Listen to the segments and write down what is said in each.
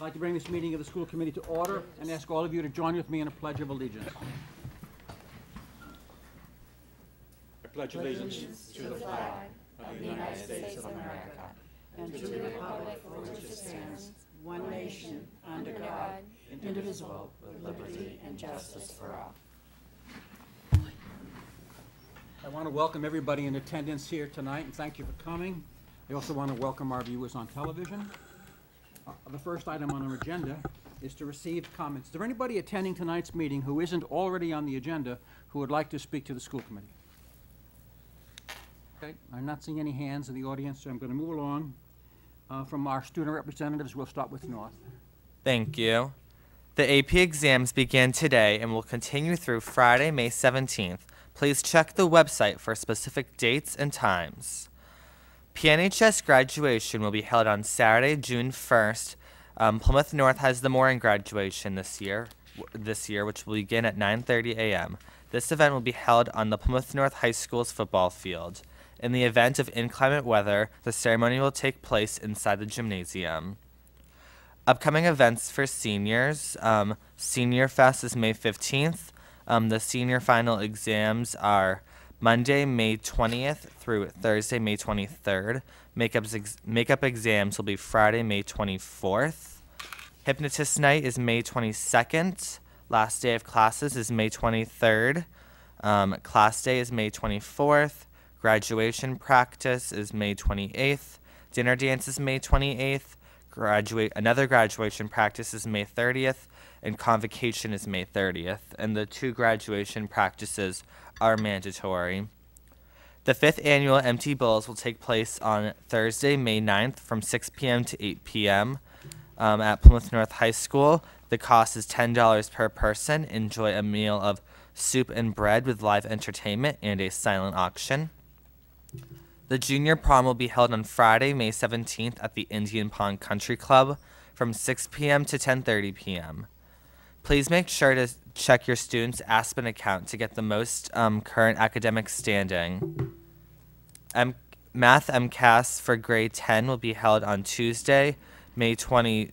I'd like to bring this meeting of the school committee to order and ask all of you to join with me in a pledge of allegiance. I pledge allegiance to the flag of the United States of America and to the republic for which it stands, one nation, under God, indivisible, with liberty and justice for all. I want to welcome everybody in attendance here tonight, and thank you for coming. I also want to welcome our viewers on television. The first item on our agenda is to receive comments. Is there anybody attending tonight's meeting who isn't already on the agenda who would like to speak to the school committee? Okay, I'm not seeing any hands in the audience, so I'm going to move along. Uh, From our student representatives, we'll start with North. Thank you. The AP exams begin today and will continue through Friday, May 17th. Please check the website for specific dates and times. PNHS graduation will be held on Saturday, June 1st. Um, Plymouth North has the morning graduation this year, this year, which will begin at 9:30 a.m. This event will be held on the Plymouth North High School's football field. In the event of inclement weather, the ceremony will take place inside the gymnasium. Upcoming events for seniors. Um, Senior Fest is May 15th. Um, the senior final exams are Monday, May 20th through Thursday, May 23rd. Makeup, ex- makeup exams will be Friday, May 24th. Hypnotist night is May 22nd. Last day of classes is May 23rd. Um, class day is May 24th. Graduation practice is May 28th. Dinner dance is May 28th. Graduate another graduation practice is May 30th, and convocation is May 30th. And the two graduation practices are mandatory. The fifth annual Empty Bowls will take place on Thursday, May 9th from 6 p.m. to 8 p.m. Um, at Plymouth North High School. The cost is $10 per person. Enjoy a meal of soup and bread with live entertainment and a silent auction. The junior prom will be held on Friday, May 17th at the Indian Pond Country Club from 6 p.m. to 10:30 p.m. Please make sure to check your student's Aspen account to get the most um, current academic standing. M- Math MCAS for grade 10 will be held on Tuesday, May 20,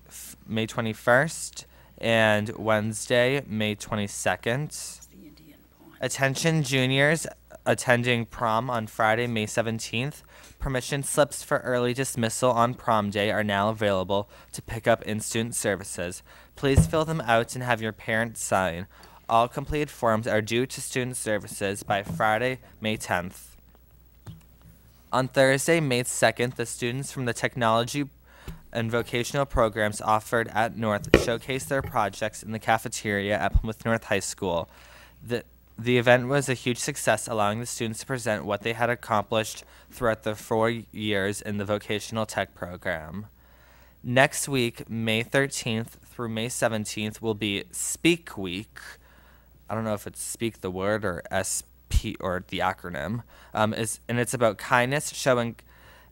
May 21st, and Wednesday, May 22nd. Attention juniors attending prom on Friday, May 17th. Permission slips for early dismissal on prom day are now available to pick up in student services. Please fill them out and have your parents sign. All completed forms are due to student services by Friday, May 10th. On Thursday, May 2nd, the students from the technology and vocational programs offered at North showcase their projects in the cafeteria at Plymouth North High School. The, the event was a huge success, allowing the students to present what they had accomplished throughout the four years in the vocational tech program. Next week, May 13th through May 17th, will be Speak Week. I don't know if it's Speak the Word or SP or the acronym. Um, is and it's about kindness, showing,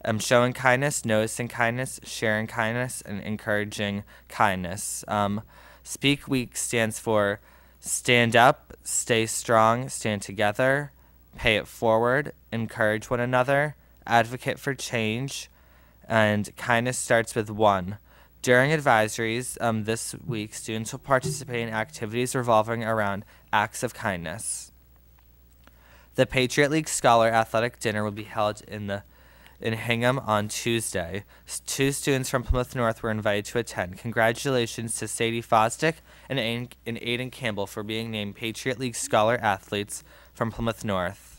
um, showing kindness, noticing kindness, sharing kindness, and encouraging kindness. Um, Speak Week stands for stand up, stay strong, stand together, pay it forward, encourage one another, advocate for change, and kindness starts with one. During advisories um, this week, students will participate in activities revolving around acts of kindness. The Patriot League Scholar Athletic Dinner will be held in the in Hingham on Tuesday. Two students from Plymouth North were invited to attend. Congratulations to Sadie Fosdick and and Aiden Campbell for being named Patriot League Scholar Athletes from Plymouth North.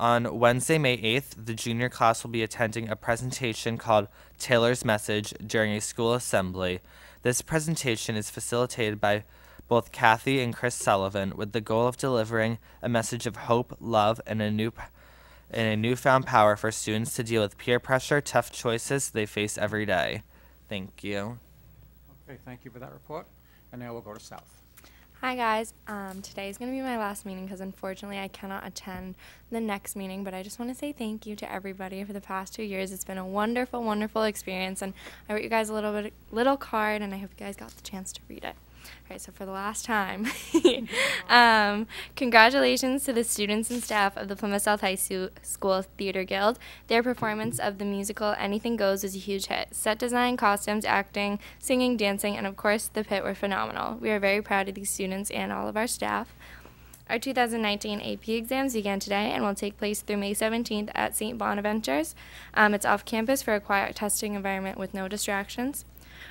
On Wednesday, May 8th, the junior class will be attending a presentation called Taylor's Message during a school assembly. This presentation is facilitated by both Kathy and Chris Sullivan with the goal of delivering a message of hope, love, and a new and a newfound power for students to deal with peer pressure, tough choices they face every day. Thank you. Okay, thank you for that report. And now we'll go to South. Hi guys, um, today is going to be my last meeting because unfortunately I cannot attend the next meeting, but I just want to say thank you to everybody for the past two years. It's been a wonderful, wonderful experience, and I wrote you guys a little bit, little card, and I hope you guys got the chance to read it. All right, so for the last time, um, congratulations to the students and staff of the Plymouth South High School Theater Guild. Their performance of the musical Anything Goes was a huge hit. Set design, costumes, acting, singing, dancing, and of course, the pit were phenomenal. We are very proud of these students and all of our staff. Our 2019 AP exams began today and will take place through May 17th at St. Bonaventures. Um, it's off campus for a quiet testing environment with no distractions.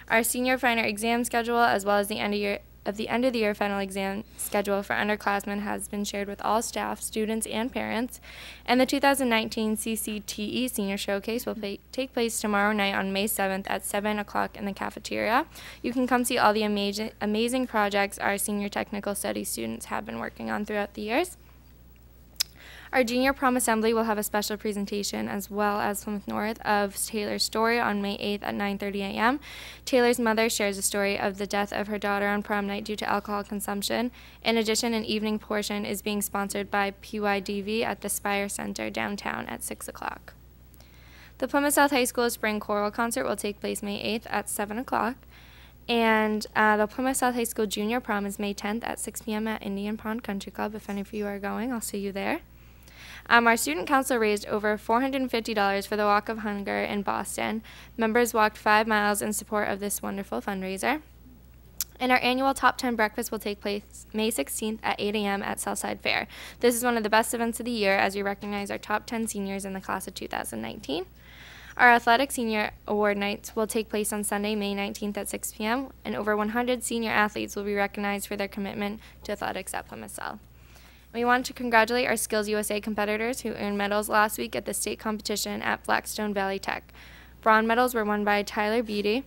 Our senior final exam schedule, as well as the end of year of the end of the year final exam schedule for underclassmen, has been shared with all staff, students, and parents. And the 2019 CCTE Senior Showcase will pla take place tomorrow night on May 7th at 7 o'clock in the cafeteria. You can come see all the amazing amazing projects our senior technical studies students have been working on throughout the years. Our junior prom assembly will have a special presentation as well as Plymouth North of Taylor's story on May 8th at 9:30 a.m. Taylor's mother shares a story of the death of her daughter on prom night due to alcohol consumption. In addition, an evening portion is being sponsored by PYDV at the Spire Center downtown at 6 o'clock. The Plymouth South High School Spring Choral Concert will take place May 8th at 7 o'clock. And uh, the Plymouth South High School Junior Prom is May 10th at 6 p.m. at Indian Pond Country Club. If any of you are going, I'll see you there. Um, our student council raised over $450 for the Walk of Hunger in Boston. Members walked five miles in support of this wonderful fundraiser. And our annual Top 10 breakfast will take place May 16th at 8 a.m. at Southside Fair. This is one of the best events of the year as we recognize our top 10 seniors in the class of 2019. Our athletic senior award nights will take place on Sunday, May 19th at 6 p.m., and over 100 senior athletes will be recognized for their commitment to athletics at Plymouth South. We want to congratulate our Skills USA competitors who earned medals last week at the state competition at Blackstone Valley Tech. Bronze medals were won by Tyler Beatty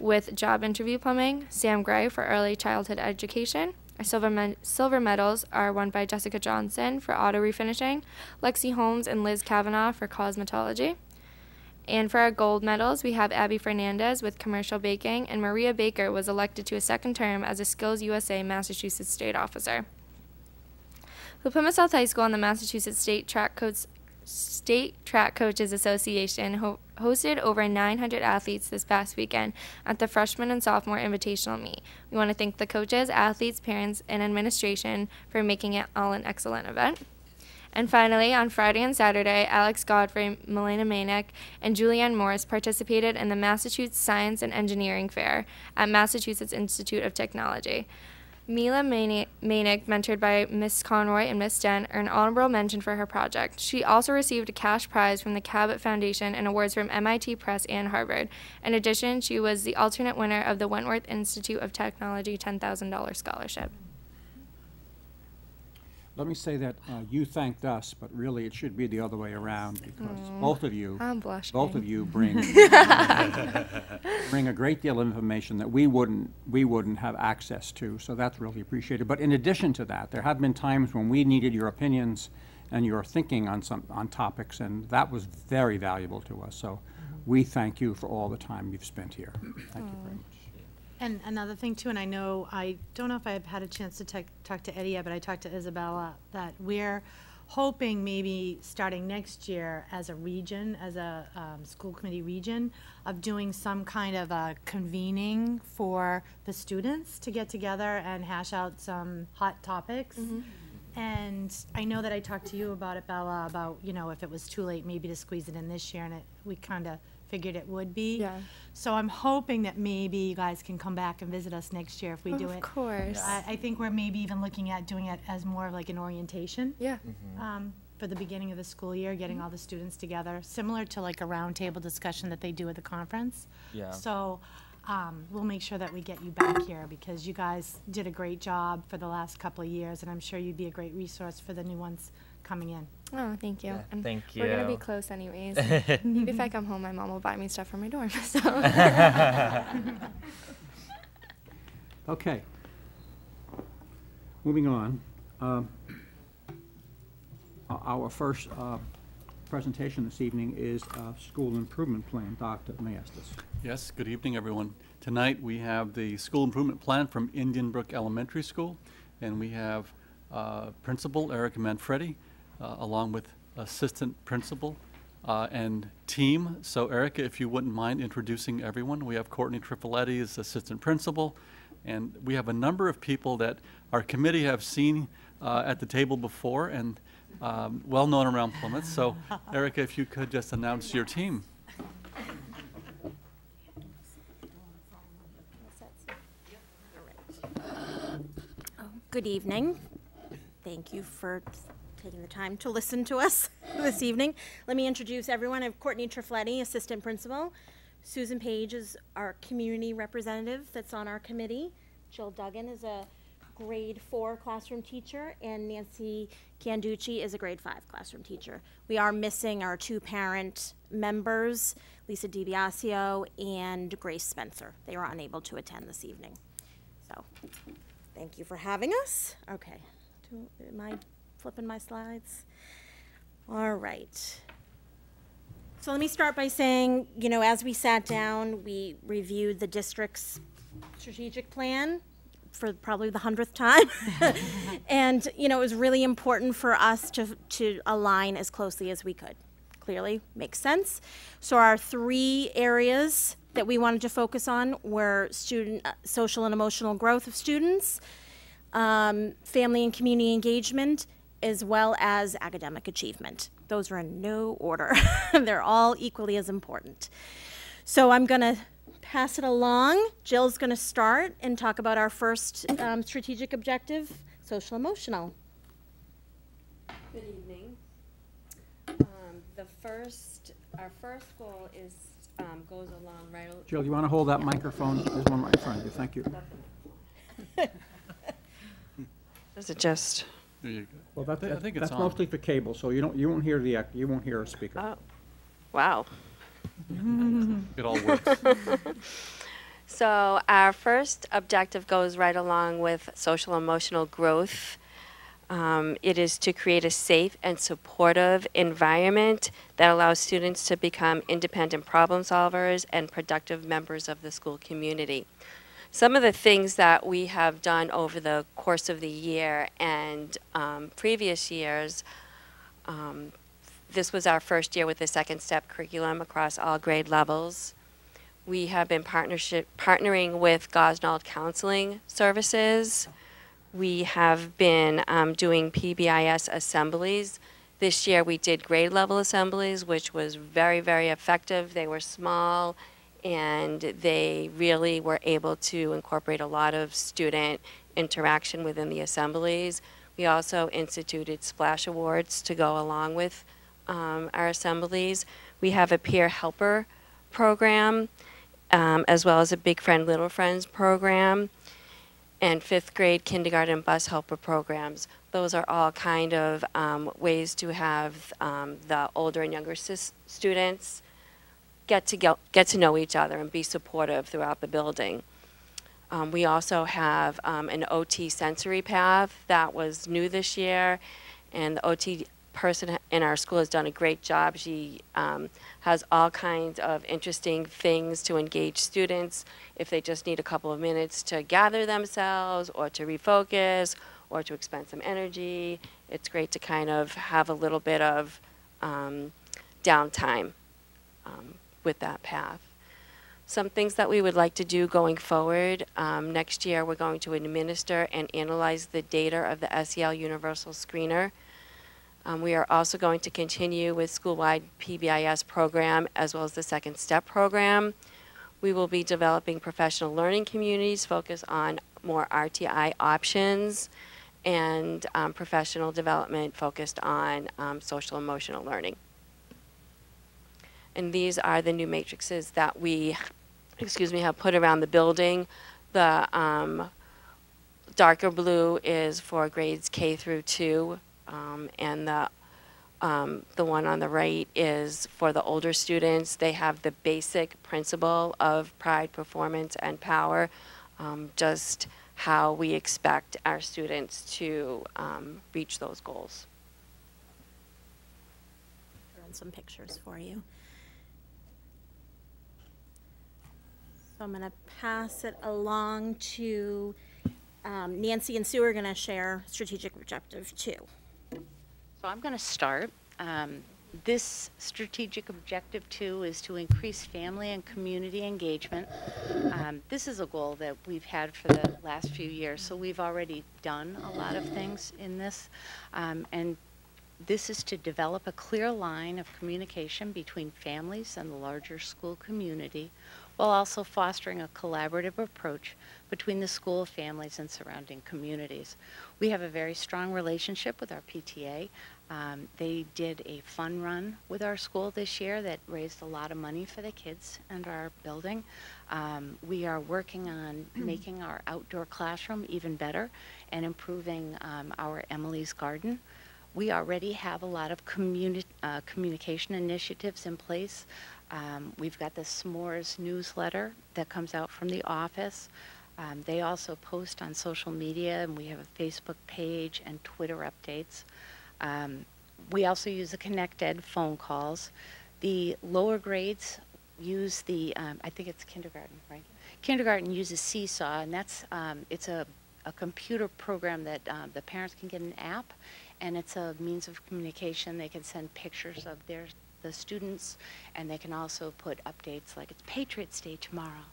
with job interview plumbing, Sam Gray for early childhood education. Our silver, med- silver medals are won by Jessica Johnson for auto refinishing, Lexi Holmes and Liz Kavanaugh for cosmetology. And for our gold medals, we have Abby Fernandez with commercial baking, and Maria Baker was elected to a second term as a Skills USA Massachusetts State Officer. The Plymouth South High School and the Massachusetts State Track Coach State Track Coaches Association ho- hosted over 900 athletes this past weekend at the freshman and sophomore invitational meet. We want to thank the coaches, athletes, parents, and administration for making it all an excellent event. And finally, on Friday and Saturday, Alex Godfrey, Melena Manick, and Julianne Morris participated in the Massachusetts Science and Engineering Fair at Massachusetts Institute of Technology. Mila Manick, mentored by Miss Conroy and Miss Dent, earned honorable mention for her project. She also received a cash prize from the Cabot Foundation and awards from MIT Press and Harvard. In addition, she was the alternate winner of the Wentworth Institute of Technology $10,000 scholarship. Let me say that uh, you thanked us, but really it should be the other way around mm. because both of you, I'm blushing. both of you bring bring a great deal of information that we wouldn't we wouldn't have access to. So that's really appreciated. But in addition to that, there have been times when we needed your opinions and your thinking on some on topics, and that was very valuable to us. So mm-hmm. we thank you for all the time you've spent here. Thank you very mm. much. And another thing too, and I know, I don't know if I've had a chance to talk to Eddie yet, but I talked to Isabella, that we're hoping maybe starting next year as a region, as a um, school committee region, of doing some kind of a convening for the students to get together and hash out some hot topics. And I know that I talked to you about it, Bella, about, you know, if it was too late, maybe to squeeze it in this year, and it, we kind of figured it would be. Yeah. So I'm hoping that maybe you guys can come back and visit us next year if we do it. Of course. I, I think we're maybe even looking at doing it as more of like an orientation. Yeah. Um, for the beginning of the school year, getting all the students together, similar to like a roundtable discussion that they do at the conference. Yeah. So, um, we'll make sure that we get you back here because you guys did a great job for the last couple of years, and I'm sure you'd be a great resource for the new ones coming in. Oh, thank you. Yeah, And thank We're gonna be close anyways. Maybe if I come home, my mom will buy me stuff for my dorm. So. Okay. Moving on. um, Our first uh, presentation this evening is uh, School Improvement Plan, Dr. Maestas. Yes, good evening, everyone. Tonight, we have the school improvement plan from Indian Brook Elementary School, and we have uh, Principal Erica Manfredi, along with Assistant Principal uh, and team. So Erica, if you wouldn't mind introducing everyone, we have Courtney Tripoletti as Assistant Principal, And we have a number of people that our committee have seen uh, at the table before and um, well-known around Plymouth. So Erica, if you could just announce your team. Good evening. Thank you for taking the time to listen to us this evening. Let me introduce everyone. I have Courtney Trifletti, Assistant Principal. Susan Page is our Community Representative that's on our committee. Jill Duggan is a grade four classroom teacher, and Nancy Canducci is a grade five classroom teacher. We are missing our two parent members, Lisa DiBiasio and Grace Spencer. They were unable to attend this evening. So, thank you for having us. Okay, I flipping my slides? All right. So let me start by saying, you know, as we sat down, we reviewed the district's strategic plan for probably the hundredth time. and, you know, it was really important for us to, to align as closely as we could. Clearly makes sense. So our three areas that we wanted to focus on were student, uh, social and emotional growth of students, um, family and community engagement, as well as academic achievement. Those are in no order. They're all equally as important. So I'm going to pass it along. Jill's going to start and talk about our first um, strategic objective, social emotional. Good evening. Um, The first, our first goal is, um, goes along right, al- Jill, you want to hold that microphone? There's one right in front of you. Thank you. Does it just? There you go. Well, that- I think it's that's on. mostly for cable, so you don't, you won't hear the, ec- you won't hear a speaker. Oh, wow. It all works. So our first objective goes right along with social emotional growth. Um, it is to create a safe and supportive environment that allows students to become independent problem solvers and productive members of the school community. Some of the things that we have done over the course of the year and um, previous years um, this was our first year with the second step curriculum across all grade levels. We have been partnership partnering with Gosnold Counseling Services. We have been um, doing PBIS assemblies. This year we did grade level assemblies, which was very, very effective. They were small and they really were able to incorporate a lot of student interaction within the assemblies. We also instituted splash awards to go along with um, our assemblies. We have a peer helper program, um, as well as a Big Friend Little Friends program, and fifth grade kindergarten bus helper programs. Those are all kind of um, ways to have um, the older and younger students get to get, get to know each other and be supportive throughout the building. Um, we also have um, an OT sensory path that was new this year, and the OT person in our school has done a great job. She um, has all kinds of interesting things to engage students if they just need a couple of minutes to gather themselves or to refocus or to expend some energy. It's great to kind of have a little bit of um, downtime um, with that path. Some things that we would like to do going forward. Um, next year, we're going to administer and analyze the data of the SEL Universal Screener. Um, we are also going to continue with school-wide PBIS program as well as the Second Step program. We will be developing professional learning communities focused on more RTI options and um, professional development focused on um, social emotional learning. And these are the new matrices that we, excuse me, have put around the building. The um, darker blue is for grades K through two, um, and the um, the one on the right is for the older students. They have the basic principle of pride, performance, and power, um, just how we expect our students to um, reach those goals. Some pictures for you. So I'm going to pass it along to um, Nancy and Sue are going to share strategic objective two. So I'm going to start. Um, this strategic objective two is to increase family and community engagement. Um, this is a goal that we've had for the last few years, so we've already done a lot of things in this. Um, and this is to develop a clear line of communication between families and the larger school community while also fostering a collaborative approach between the school, families, and surrounding communities. We have a very strong relationship with our PTA. Um, they did a fun run with our school this year that raised a lot of money for the kids and our building. Um, we are working on making our outdoor classroom even better and improving um, our Emily's Garden. We already have a lot of communi- uh, communication initiatives in place. Um, we've got the S'mores newsletter that comes out from the office. Um, they also post on social media, and we have a Facebook page and Twitter updates. Um, we also use the ConnectEd phone calls. The lower grades use the, um, I think it's kindergarten, right? Kindergarten uses Seesaw, and that's um, it's a, a computer program that um, the parents can get an app, and it's a means of communication. They can send pictures of their the students, and they can also put updates like it's Patriots Day tomorrow.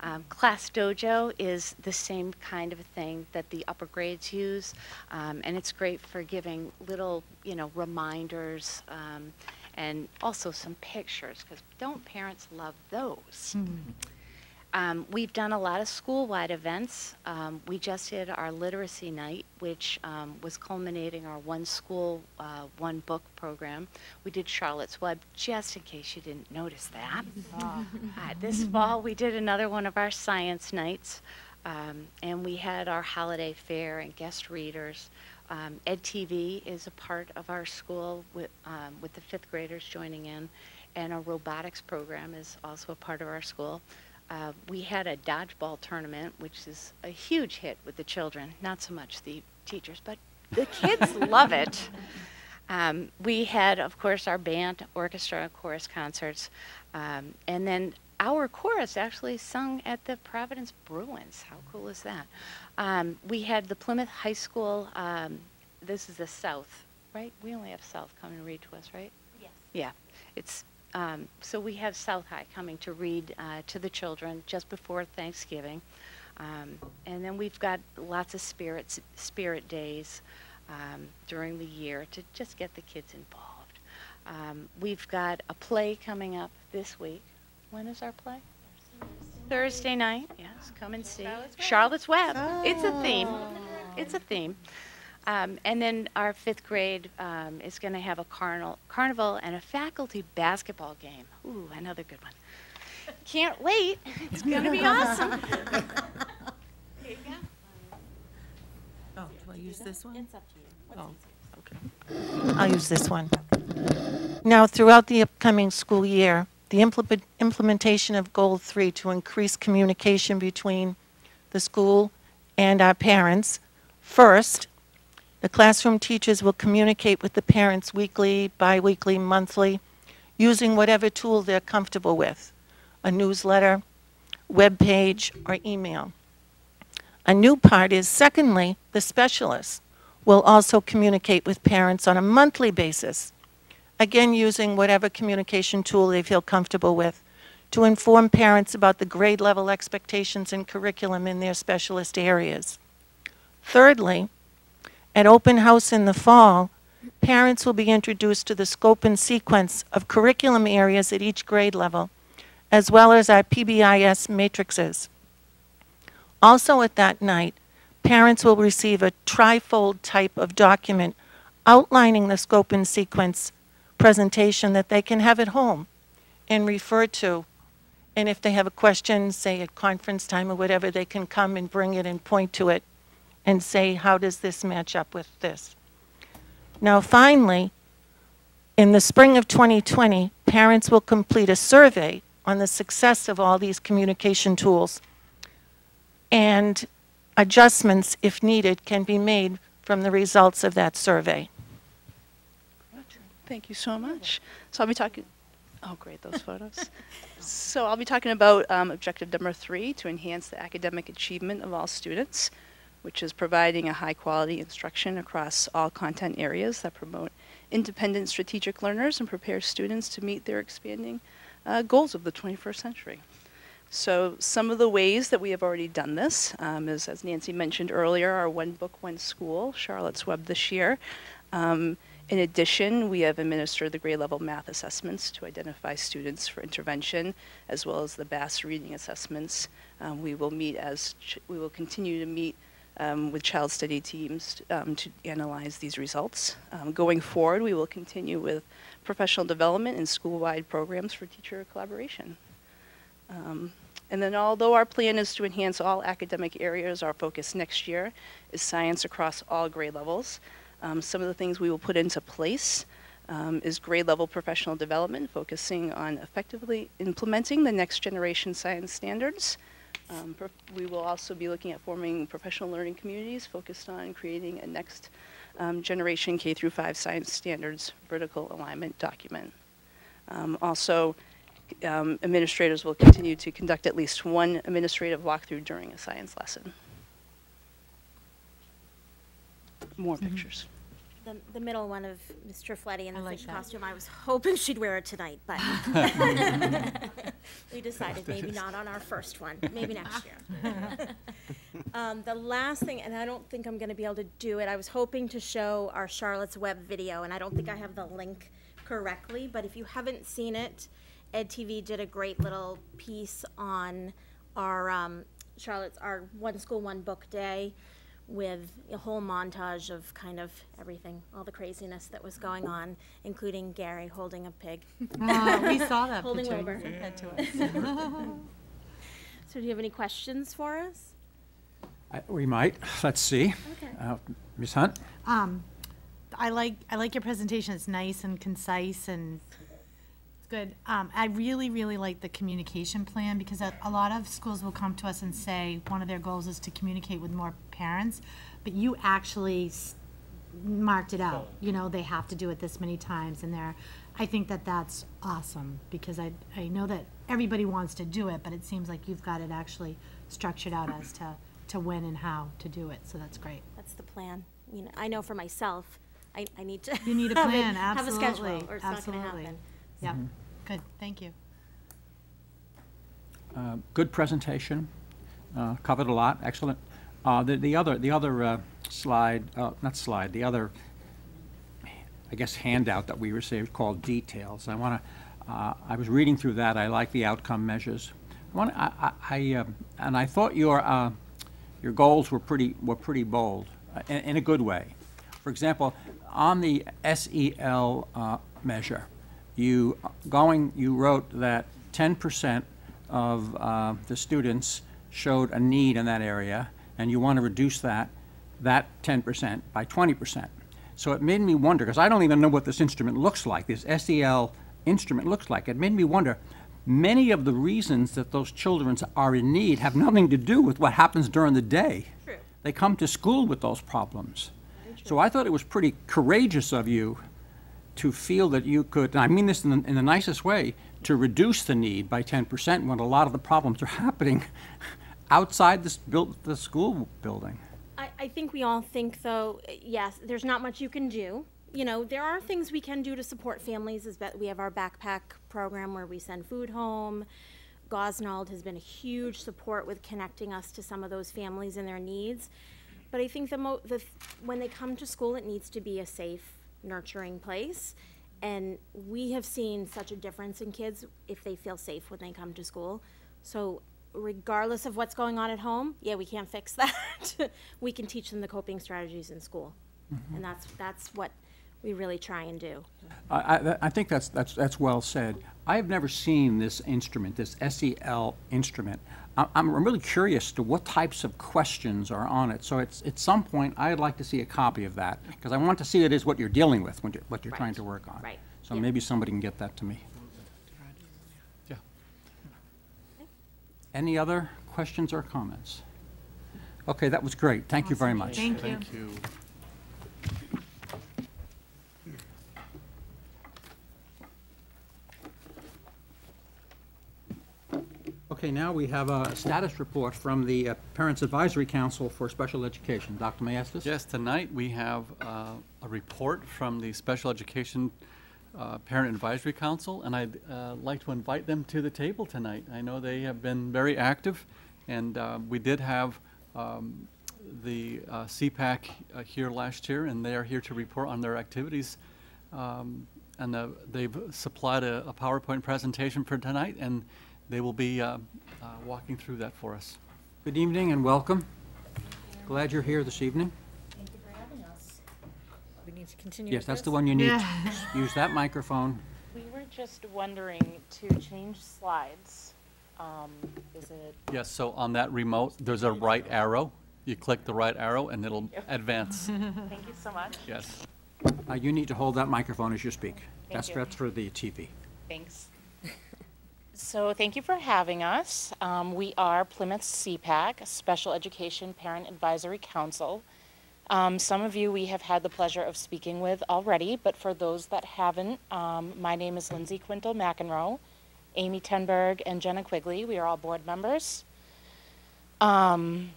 Um, Class Dojo is the same kind of a thing that the upper grades use, um, and it's great for giving little, you know, reminders um, and also some pictures because don't parents love those? Um, we've done a lot of school-wide events. Um, we just did our literacy night, which um, was culminating our one school, uh, one book program. We did Charlotte's Web, just in case you didn't notice that. Uh, this fall, we did another one of our science nights, um, and we had our holiday fair and guest readers. Um, Ed TV is a part of our school with, um, with the fifth graders joining in, and our robotics program is also a part of our school. Uh, we had a dodgeball tournament, which is a huge hit with the children, not so much the teachers, but the kids love it. Um, we had, of course, our band, orchestra, and chorus concerts, um, and then our chorus actually sung at the Providence Bruins. How cool is that? Um, we had the Plymouth High School. Um, this is the South, right? We only have South coming to read to us, right? Yes. Yeah, it's um, so we have South High coming to read uh, to the children just before Thanksgiving, um, and then we've got lots of spirits spirit days um, during the year to just get the kids involved. Um, we've got a play coming up this week. When is our play? Thursday night. Yes, come and see. Charlotte's Web. It's a theme. It's a theme. Um, and then our fifth grade um, is going to have a carnival, carnival and a faculty basketball game. Ooh, another good one. Can't wait. It's going to be awesome. Here you go. Oh, do I use this one? It's up to you. Oh, okay. I'll use this one. Now, throughout the upcoming school year, the implement- implementation of Goal 3 to increase communication between the school and our parents. First, the classroom teachers will communicate with the parents weekly, biweekly, monthly, using whatever tool they're comfortable with a newsletter, web page, or email. A new part is, secondly, the specialists will also communicate with parents on a monthly basis, again using whatever communication tool they feel comfortable with, to inform parents about the grade level expectations and curriculum in their specialist areas. Thirdly, at open house in the fall, parents will be introduced to the scope and sequence of curriculum areas at each grade level, as well as our PBIS matrices. Also at that night, parents will receive a trifold type of document outlining the scope and sequence presentation that they can have at home and refer to. And if they have a question, say at conference time or whatever, they can come and bring it and point to it and say, how does this match up with this? Now, finally, in the spring of 2020, parents will complete a survey on the success of all these communication tools. And adjustments, if needed, can be made from the results of that survey. Thank you so much. So I'll be talking, oh great, those photos. So I'll be talking about um, objective number three, to enhance the academic achievement of all students, which is providing a high quality instruction across all content areas that promote independent strategic learners and prepare students to meet their expanding uh, goals of the 21st century. So some of the ways that we have already done this um, is, as Nancy mentioned earlier, our One Book, One School, Charlotte's Web this year. Um, in addition, we have administered the grade level math assessments to identify students for intervention, as well as the BAS reading assessments. Um, we will meet as, we will continue to meet um, with child study teams um, to analyze these results. Um, going forward, we will continue with professional development and school-wide programs for teacher collaboration. Um, and then although our plan is to enhance all academic areas, our focus next year is science across all grade levels. Um, some of the things we will put into place um, is grade level professional development, focusing on effectively implementing the next generation science standards. Um, we will also be looking at forming professional learning communities focused on creating a next um, generation K through 5 science standards vertical alignment document. Um, also, um, administrators will continue to conduct at least one administrative walkthrough during a science lesson. More pictures. The, the middle one of Mr. Fletty in I the like fish that. costume, I was hoping she'd wear it tonight, but we decided maybe not on our first one, maybe next year. Um, the last thing, and I don't think I'm gonna be able to do it, I was hoping to show our Charlotte's Web video, and I don't think I have the link correctly, but if you haven't seen it, Ed TV did a great little piece on our, um, Charlotte's, our One School, One Book Day with a whole montage of kind of everything, all the craziness that was going on, including Gary holding a pig. Oh, we saw that Holding picture. Wilbur. You sent that to us. So do you have any questions for us? I- We might, let's see. Okay. Uh, Ms. Hunt? Um, I like, I like your presentation. It's nice and concise and it's good. Um, I really, really like the communication plan because a, a lot of schools will come to us and say one of their goals is to communicate with more parents, but you actually s- marked it out. You know, they have to do it this many times and they're, I think that that's awesome because I, I know that everybody wants to do it, but it seems like you've got it actually structured out as to, to when and how to do it. So that's great. That's the plan. You know, I know for myself, I, I need to. You need a have it- plan, Have a absolutely, schedule, or it's not gonna absolutely. happen. Yep, good, thank you. Uh, Good presentation, uh, covered a lot, excellent. Uh, The the other, the other uh, slide, uh, not slide, the other, I guess handout that we received called details. I want to, I was reading through that, I like the outcome measures. I want, I, I- I, um, and I thought your, uh, your goals were pretty, were pretty bold, uh, in in a good way. For example, on the SEL uh, measure, you going, you wrote that 10% of uh, the students showed a need in that area, and you want to reduce that, that 10% by 20%. So it made me wonder, because I don't even know what this instrument looks like, this SEL instrument looks like. It made me wonder, many of the reasons that those children are in need have nothing to do with what happens during the day. True. They come to school with those problems. So I thought it was pretty courageous of you to feel that you could, and I mean this in the, in the nicest way, to reduce the need by 10% when a lot of the problems are happening outside this built, the school building. I, I think we all think, though, yes, there's not much you can do. You know, there are things we can do to support families, is that we have our backpack program where we send food home. Gosnold has been a huge support with connecting us to some of those families and their needs. But I think the the, when they come to school, it needs to be a safe, nurturing place. And we have seen such a difference in kids if they feel safe when they come to school. So regardless of what's going on at home, yeah, we can't fix that. we can teach them the coping strategies in school. Mm-hmm. And that's, that's what we really try and do. I, I, I think that's, that's, that's well said. I have never seen this instrument, this SEL instrument. I, I'm really curious to what types of questions are on it. So it's, at some point, I'd like to see a copy of that, because I want to see it is what you're dealing with, when you're, what you're trying to work on. Right. So Yeah. maybe somebody can get that to me. Yeah. Any other questions or comments? Okay, that was great. Thank you very much. Thank you. Thank you. Okay, now we have a status report from the uh, Parents Advisory Council for Special Education. Dr. Maestas? Yes, tonight we have uh, a report from the Special Education uh, Parent Advisory Council, and I'd uh, like to invite them to the table tonight. I know they have been very active, and uh, we did have um, the CPAC uh, here last year, and they are here to report on their activities. Um, And they've supplied a a PowerPoint presentation for tonight, and they will be uh, uh, walking through that for us. Good evening and welcome. Glad you're here this evening. Thank you for having us. We need to continue Yes, that's the one you need. Use that microphone. We were just wondering to change slides. Um, is it, Yes, so on that remote, there's a right arrow. You click the right arrow and it'll advance. thank you so much. Yes. Uh, You need to hold that microphone as you speak. That's you. that's for the TV. Thanks. So thank you for having us. Um, we are Plymouth CPAC, Special Education Parent Advisory Council. Um, some of you we have had the pleasure of speaking with already, but for those that haven't, um, my name is Lindsay Quintal McEnroe, Amy Tenberg, and Jenna Quigley. We are all board members. Um,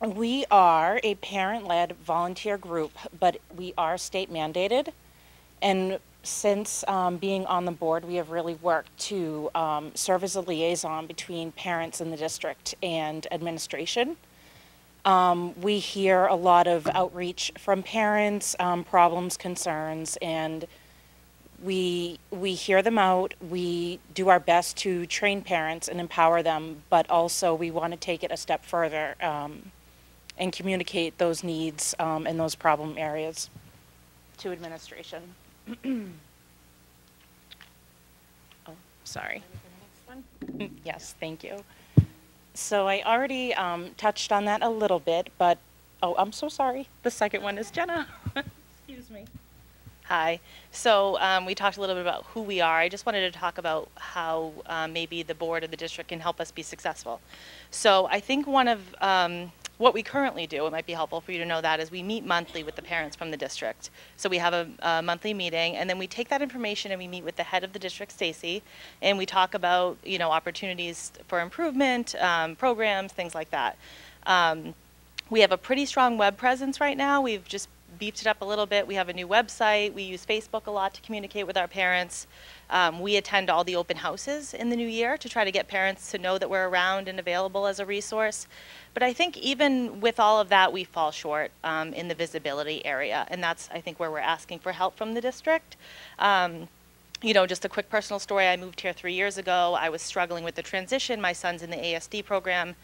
we are a parent-led volunteer group, but we are state mandated. And since um, being on the board, we have really worked to um, serve as a liaison between parents in the district and administration. Um, we hear a lot of outreach from parents, um, problems, concerns, and we we hear them out. We do our best to train parents and empower them, but also we want to take it a step further um, and communicate those needs um, and those problem areas to administration. Oh, sorry. yes, thank you. So I already um, touched on that a little bit, but oh, I'm so sorry. The second one is Jenna. Excuse me. Hi. So um, we talked a little bit about who we are. I just wanted to talk about how uh, maybe the board of the district can help us be successful. So I think one of um, what we currently do, it might be helpful for you to know that, is we meet monthly with the parents from the district. So we have a, a monthly meeting, and then we take that information and we meet with the head of the district, Stacy, and we talk about you know opportunities for improvement, um, programs, things like that. Um, we have a pretty strong web presence right now. We've just beefed it up a little bit. We have a new website. We use Facebook a lot to communicate with our parents. Um, we attend all the open houses in the new year to try to get parents to know that we're around and available as a resource. But I think even with all of that, we fall short um, in the visibility area, and that's I think where we're asking for help from the district. Um, you know, just a quick personal story. I moved here three years ago. I was struggling with the transition. My son's in the ASD program.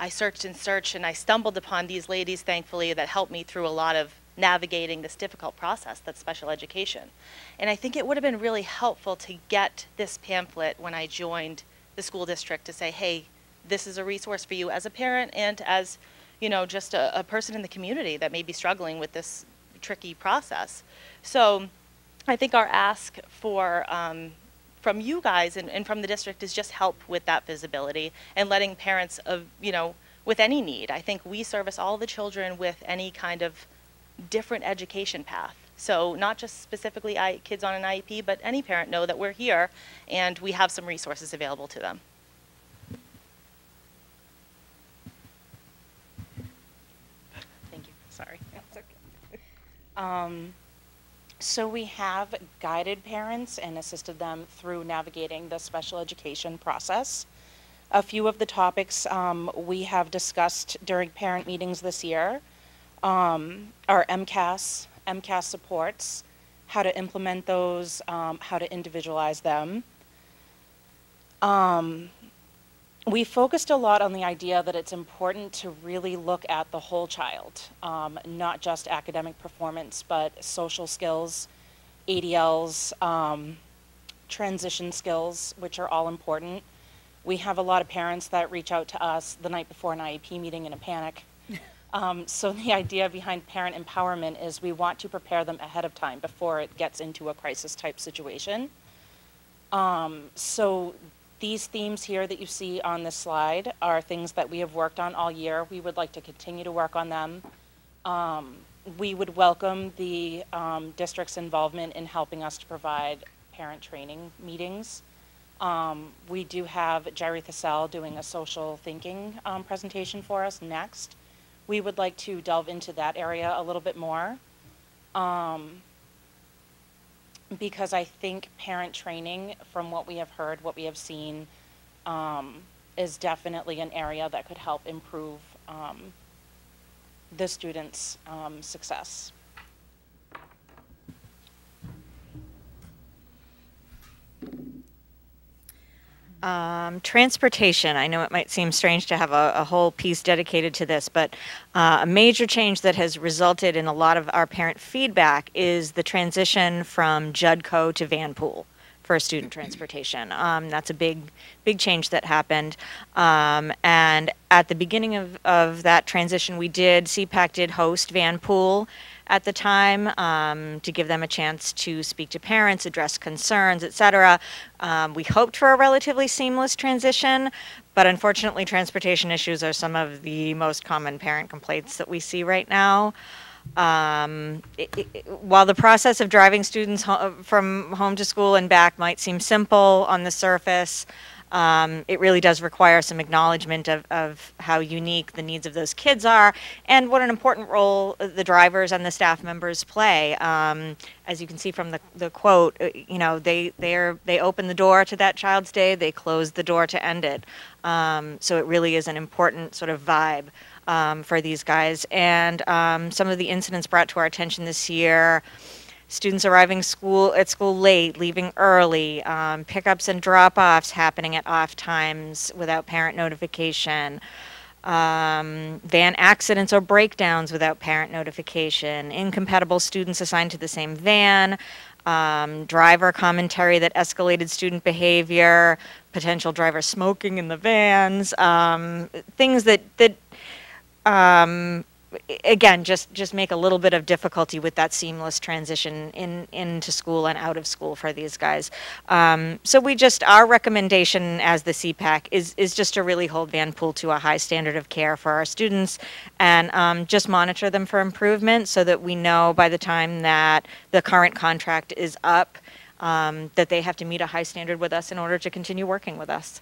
I searched and searched, and I stumbled upon these ladies, thankfully, that helped me through a lot of navigating this difficult process that's special education. And I think it would have been really helpful to get this pamphlet when I joined the school district to say, hey, this is a resource for you as a parent and as, you know, just a, a person in the community that may be struggling with this tricky process. So I think our ask for um, from you guys and, and from the district is just help with that visibility and letting parents of you know with any need. I think we service all the children with any kind of different education path. So not just specifically I, kids on an IEP, but any parent know that we're here and we have some resources available to them. Thank you. Sorry. Um, so we have guided parents and assisted them through navigating the special education process. A few of the topics um, we have discussed during parent meetings this year um, are MCAS, MCAS supports, how to implement those, um, how to individualize them. Um, we focused a lot on the idea that it's important to really look at the whole child, um, not just academic performance, but social skills, ADLs, um, transition skills, which are all important. We have a lot of parents that reach out to us the night before an IEP meeting in a panic. Um, so the idea behind parent empowerment is we want to prepare them ahead of time before it gets into a crisis type situation. Um, so these themes here that you see on this slide are things that we have worked on all year. We would like to continue to work on them. Um, we would welcome the um, district's involvement in helping us to provide parent training meetings Um, we do have Jerry Thassell doing a social thinking um, presentation for us next. We would like to delve into that area a little bit more. Um, because I think parent training, from what we have heard, what we have seen, um, is definitely an area that could help improve um, the students' um, success. Um, transportation. I know it might seem strange to have a, a whole piece dedicated to this, but uh, a major change that has resulted in a lot of our parent feedback is the transition from Judco to Vanpool for student transportation. Um, that's a big, big change that happened. Um, and at the beginning of, of that transition, we did, CPAC did host Vanpool at the time um, to give them a chance to speak to parents, address concerns, et cetera. Um, we hoped for a relatively seamless transition, but unfortunately, transportation issues are some of the most common parent complaints that we see right now. Um, it, it, while the process of driving students ho- from home to school and back might seem simple on the surface, um, it really does require some acknowledgement of, of how unique the needs of those kids are and what an important role the drivers and the staff members play. Um, as you can see from the, the quote, uh, you know, they, they're, they open the door to that child's day, they close the door to end it. Um, so it really is an important sort of vibe um, for these guys. And um, some of the incidents brought to our attention this year students arriving school at school late, leaving early, um, pickups and drop-offs happening at off times without parent notification, um, van accidents or breakdowns without parent notification, incompatible students assigned to the same van, um, driver commentary that escalated student behavior, potential driver smoking in the vans, um, things that that um, again, just just make a little bit of difficulty with that seamless transition in into school and out of school for these guys. Um, so we just our recommendation as the CPAC is is just to really hold Vanpool to a high standard of care for our students, and um, just monitor them for improvement so that we know by the time that the current contract is up. Um, that they have to meet a high standard with us in order to continue working with us.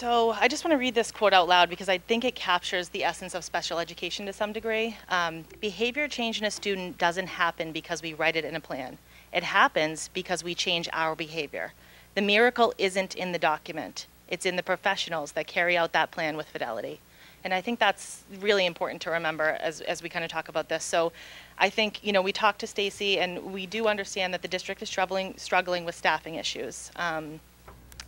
So I just want to read this quote out loud because I think it captures the essence of special education to some degree. Um, behavior change in a student doesn't happen because we write it in a plan. It happens because we change our behavior. The miracle isn't in the document. It's in the professionals that carry out that plan with fidelity. And I think that's really important to remember as, as we kind of talk about this. So I think, you know, we talked to Stacy and we do understand that the district is struggling, struggling with staffing issues. Um,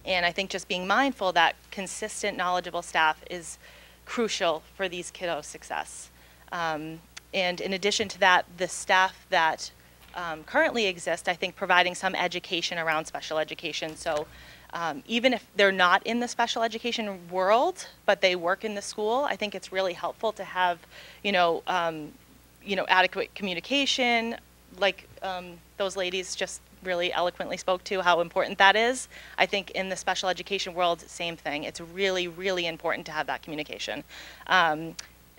and I think just being mindful that consistent, knowledgeable staff is crucial for these kiddos' success. Um, and in addition to that, the staff that um, currently exist, I think providing some education around special education. So um, even if they're not in the special education world, but they work in the school, I think it's really helpful to have, you know, um, you know, adequate communication, like um, those ladies just really eloquently spoke to how important that is. I think in the special education world, same thing. It's really, really important to have that communication. Um,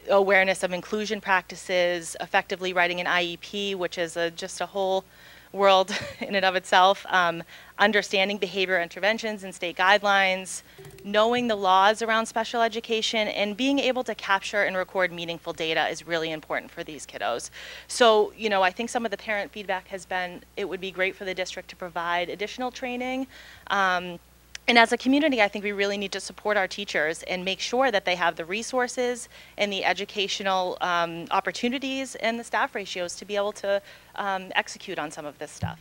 awareness of inclusion practices, effectively writing an IEP, which is a, just a whole world in and of itself, um, understanding behavior interventions and state guidelines, knowing the laws around special education, and being able to capture and record meaningful data is really important for these kiddos. So, you know, I think some of the parent feedback has been it would be great for the district to provide additional training. Um, and as a community, I think we really need to support our teachers and make sure that they have the resources and the educational um, opportunities and the staff ratios to be able to um, execute on some of this stuff.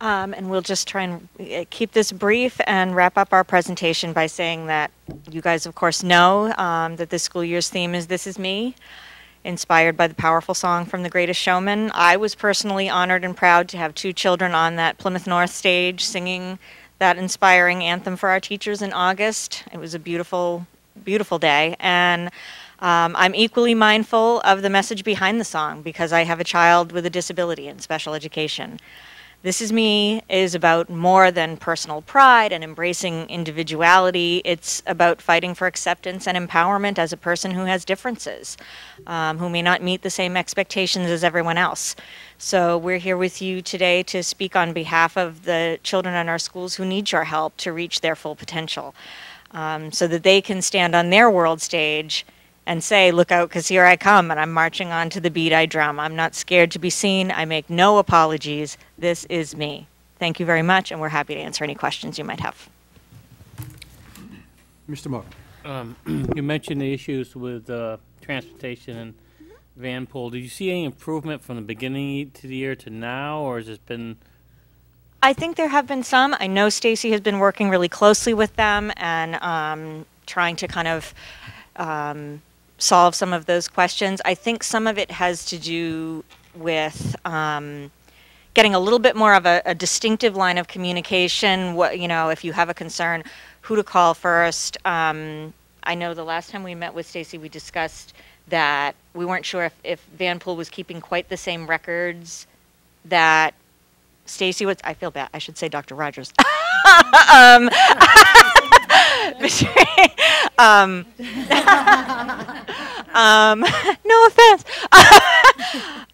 Um, and we'll just try and uh, keep this brief and wrap up our presentation by saying that you guys, of course, know um, that this school year's theme is This Is Me inspired by the powerful song from The Greatest Showman. I was personally honored and proud to have two children on that Plymouth North stage singing that inspiring anthem for our teachers in August. It was a beautiful, beautiful day. And um, I'm equally mindful of the message behind the song because I have a child with a disability in special education. This Is Me is about more than personal pride and embracing individuality. It's about fighting for acceptance and empowerment as a person who has differences, um, who may not meet the same expectations as everyone else. So we're here with you today to speak on behalf of the children in our schools who need your help to reach their full potential, um, so that they can stand on their world stage and say, Look out, because here I come, and I'm marching on to the beat I drum. I'm not scared to be seen. I make no apologies. This is me. Thank you very much, and we're happy to answer any questions you might have. Mr. Moore. Um, you mentioned the issues with uh, transportation and van pool. Did you see any improvement from the beginning to the year to now, or has it been? I think there have been some. I know Stacy has been working really closely with them and um, trying to kind of um, solve some of those questions. I think some of it has to do with um, getting a little bit more of a, a, distinctive line of communication. What you know, if you have a concern, who to call first. Um, I know the last time we met with Stacy, we discussed that we weren't sure if, if Vanpool was keeping quite the same records that Stacy was. I feel bad. I should say Dr. Rogers. um, um, um, no offense.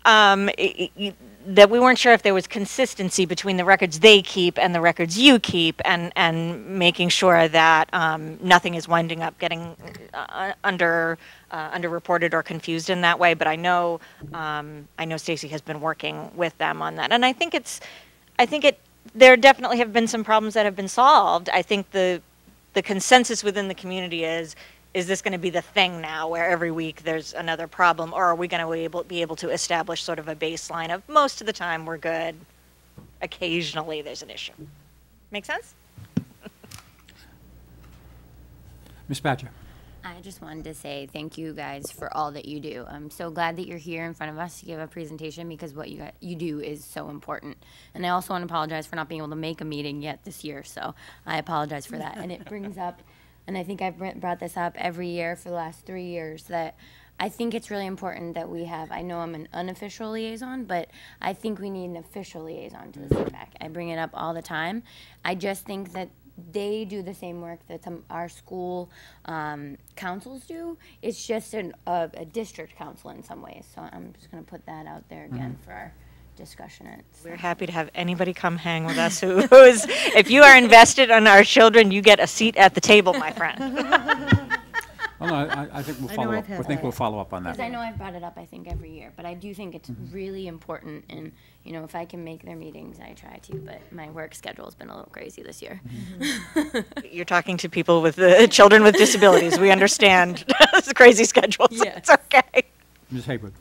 um, it, it, that we weren't sure if there was consistency between the records they keep and the records you keep, and and making sure that um, nothing is winding up getting uh, under uh, underreported or confused in that way. But I know um, I know Stacy has been working with them on that, and I think it's I think it there definitely have been some problems that have been solved. I think the the consensus within the community is is this going to be the thing now where every week there's another problem or are we going to be able, be able to establish sort of a baseline of most of the time we're good occasionally there's an issue make sense Ms. Badger. I just wanted to say thank you guys for all that you do. I'm so glad that you're here in front of us to give a presentation because what you you do is so important. And I also want to apologize for not being able to make a meeting yet this year, so I apologize for that. and it brings up, and I think I've brought this up every year for the last three years that I think it's really important that we have. I know I'm an unofficial liaison, but I think we need an official liaison to the CPAC. I bring it up all the time. I just think that they do the same work that some our school um, councils do. It's just an, a, a, district council in some ways. So I'm just going to put that out there again mm-hmm. for our discussion. It's, We're happy to have anybody come hang with us who, who is, if you are invested in our children, you get a seat at the table, my friend. Oh, no, I, I think we'll I follow up, I think we'll follow up on that. Because I know I've brought it up, I think, every year, but I do think it's Mm-hmm. really important, and, you know, if I can make their meetings, I try to, but my work schedule's been a little crazy this year. Mm-hmm. You're talking to people with, uh, children with disabilities. We understand it's a crazy schedule, so it's okay. Ms. Haywood.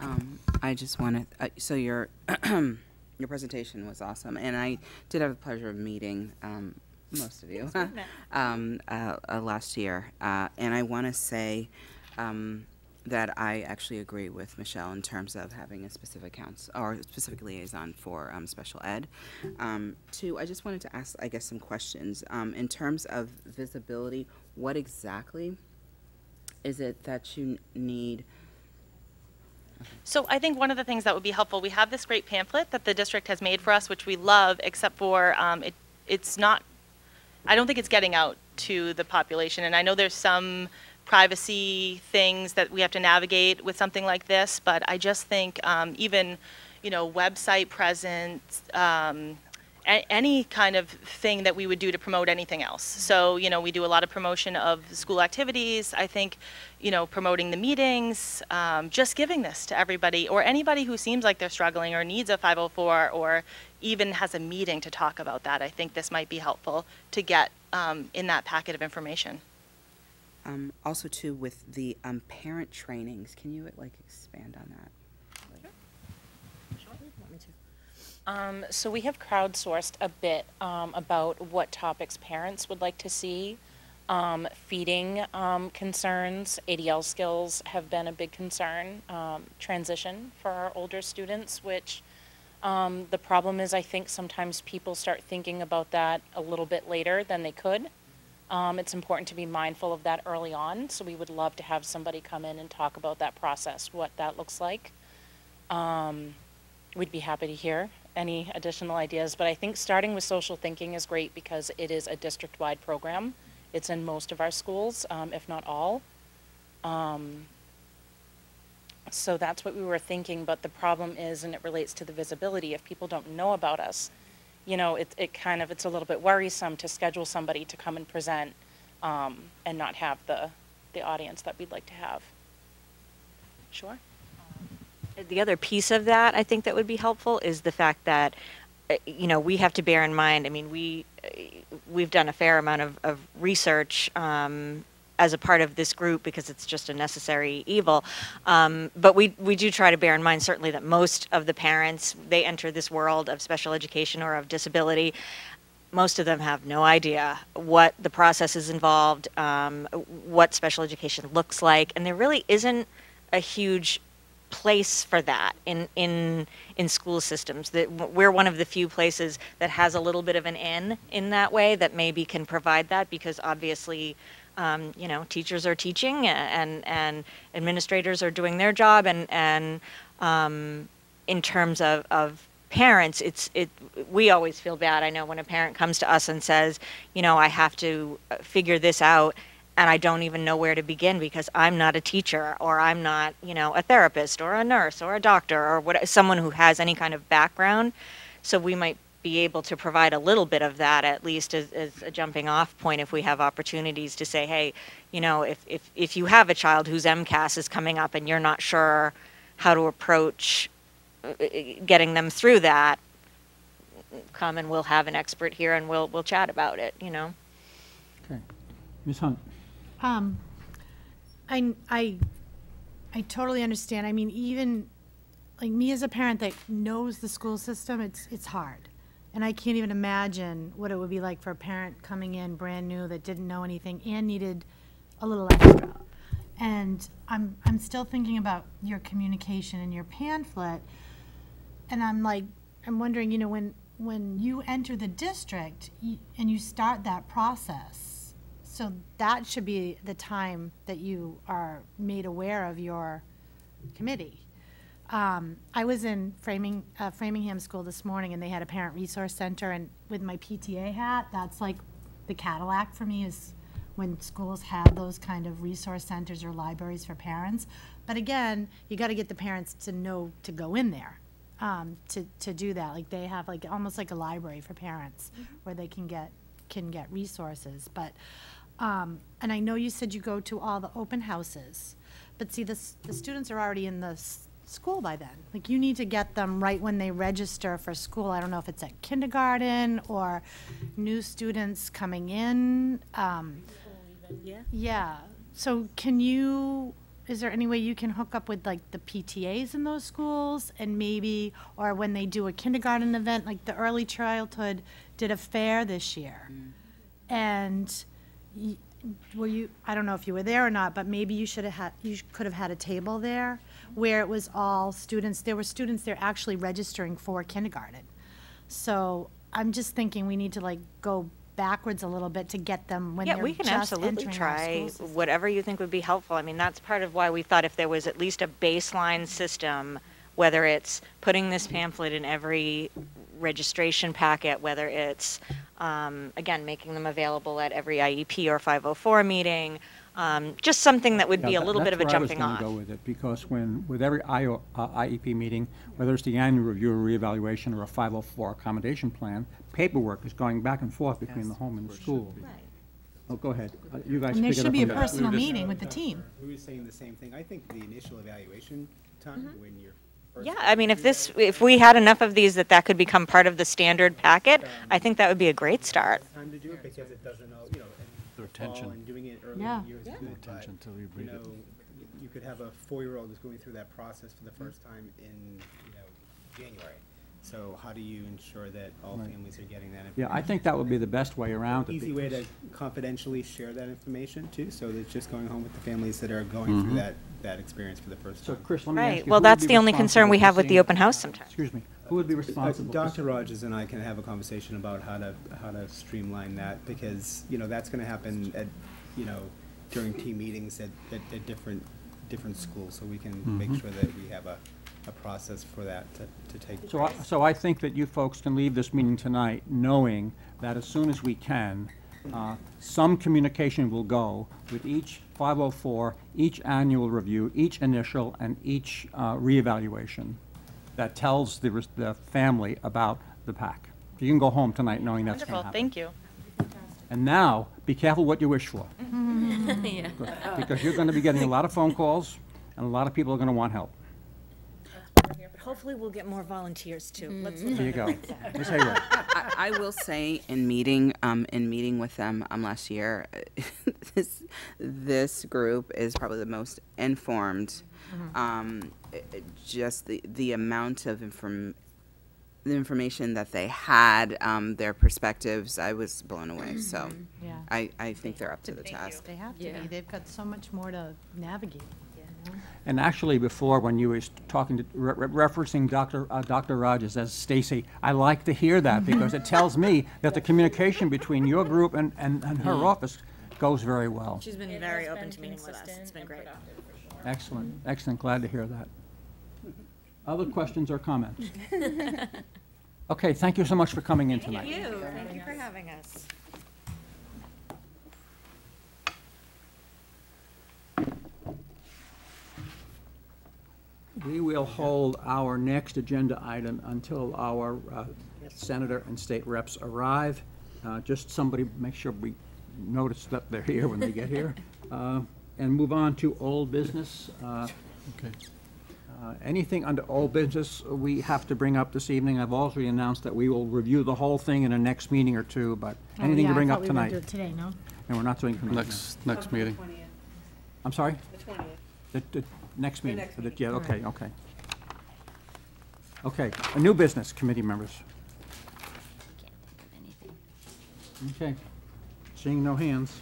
Um, I just wanted, uh, so your, your presentation was awesome, and I did have the pleasure of meeting, um, most of you, um, uh, uh, last year. Uh, and I want to say, um, that I actually agree with Michelle in terms of having a specific counsel or specific liaison for um, special ed. Um, two, I just wanted to ask, I guess, some questions. Um, in terms of visibility, what exactly is it that you need? So I think one of the things that would be helpful, we have this great pamphlet that the district has made for us, which we love, except for um, it, it's not, I don't think it's getting out to the population. And I know there's some privacy things that we have to navigate with something like this, but I just think um, even, you know, website presence, um, any kind of thing that we would do to promote anything else. So, you know, we do a lot of promotion of school activities. I think, you know, promoting the meetings, um, just giving this to everybody or anybody who seems like they're struggling or needs a 504 or even has a meeting to talk about that. I think this might be helpful to get um, in that packet of information. Um, also, too, with the um, parent trainings, can you like expand on that? Um, so we have crowdsourced a bit um, about what topics parents would like to see. Um, feeding um, concerns, ADL skills have been a big concern. Um, transition for our older students, which um, the problem is, I think sometimes people start thinking about that a little bit later than they could. Um, it's important to be mindful of that early on, so we would love to have somebody come in and talk about that process, what that looks like. Um, we'd be happy to hear any additional ideas. But I think starting with social thinking is great because it is a district-wide program. It's in most of our schools, um, if not all. Um, so that's what we were thinking, but the problem is, and it relates to the visibility, if people don't know about us, you know, it, it kind of, it's a little bit worrisome to schedule somebody to come and present um, and not have the, the audience that we'd like to have. Sure. The other piece of that, I think that would be helpful, is the fact that, uh, you know, we have to bear in mind, I mean, we, uh, we've done a fair amount of, of research um, as a part of this group because it's just a necessary evil. Um, but we, we do try to bear in mind certainly that most of the parents, they enter this world of special education or of disability. Most of them have no idea what the process is involved, um, what special education looks like, and there really isn't a huge place for that in in in school systems that we're one of the few places that has a little bit of an in in that way that maybe can provide that because obviously um, you know teachers are teaching and and administrators are doing their job and and um, in terms of, of parents it's it we always feel bad i know when a parent comes to us and says you know i have to uh, figure this out and I don't even know where to begin because I'm not a teacher or I'm not, you know, a therapist or a nurse or a doctor or what someone who has any kind of background. So we might be able to provide a little bit of that at least as, as a jumping off point if we have opportunities to say, hey, you know, if, if, if you have a child whose MCAS is coming up and you're not sure how to approach uh, uh, getting them through that, come and we'll have an expert here and we'll, we'll chat about it, you know. Okay. Ms. Hunt? Um, I, I, I totally understand. I mean, even like me as a parent that knows the school system, it's, it's hard. And I can't even imagine what it would be like for a parent coming in brand new that didn't know anything and needed a little extra. And I'm, I'm still thinking about your communication and your pamphlet. And I'm like, I'm wondering, you know, when, when you enter the district and you start that process, so that should be the time that you are made aware of your committee. Um, I was in Framing, uh, Framingham School this morning, and they had a parent resource center, and with my PTA hat, that's like the Cadillac for me is when schools have those kind of resource centers or libraries for parents. But again, you got to get the parents to know to go in there um, to to do that. Like they have like almost like a library for parents where they can get can get resources. But um, and I know you said you go to all the open houses, but see, the, the students are already in the school by then. Like, you need to get them right when they register for school. I don't know if it's at kindergarten or new students coming in. Um, Yeah. yeah, so can you, is there any way you can hook up with like the PTAs in those schools and maybe, or when they do a kindergarten event, like the early childhood did a fair this year? And y- were you, I don't know if you were there or not, but maybe you should have had, you could have had a table there where it was all students, there were students there actually registering for kindergarten. So I'm just thinking we need to like go backwards a little bit to get them when yeah, they're we can just absolutely entering our try whatever you think would be helpful. I mean, that's part of why we thought if there was at least a baseline system, whether it's putting this pamphlet in every registration packet, whether it's, um, again, making them available at every IEP or 504 meeting, um, just something that would be Yeah, a little bit of a jumping That's off. where I was going to go with it, because when, with every IO uh, IEP meeting, whether it's the annual review or reevaluation or a 504 accommodation plan, paperwork is going back and forth between the home and the school. Right. Oh, go ahead. Uh, You guys And there should be a on that. personal meeting with the team. We were saying the same thing. I think the initial evaluation time, when you're. Yeah, I mean, if this, if we had enough of these that that could become part of the standard packet, I think that would be a great start. Time to do it because it doesn't, you know, The and fall retention. and doing it early Yeah. in the year is Yeah. good, but, Retention till you you read it. know, you could have a four-year-old who's going through that process for the mm-hmm. first time in, you know, January. So how do you ensure that all Right. families are getting that information? Yeah, I think that would be the best way around it. Easy way to confidentially share that information too, so that it's just going home with the families that are going through Mhm. that, that experience for the first So time. Chris, let me ask you. Right, who well, would that's be the only concern responsible we for have with the seeing- open house sometimes. Excuse me, who would be Uh, responsible? for Dr. Rogers and I can have a conversation about how to, how to streamline that, because, you know, that's gonna happen at, you know, during team meetings at, at, at different, different schools, so we can make Mhm. sure that we have a, a process for that to, to take So, I- place. so I think that you folks can leave this meeting tonight knowing that as soon as we can, uh, some communication will go with each 504, each annual review, each initial, and each uh, reevaluation that tells the, res- the family about the PAC. You can go home tonight knowing that's going to Wonderful, happen. thank you. And now, be careful what you wish for, Yeah. because you're going to be getting a lot of phone calls, and a lot of people are going to want help. Hopefully, we'll get more volunteers too. Let's There you look go. at that. Ms. Hayward. I, I will say in meeting, um, in meeting with them um, last year, this this group is probably the most informed. Um, it- it- just the the amount of inform the information that they had, um, their perspectives, I was blown away. So, Yeah. I, I think they're up to the task. They have to Yeah. be. They've got so much more to navigate. You know? And actually, before, when you were talking to, re- re- referencing Dr., uh, Dr. Rogers as Stacy, I like to hear that because it tells me that the communication between your group and, and, and her office goes very well. She's been very open to meeting with us. It's been great. Excellent, excellent, glad to hear that. Other questions or comments? Okay, thank you so much for coming in tonight. Thank you. Thank you for having us. We will hold our next agenda item until our uh, senator and state reps arrive. Uh, Just somebody make sure we notice that they're here when they get here. Uh, And move on to old business. Uh, Okay. uh, Anything under old business we have to bring up this evening? I've already announced that we will review the whole thing in a next meeting or two, but Oh, anything yeah, to I bring thought up we were gonna tonight? do it Today, no? And we're not doing it tonight. no. Next, next meeting. I'm sorry? The twentieth. The, the next meeting? next for the- meeting. Yeah, okay, okay. Okay, a new business, committee members. Okay, seeing no hands.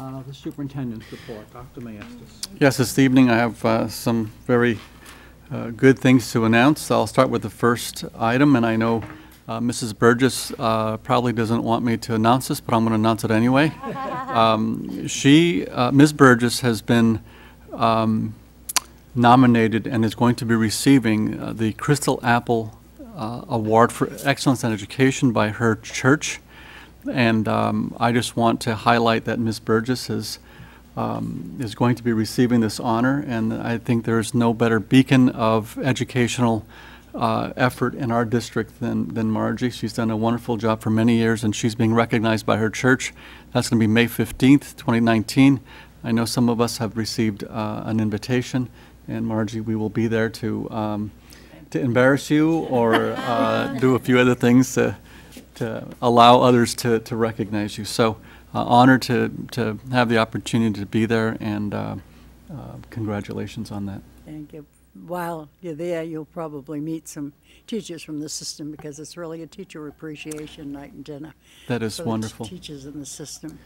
Uh, the superintendent's report, Dr. Maestas. Yes, this evening I have uh, some very uh, good things to announce. I'll start with the first item, and I know uh, Mrs. Burgess uh, probably doesn't want me to announce this, but I'm going to announce it anyway. Um, She, uh, Ms. Burgess has been um, nominated and is going to be receiving uh, the Crystal Apple uh, Award for Excellence in Education by her church. And um, I just want to highlight that Ms. Burgess is, um, is going to be receiving this honor, and I think there's no better beacon of educational uh, effort in our district than, than Margie. She's done a wonderful job for many years, and she's being recognized by her church. That's going to be May 15th, 2019. I know some of us have received uh, an invitation, and Margie, we will be there to, um, to embarrass you or uh, do a few other things to, to allow others to, to recognize you. So uh, honored to, to have the opportunity to be there, and uh, uh, congratulations on that. Thank you. While you're there, you'll probably meet some teachers from the system because it's really a teacher appreciation night and dinner. That is for the wonderful. Teachers in the system.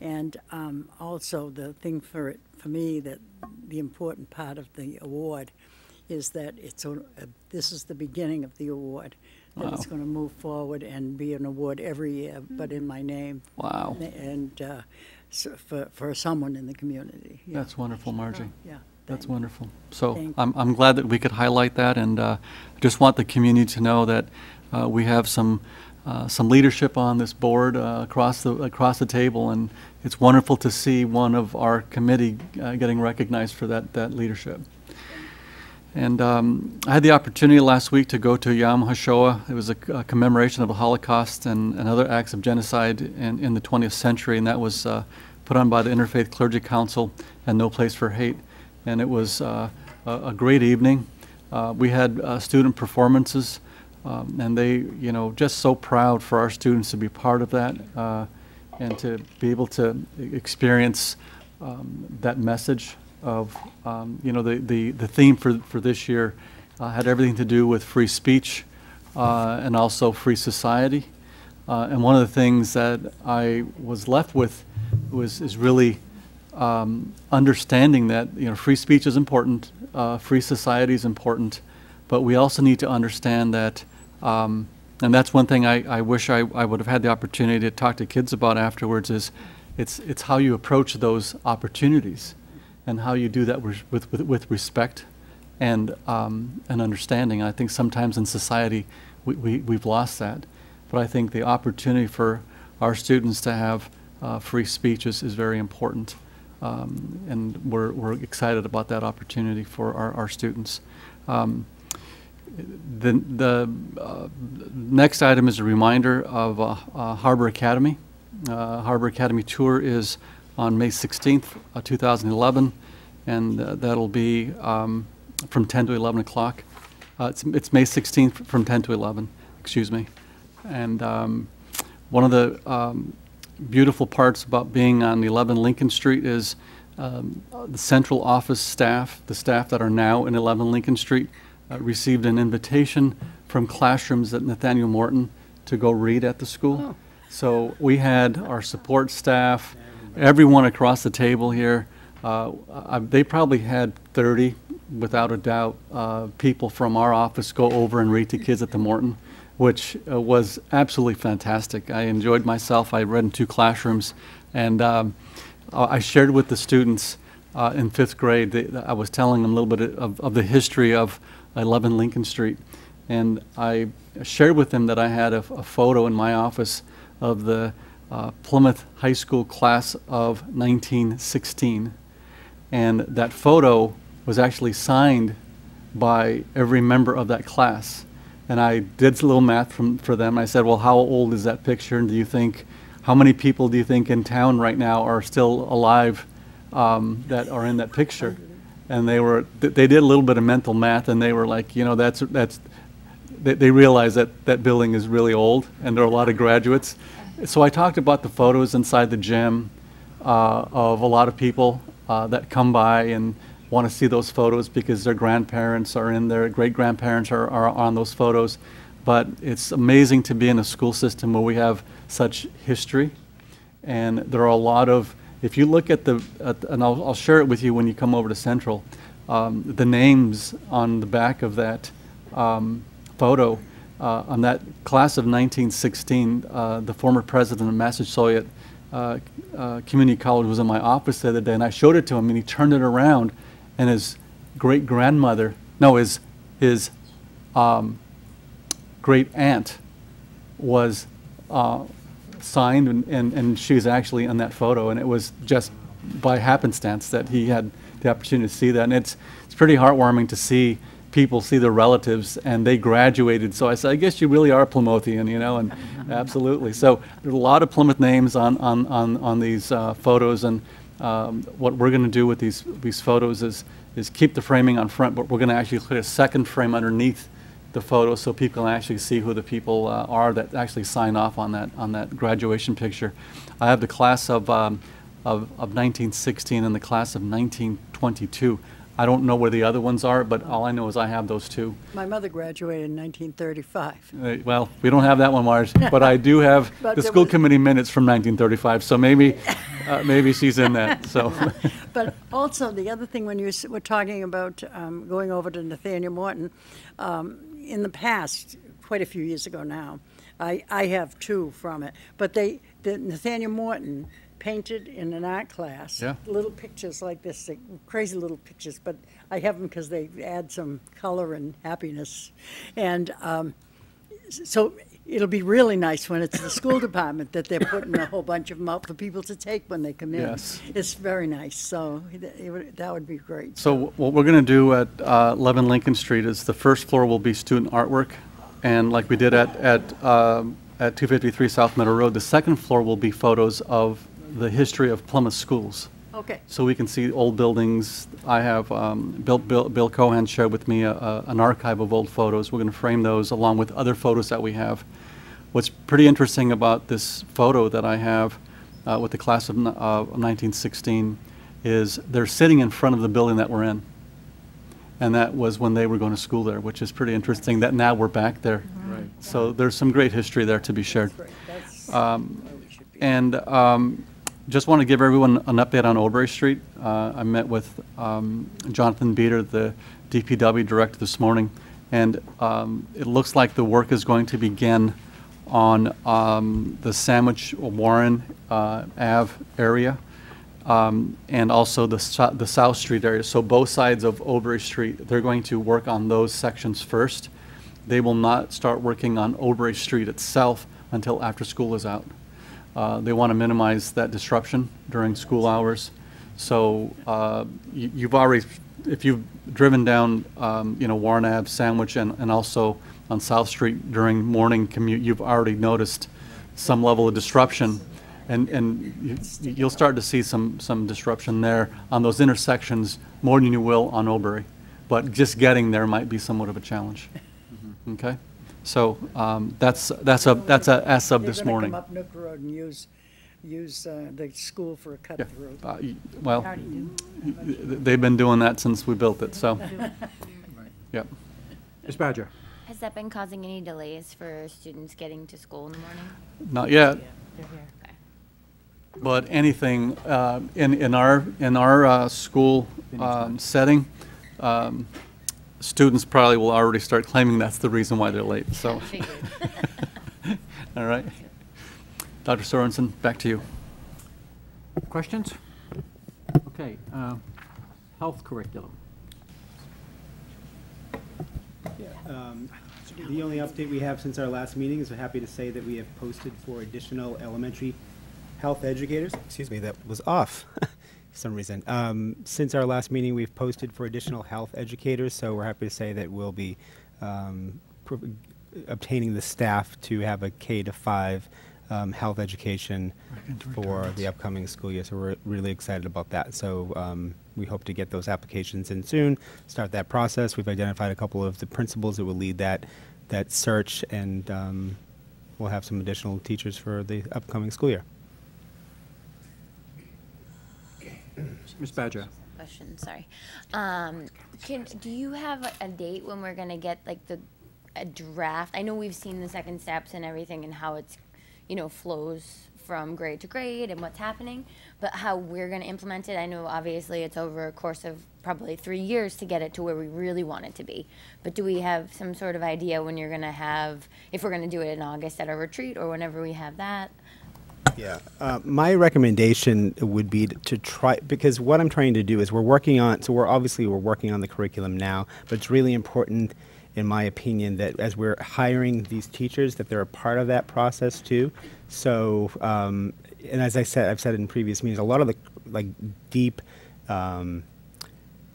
And um, also, the thing for it, for me, that the important part of the award is that it's, a, a- this is the beginning of the award. That it's going to move forward and be an award every year, but in my name. Wow. And uh, so for, for someone in the community. yeah. That's wonderful, Margie. Yeah. That's wonderful. So I'm, I'm glad that we could highlight that, and uh, I just want the community to know that uh, we have some, some leadership on this board uh, across the, across the table, and it's wonderful to see one of our committee uh, getting recognized for that, that leadership. And um, I had the opportunity last week to go to Yom HaShoah. It was a commemoration of the Holocaust and, and other acts of genocide in, in the 20th century, and that was uh, put on by the Interfaith Clergy Council and No Place for Hate. And it was uh, a, a great evening. Uh, we had uh, student performances, um, and they, you know, just so proud for our students to be part of that uh, and to be able to experience um, that message of, um, you know, the, the, the theme for, for this year uh, had everything to do with free speech uh, and also free society. Uh, and one of the things that I was left with was is really um, understanding that you know free speech is important, uh, free society is important, but we also need to understand that, um, and that's one thing I, I wish I, I would have had the opportunity to talk to kids about afterwards is, it's it's how you approach those opportunities, and how you do that with with, with respect, and um, an understanding. I think sometimes in society we, we, we've lost that. But I think the opportunity for our students to have uh, free speech is, is very important. Um, and we're, we're excited about that opportunity for our, our students. Um, the the uh, next item is a reminder of uh, uh, Harbor Academy. Uh, Harbor Academy tour is on May 16th, uh, 2011, and that'll be um, from 10 to 11 o'clock. It's, it's May 16th from 10 to 11, excuse me. And um, one of the um, beautiful parts about being on 11 Lincoln Street is um, the central office staff, the staff that are now in 11 Lincoln Street, uh, received an invitation from classrooms at Nathaniel Morton to go read at the school. So we had our support staff, everyone across the table here. Uh, I- They probably had 30, without a doubt, uh, people from our office go over and read to kids at the Morton, which uh, was absolutely fantastic. I enjoyed myself. I read in two classrooms, and um, I I shared with the students uh, in fifth grade, that I was telling them a little bit of of the history of 11 Lincoln Street. And I shared with them that I had a, a photo in my office of the uh, Plymouth High School class of 1916. And that photo was actually signed by every member of that class. And I did a little math from, for them. I said, well, how old is that picture? And do you think, how many people do you think in town right now are still alive um, that are in that picture? And they were they did a little bit of mental math and they were like, you know, that's, that's, they, they realized that that building is really old and there are a lot of graduates. So I talked about the photos inside the gym uh, of a lot of people uh, that come by and want to see those photos because their grandparents are in there, great grandparents are, are on those photos. But it's amazing to be in a school system where we have such history. And there are a lot of, if you look at the, at, and I'll, I'll share it with you when you come over to Central, um, the names on the back of that um, photo, uh, on that class of 1916, uh, the former president of Massasoit uh, uh, Community College was in my office the other day, and I showed it to him, and he turned it around, and his great grandmother, no, his his um, great aunt was uh, signed, and, and, and she was actually in that photo, and it was just by happenstance that he had the opportunity to see that, and it's it's pretty heartwarming to see people see their relatives and they graduated. So I said, I guess you really are Plymouthian, you know, and absolutely. So there's a lot of Plymouth names on, on, on, on these uh, photos. And um, what we're going to do with these, these photos is, is keep the framing on front, but we're going to actually put a second frame underneath the photos so people can actually see who the people uh, are that actually sign off on that, on that graduation picture. I have the class of, um, of, of 1916 and the class of 1922. I don't know where the other ones are, but all I know is I have those two. My mother graduated in 1935. Uh, Well, we don't have that one, Marge, but I do have the school committee minutes from 1935, so maybe, uh, maybe she's in that, so. But also, the other thing, when you were talking about um, going over to Nathaniel Morton, um, in the past, quite a few years ago now, I, I have two from it, but they, the Nathaniel Morton painted in an art class. Yeah. Little pictures like this, like crazy little pictures, but I have them because they add some color and happiness. And um, so it'll be really nice when it's the school department that they're putting a whole bunch of them out for people to take when they come in. Yes. It's very nice, so th- it would- that would be great. So what we're going to do at uh, 11 Lincoln Street is the first floor will be student artwork, and like we did at, at, um, at 253 South Meadow Road, the second floor will be photos of the history of Plymouth schools. Okay. So we can see old buildings. I have, um, Bill, Bill, Bill Cohen shared with me a, a, an archive of old photos. We're going to frame those along with other photos that we have. What's pretty interesting about this photo that I have uh, with the class of, uh, of 1916 is they're sitting in front of the building that we're in. And that was when they were going to school there, which is pretty interesting that now we're back there. Right. So there's some great history there to be shared. Um, And um, just want to give everyone an update on Obery Street. Uh, I met with um, Jonathan Beder, the DPW director, this morning, and um, it looks like the work is going to begin on um, the Sandwich Warren uh, Ave area. um, and also the, the South Street area. So both sides of Obery Street, they're going to work on those sections first. They will not start working on Obery Street itself until after school is out. Uh, They want to minimize that disruption during school hours. So uh, you- you've already, if you've driven down, um, you know, Warren Ave, Sandwich, and and also on South Street during morning commute, you've already noticed some level of disruption. And, and you- you'll start to see some, some disruption there on those intersections more than you will on Obery. But just getting there might be somewhat of a challenge. Okay? So um, that's, that's a, that's a as of this morning. They're going to come up Nook Road and use, use uh, the school for a Yeah. cut-through. Uh, Well, they've been doing that since we built it, so, yep. Ms. Badger? Has that been causing any delays for students getting to school in the morning? Not yet. They're. Okay. But anything, uh, in, in our, in our uh, school um, setting, um, students probably will already start claiming that's the reason why they're late, so. All right. Dr. Sorensen, back to you. Questions? Okay, uh, health curriculum. Um, The only update we have since our last meeting is we're happy to say that we have posted for additional elementary health educators, excuse me, that was off for some reason. Um, Since our last meeting, we've posted for additional health educators, so we're happy to say that we'll be um, obtaining the staff to have a K to five um, health education for the upcoming school year. So we're really excited about that. So um, we hope to get those applications in soon, start that process. We've identified a couple of the principals that will lead that that search, and um, we'll have some additional teachers for the upcoming school year. Ms. Badger? Question, sorry. Um, can, do you have a- date when we're gonna get like the, a draft? I know we've seen the second steps and everything and how it's, you know, flows from grade to grade and what's happening, but how we're gonna implement it, I know obviously it's over a course of probably three years to get it to where we really want it to be. But do we have some sort of idea when you're gonna have, if we're gonna do it in August at our retreat or whenever we have that? Yeah. Uh, my recommendation would be to try because what I'm trying to do is we're working on. So we're obviously we're working on the curriculum now, but it's really important, in my opinion, that as we're hiring these teachers, that they're a part of that process too. So, um, and as I said, I've said in previous meetings, a lot of the like deep. Um,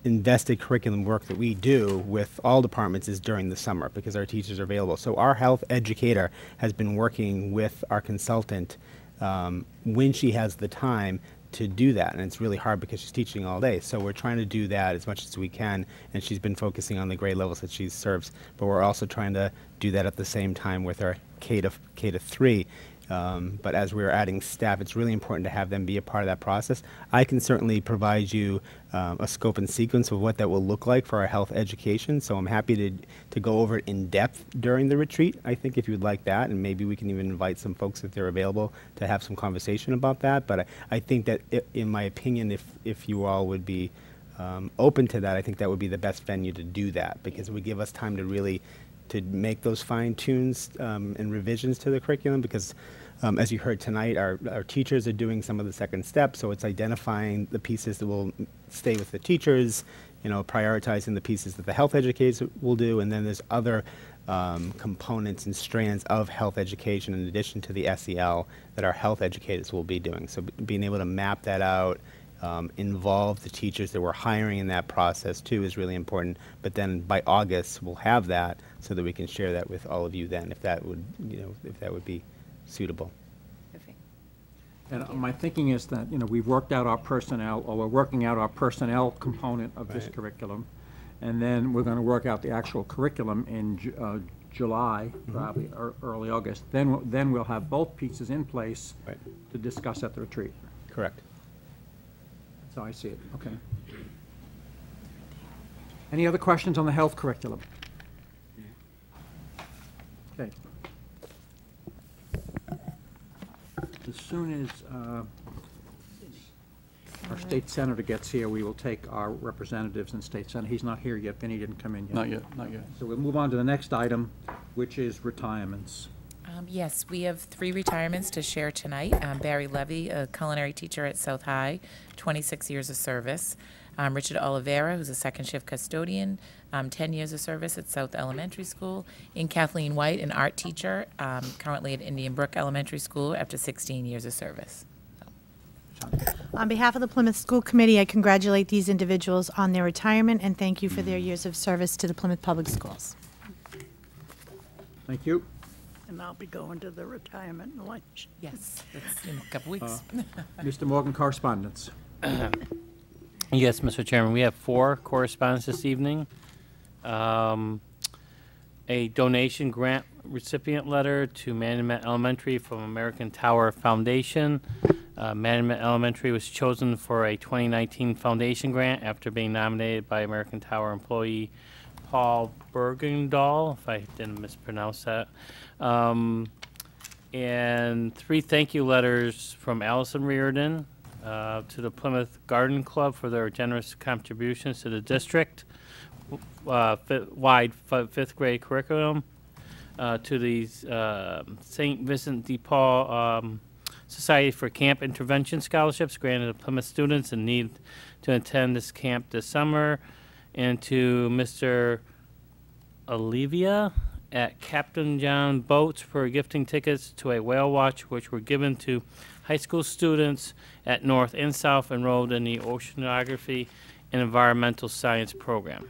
invested curriculum work that we do with all departments is during the summer because our teachers are available. So our health educator has been working with our consultant um, when she has the time to do that. And it's really hard because she's teaching all day. So we're trying to do that as much as we can. And she's been focusing on the grade levels that she serves. But we're also trying to do that at the same time with our K to, K to three. Um, but as we're adding staff, it's really important to have them be a part of that process. I can certainly provide you um, a scope and sequence of what that will look like for our health education. So I'm happy to, to go over it in depth during the retreat, I think, if you'd like that. And maybe we can even invite some folks, if they're available, to have some conversation about that. But I, I think that, i in my opinion, if, if you all would be um, open to that, I think that would be the best venue to do that because it would give us time to really to make those fine tunes um, and revisions to the curriculum because um, as you heard tonight our, our teachers are doing some of the second steps. So it's identifying the pieces that will stay with the teachers you know prioritizing the pieces that the health educators will do. And then there's other um, components and strands of health education in addition to the SEL that our health educators will be doing. So being able to map that out um, involve the teachers that we're hiring in that process too is really important. But then by August, we'll have that so that we can share that with all of you then, if that would, you know, if that would be suitable. And my thinking is that, you know, we've worked out our personnel, or we're working out our personnel component of this Right. curriculum. And then we're gonna work out the actual curriculum in Ju- uh, July, probably, or early August. Then, we'll- then we'll have both pieces in place Right. to discuss at the retreat. Correct. That's how I see it, okay. Any other questions on the health curriculum? Okay. As soon as uh, our state senator gets here, we will take our representatives in state senate. He's not here yet, Vinny didn't come in yet. Not yet, not yet. So we'll move on to the next item, which is retirements. Um, Um, yes, we have three retirements to share tonight. Um, Barry Levy, a culinary teacher at South High, 26 years of service. Um, Richard Oliveira, who's a second shift custodian, um, 10 years of service at South Elementary School. And Kathleen White, an art teacher, um, currently at Indian Brook Elementary School after 16 years of service. On behalf of the Plymouth School Committee, I congratulate these individuals on their retirement and thank you for their years of service to the Plymouth Public Schools. Thank you. And I'll be going to the retirement lunch. Yes, that's in a couple weeks. Uh, Mr. Morgan, correspondence. Yes, Mr. Chairman, we have four correspondence this evening. Um, A donation grant recipient letter to Manomet Elementary from American Tower Foundation. Uh, Manomet Elementary was chosen for a 2019 foundation grant after being nominated by American Tower employee Paul Bergendahl, if I didn't mispronounce that. Um, and three thank you letters from Allison Reardon uh, to the Plymouth Garden Club for their generous contributions to the district uh, wide fifth grade curriculum, uh, to the uh, St. Vincent de Paul um, Society for Camp Invention Scholarships granted to Plymouth students in need to attend this camp this summer, and to Mr. Avila at Captain John Boats for gifting tickets to a whale watch, which were given to high school students at North and South enrolled in the Oceanography and Environmental Science program.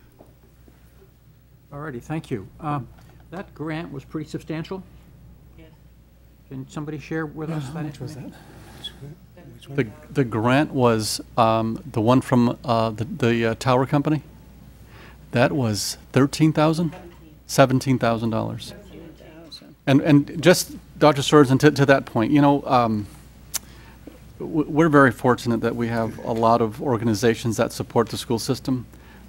Alrighty, thank you. Um, That grant was pretty substantial? Can somebody share with us that information? The, the grant was um, the one from uh, the, the uh, tower company. That was thirteen thousand, seventeen thousand dollars. And and just Dr. Sorensen to, to that point, you know, um, w- we're very fortunate that we have a lot of organizations that support the school system.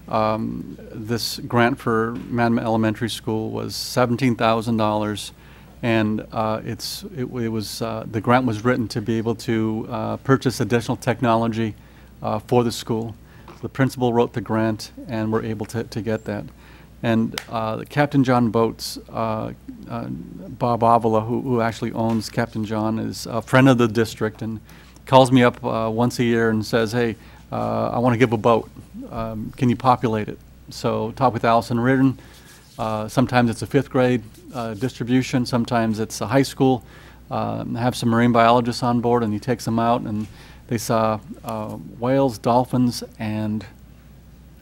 Um, this grant for Manomet Elementary School was seventeen thousand dollars. And uh, it's, it it was, uh, the grant was written to be able to uh, purchase additional technology uh, for the school. The principal wrote the grant, and we're able to, to get that. And uh, Captain John Boats, uh, Bob Avila, who, who actually owns Captain John, is a friend of the district and calls me up uh, once a year and says, hey, uh, I want to give a boat. Um, Can you populate it? So talk with Allison Reardon. Uh, Sometimes it's a fifth grade uh, distribution, sometimes it's a high school. Um, Have some marine biologists on board, and he takes them out, and they saw uh, whales, dolphins, and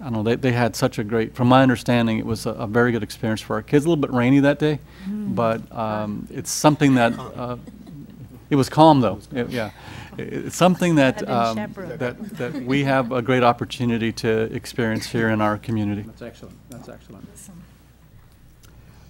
I don't know, they, they had such a great, from my understanding, it was a, a very good experience for our kids. A little bit rainy that day, Mm. but um, it's something that, uh, it was calm though, It- yeah. It- It's something that, um, that, that we have a great opportunity to experience here in our community. That's excellent, that's excellent.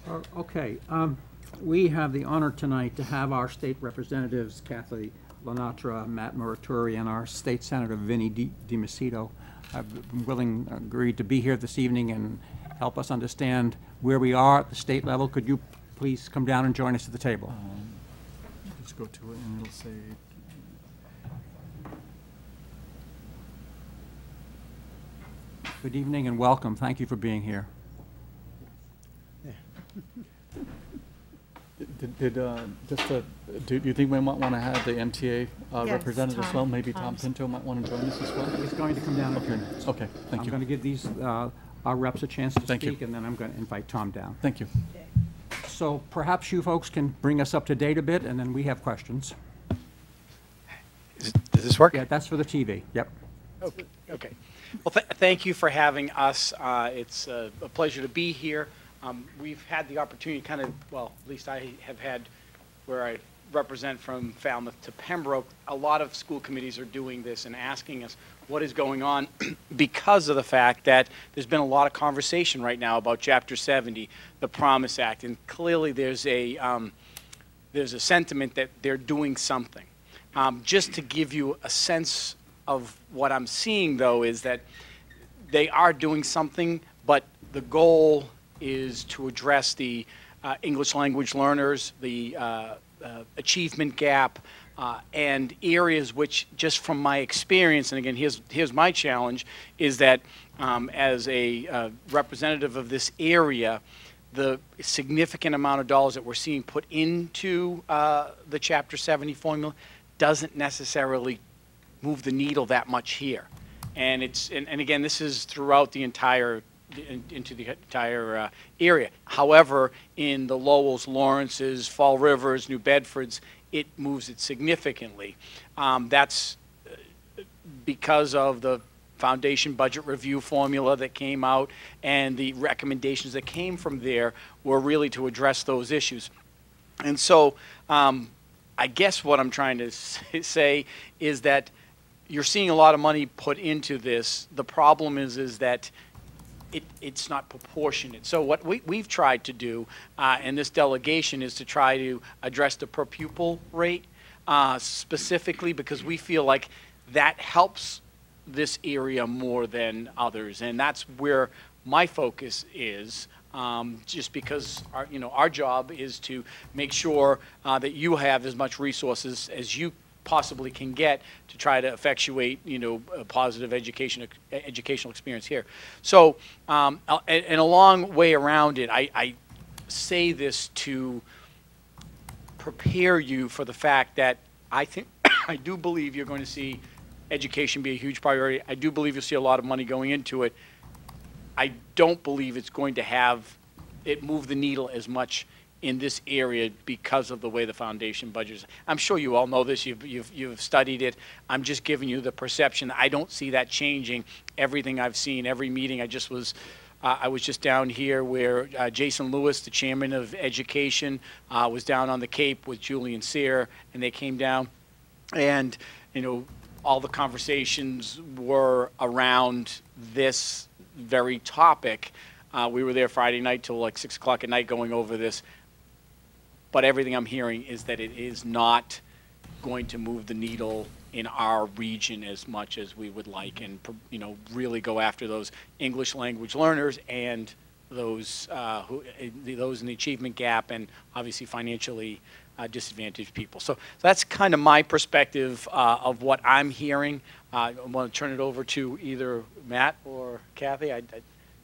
Uh, Okay, um, we have the honor tonight to have our state representatives, Kathy LaNatra, Matt Muratore, and our state senator, Vinnie Di Di Macedo, have been willing, agreed to be here this evening and help us understand where we are at the state level. Could you please come down and join us at the table? Just go to it and it'll say. Good evening and welcome, thank you for being here. Did, did, uh, just, uh, do do you think we might want to have the MTA uh, Yes, represented as well? Maybe Tom Tom's- Pinto might want to join us as well? He's going to come down and Okay, join us. okay, thank you. I'm going to give these, uh, our reps a chance to Thank you. speak, and then I'm going to invite Tom down. Thank you. So perhaps you folks can bring us up to date a bit, and then we have questions. Does this work? Yeah, that's for the TV, yep. Okay. Okay. Well, th- thank you for having us. Uh, It's uh, a pleasure to be here. Um, We've had the opportunity kind of, well, at least I have had, where I represent from Falmouth to Pembroke, a lot of school committees are doing this and asking us what is going on because of the fact that there's been a lot of conversation right now about Chapter 70, the Promise Act, and clearly there's a, um, there's a sentiment that they're doing something. Um, just to give you a sense of what I'm seeing, though, is that they are doing something, but the goal is to address the uh, English language learners, the uh, uh, achievement gap, uh, and areas which, just from my experience, and again, here's, here's my challenge, is that um, as a uh, representative of this area, the significant amount of dollars that we're seeing put into uh, the Chapter 70 formula doesn't necessarily move the needle that much here. And it's, and, and again, this is throughout the entire, in- into the entire uh, area. However, in the Lowells, Lawrences, Fall Rivers, New Bedfords, it moves it significantly. Um, That's uh, because of the foundation budget review formula that came out and the recommendations that came from there were really to address those issues. And so, um, I guess what I'm trying to say is that you're seeing a lot of money put into this. The problem is, is that it, it's not proportionate. So what we, we've tried to do, uh, in this delegation, is to try to address the per pupil rate, uh, specifically because we feel like that helps this area more than others. And that's where my focus is, um, just because our, you know, our job is to make sure uh, that you have as much resources as you possibly can get to try to effectuate, you know, a positive education, educational experience here. So, um, and, and a long way around it, I, I say this to prepare you for the fact that I think, I do believe you're going to see education be a huge priority. I do believe you'll see a lot of money going into it. I don't believe it's going to have it move the needle as much in this area because of the way the foundation budget is. I'm sure you all know this, you've, you've, you've studied it. I'm just giving you the perception. I don't see that changing. Everything I've seen, every meeting, I just was, uh, I was just down here where uh, Jason Lewis, the chairman of education, uh, was down on the Cape with Julian Cyr, and they came down. And, you know, all the conversations were around this very topic. Uh, we were there Friday night till like six o'clock at night going over this. But everything I'm hearing is that it is not going to move the needle in our region as much as we would like and, you know, really go after those English language learners and those, uh, who, eh, those in the achievement gap and obviously financially uh, disadvantaged people. So that's kind of my perspective uh, of what I'm hearing. Uh, I want to turn it over to either Matt or Kathy. I, I,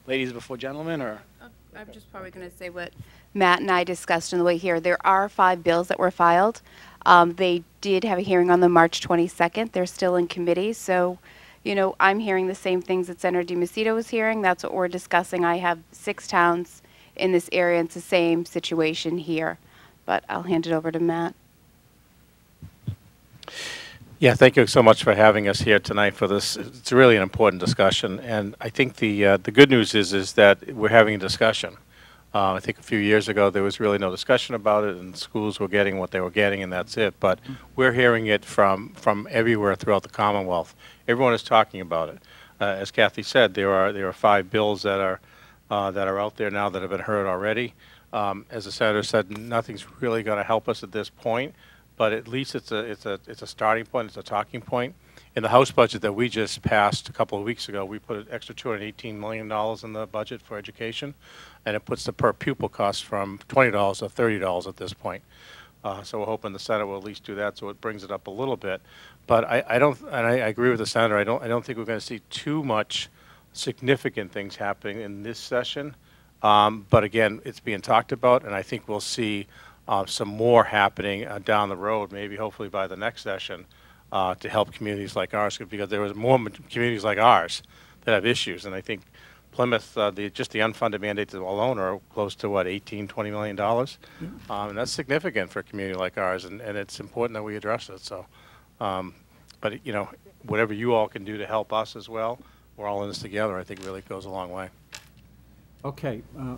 ladies before gentlemen, or I'm just probably going to say what Matt and I discussed on the way here. There are five bills that were filed. Um, they did have a hearing on the March 22nd. They're still in committee, so you know I'm hearing the same things that Senator deMacedo was hearing. That's what we're discussing. I have six towns in this area. It's the same situation here, but I'll hand it over to Matt. Yeah, thank you so much for having us here tonight for this. It's really an important discussion, and I think the uh, the good news is is that we're having a discussion. Uh, I think a few years ago there was really no discussion about it, and schools were getting what they were getting, and that's it. But we're hearing it from from everywhere throughout the Commonwealth. Everyone is talking about it. Uh, as Kathy said, there are there are five bills that are uh, that are out there now that have been heard already. Um, as the senator said, nothing's really going to help us at this point but at least it's a it's a it's a starting point. It's a talking point. In the House budget that we just passed a couple of weeks ago, we put an extra 218 million dollars in the budget for education, and it puts the per pupil cost from 20 dollars to 30 dollars at this point. Uh, so we're hoping the Senate will at least do that, so it brings it up a little bit. But I, I don't, and I, I agree with the senator. I don't I don't think we're going to see too much significant things happening in this session. Um, but again, it's being talked about, and I think we'll see uh, some more happening uh, down the road, maybe hopefully by the next session, uh, to help communities like ours, because there was more communities like ours that have issues, and I think Plymouth, uh, the, just the unfunded mandates alone are close to what, 18, 20 million dollars? Um, and that's significant for a community like ours, and, and it's important that we address it, so. Um, but, you know, whatever you all can do to help us as well, we're all in this together, I think really goes a long way. Okay, uh, uh,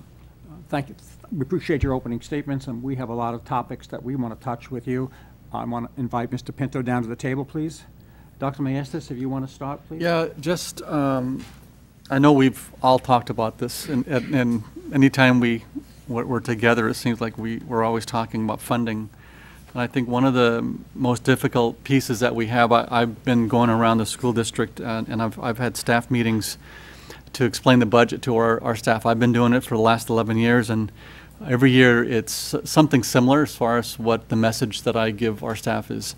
thank you. We appreciate your opening statements, and we have a lot of topics that we want to touch with you. I want to invite Mr. Pinto down to the table, please. Dr. Maestas, if you want to start, please. Yeah, just, um, I know we've all talked about this, and, and anytime we, we're together, it seems like we, we're always talking about funding. And I think one of the most difficult pieces that we have, I, I've been going around the school district, and, and I've, I've had staff meetings to explain the budget to our, our staff. I've been doing it for the last 11 years, and every year it's something similar as far as what the message that I give our staff is.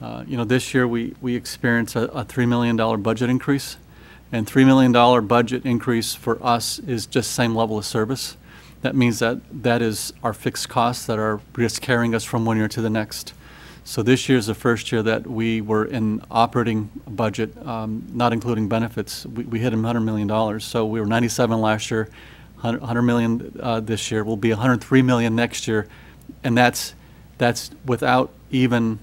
Uh, you know, this year we, we experienced a, a $3 million budget increase, and $3 million budget increase for us is just same level of service. That means that that is our fixed costs that are just carrying us from one year to the next. So this year is the first year that we were in operating budget, um, not including benefits. We, we hit $100 million. So we were 97 last year, 100, 100 million uh, this year. We'll be 103 million next year, and that's that's without even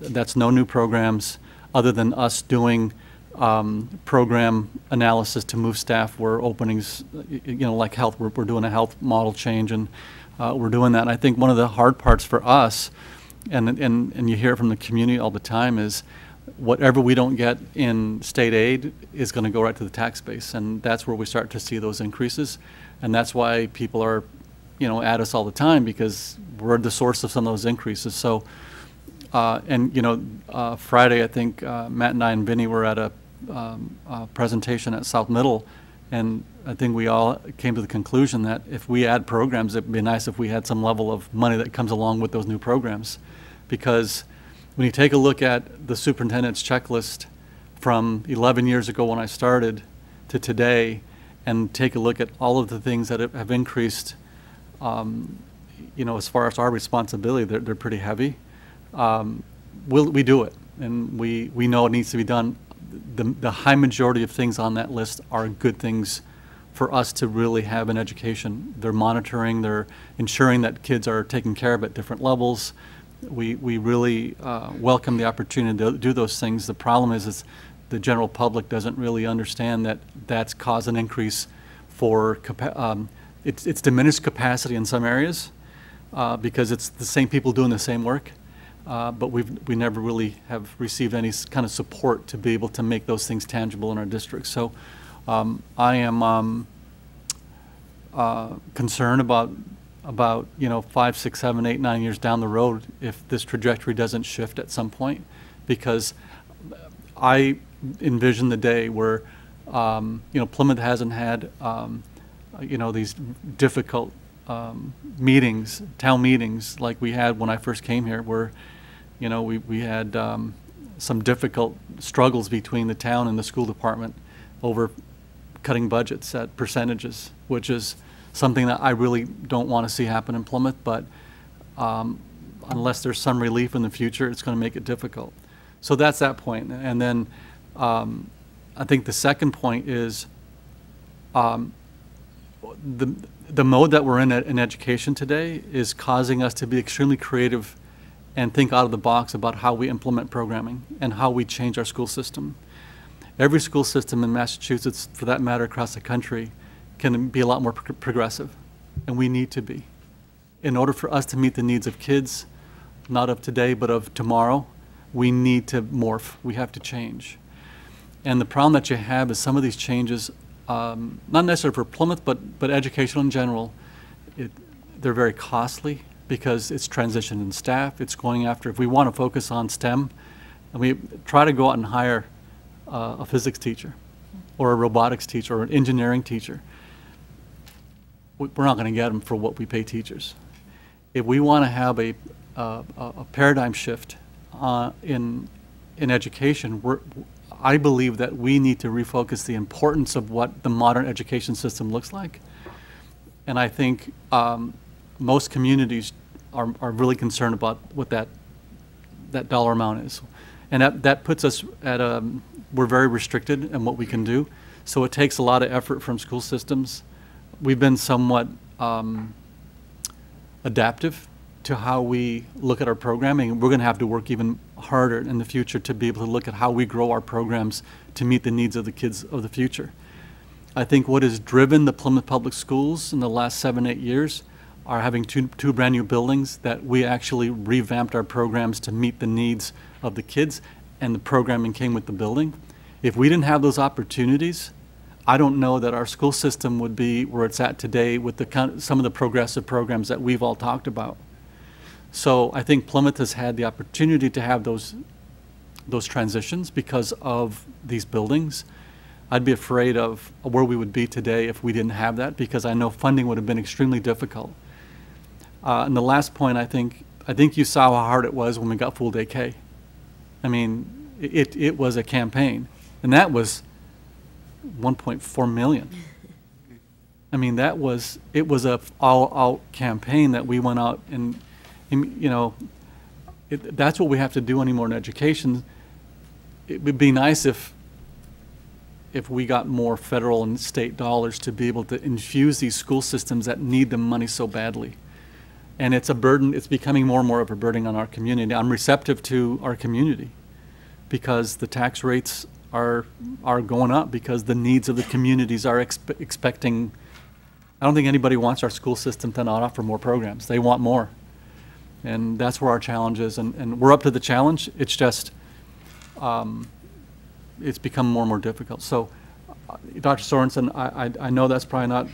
that's no new programs other than us doing um, program analysis to move staff where openings, you know, like health, we're, we're doing a health model change and uh, we're doing that. And I think one of the hard parts for us, and, and, and you hear it from the community all the time, is whatever we don't get in state aid is going to go right to the tax base. And that's where we start to see those increases. And that's why people are, you know, at us all the time because we're the source of some of those increases. So, uh, and, you know, uh, Friday, I think uh, Matt and I and Vinny were at a um, uh, presentation at South Middle, and I think we all came to the conclusion that if we add programs, it'd be nice if we had some level of money that comes along with those new programs. Because when you take a look at the superintendent's checklist from 11 years ago when I started to today, and take a look at all of the things that have- increased, um, you know, as far as our responsibility, they're, they're pretty heavy. Um, we'll, we do it, and we, we know it needs to be done. The, the high majority of things on that list are good things for us to really have an education. They're monitoring, they're ensuring that kids are taken care of at different levels. We, we really uh, welcome the opportunity to do those things. The problem is, is the general public doesn't really understand that that's caused an increase for, um, it's, it's diminished capacity in some areas uh, because it's the same people doing the same work. Uh, but we've, we never really have received any kind of support to be able to make those things tangible in our district. So um, I am um, uh, concerned about, about, you know, five, six, seven, eight, nine years down the road if this trajectory doesn't shift at some point. Because I envision the day where, um, you know, Plymouth hasn't had, um, you know, these difficult um, meetings, town meetings, like we had when I first came here, where, you know, we, we had um, some difficult struggles between the town and the school department over cutting budgets at percentages, which is something that I really don't want to see happen in Plymouth, but um, unless there's some relief in the future, it's going to make it difficult. So that's that point. And then um, I think the second point is um, the, the mode that we're in in education today is causing us to be extremely creative and think out of the box about how we implement programming and how we change our school system. Every school system in Massachusetts, for that matter, across the country, can be a lot more pro- progressive, and we need to be. In order for us to meet the needs of kids, not of today, but of tomorrow, we need to morph. We have to change. And the problem that you have is some of these changes, um, not necessarily for Plymouth, but, but educational in general, it, they're very costly because it's transition in staff. It's going after, if we want to focus on STEM, and we try to go out and hire uh, a physics teacher or a robotics teacher or an engineering teacher. We- We're not going to get them for what we pay teachers. If we want to have a, uh, a paradigm shift uh, in, in education, I believe that we need to refocus the importance of what the modern education system looks like. And I think um, most communities are, are really concerned about what that, that dollar amount is. And that, that puts us at a, we're very restricted in what we can do. So it takes a lot of effort from school systems. We've been somewhat um, adaptive to how we look at our programming. We're going to have to work even harder in the future to be able to look at how we grow our programs to meet the needs of the kids of the future. I think what has driven the Plymouth Public Schools in the last seven, eight years are having two, two brand-new buildings that we actually revamped our programs to meet the needs of the kids, and the programming came with the building. If we didn't have those opportunities, I don't know that our school system would be where it's at today with the, some of the progressive programs that we've all talked about. So I think Plymouth has had the opportunity to have those, those transitions because of these buildings. I'd be afraid of where we would be today if we didn't have that, because I know funding would have been extremely difficult. Uh, and the last point, I think, I think you saw how hard it was when we got full day K. I mean, it, it was a campaign, and that was 1.4 million. I mean, that was, it was a all-out campaign that we went out and, and, you know, it, that's what we have to do anymore in education. It would be nice if, if we got more federal and state dollars to be able to infuse these school systems that need the money so badly. And it's a burden, it's becoming more and more of a burden on our community. I'm receptive to our community because the tax rates are, are going up because the needs of the communities are expe- expecting, I don't think anybody wants our school system to not offer more programs. They want more. And that's where our challenge is, and, and we're up to the challenge. It's just, um, it's become more and more difficult. So, Dr. Sorensen, I, I, I know that's probably not,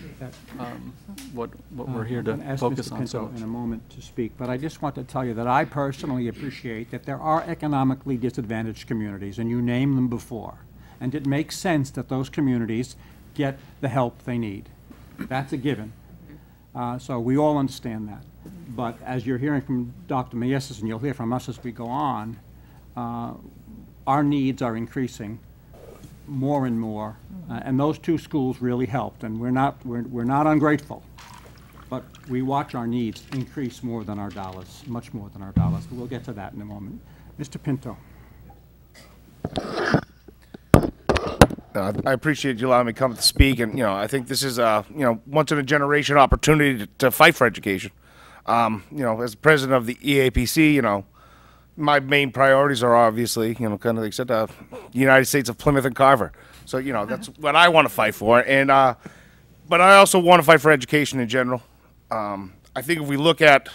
um, what, what we're here to Uh, ask focus Mr. on so much. in a moment to speak, but I just want to tell you that I personally appreciate that there are economically disadvantaged communities, and you named them before. And it makes sense that those communities get the help they need. That's a given. Uh, So we all understand that. But as you're hearing from Dr. Maestas, and you'll hear from us as we go on, uh, our needs are increasing more and more, uh, and those two schools really helped, and we're not, we're we're not ungrateful. But we watch our needs increase more than our dollars, much more than our dollars. But we'll get to that in a moment. Mr. Pinto? Uh, I appreciate you allowing me to come to speak, and you know, I think this is a you know once in a generation opportunity to, to fight for education. Um, you know, as president of the EAPC, you know, my main priorities are obviously you know kind of I said, uh, the United States of Plymouth and Carver. So you know that's what I want to fight for, and uh, but I also want to fight for education in general. Um, I think if we look at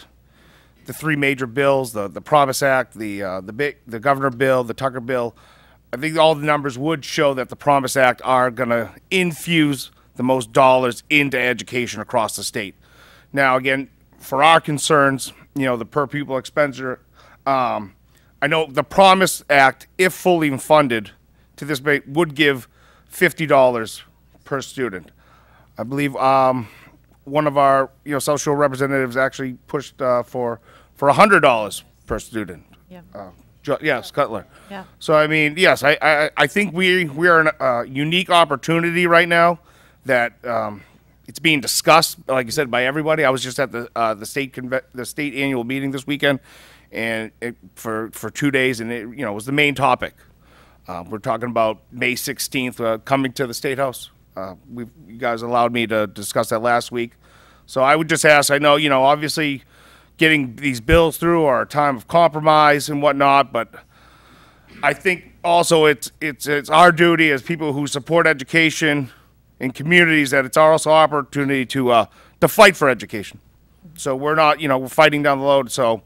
the three major bills, the the Promise Act, the uh, the big, the Governor bill, the Tucker bill. I think all the numbers would show that the Promise Act are going to infuse the most dollars into education across the state. Now, again, for our concerns, you know, the per pupil expenditure, um, I know the Promise Act, if fully funded to this rate, would give fifty dollars per student. I believe um, one of our you know South Shore representatives actually pushed uh, for for hundred dollars per student. Yeah. Uh, yes, Cutler. Yeah. So I mean, yes, I I, I think we we are in a uh, unique opportunity right now that um, it's being discussed, like you said, by everybody. I was just at the uh, the state conve- the state annual meeting this weekend, and it, for for two days, and it you know was the main topic. Uh, we're talking about May 16th uh, coming to the State House. Uh, we you guys allowed me to discuss that last week, so I would just ask. I know you know obviously getting these bills through are a time of compromise and whatnot, but I think also it's it's it's our duty as people who support education in communities that it's also our opportunity to uh, to fight for education. So we're not you know we're fighting down the road. So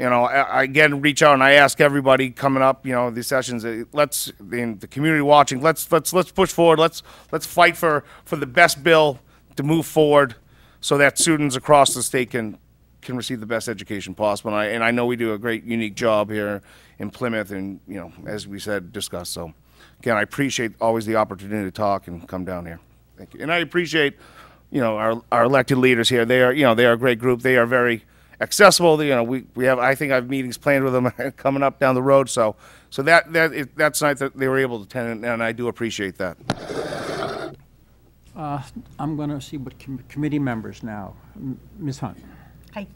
you know I, again reach out and I ask everybody coming up you know these sessions uh, let's in the community watching let's let's let's push forward let's let's fight for for the best bill to move forward so that students across the state can can receive the best education possible. And I, and I know we do a great, unique job here in Plymouth, and you know, as we said, discuss. So, again, I appreciate always the opportunity to talk and come down here. Thank you. And I appreciate, you know, our our elected leaders here. They are, you know, they are a great group. They are very accessible. You know, we, we have. I think I have meetings planned with them coming up down the road. So, so that that it, that's nice that they were able to attend, and I do appreciate that. Uh, I'm going to see what com- committee members now. M- Ms. Hunt? Hi.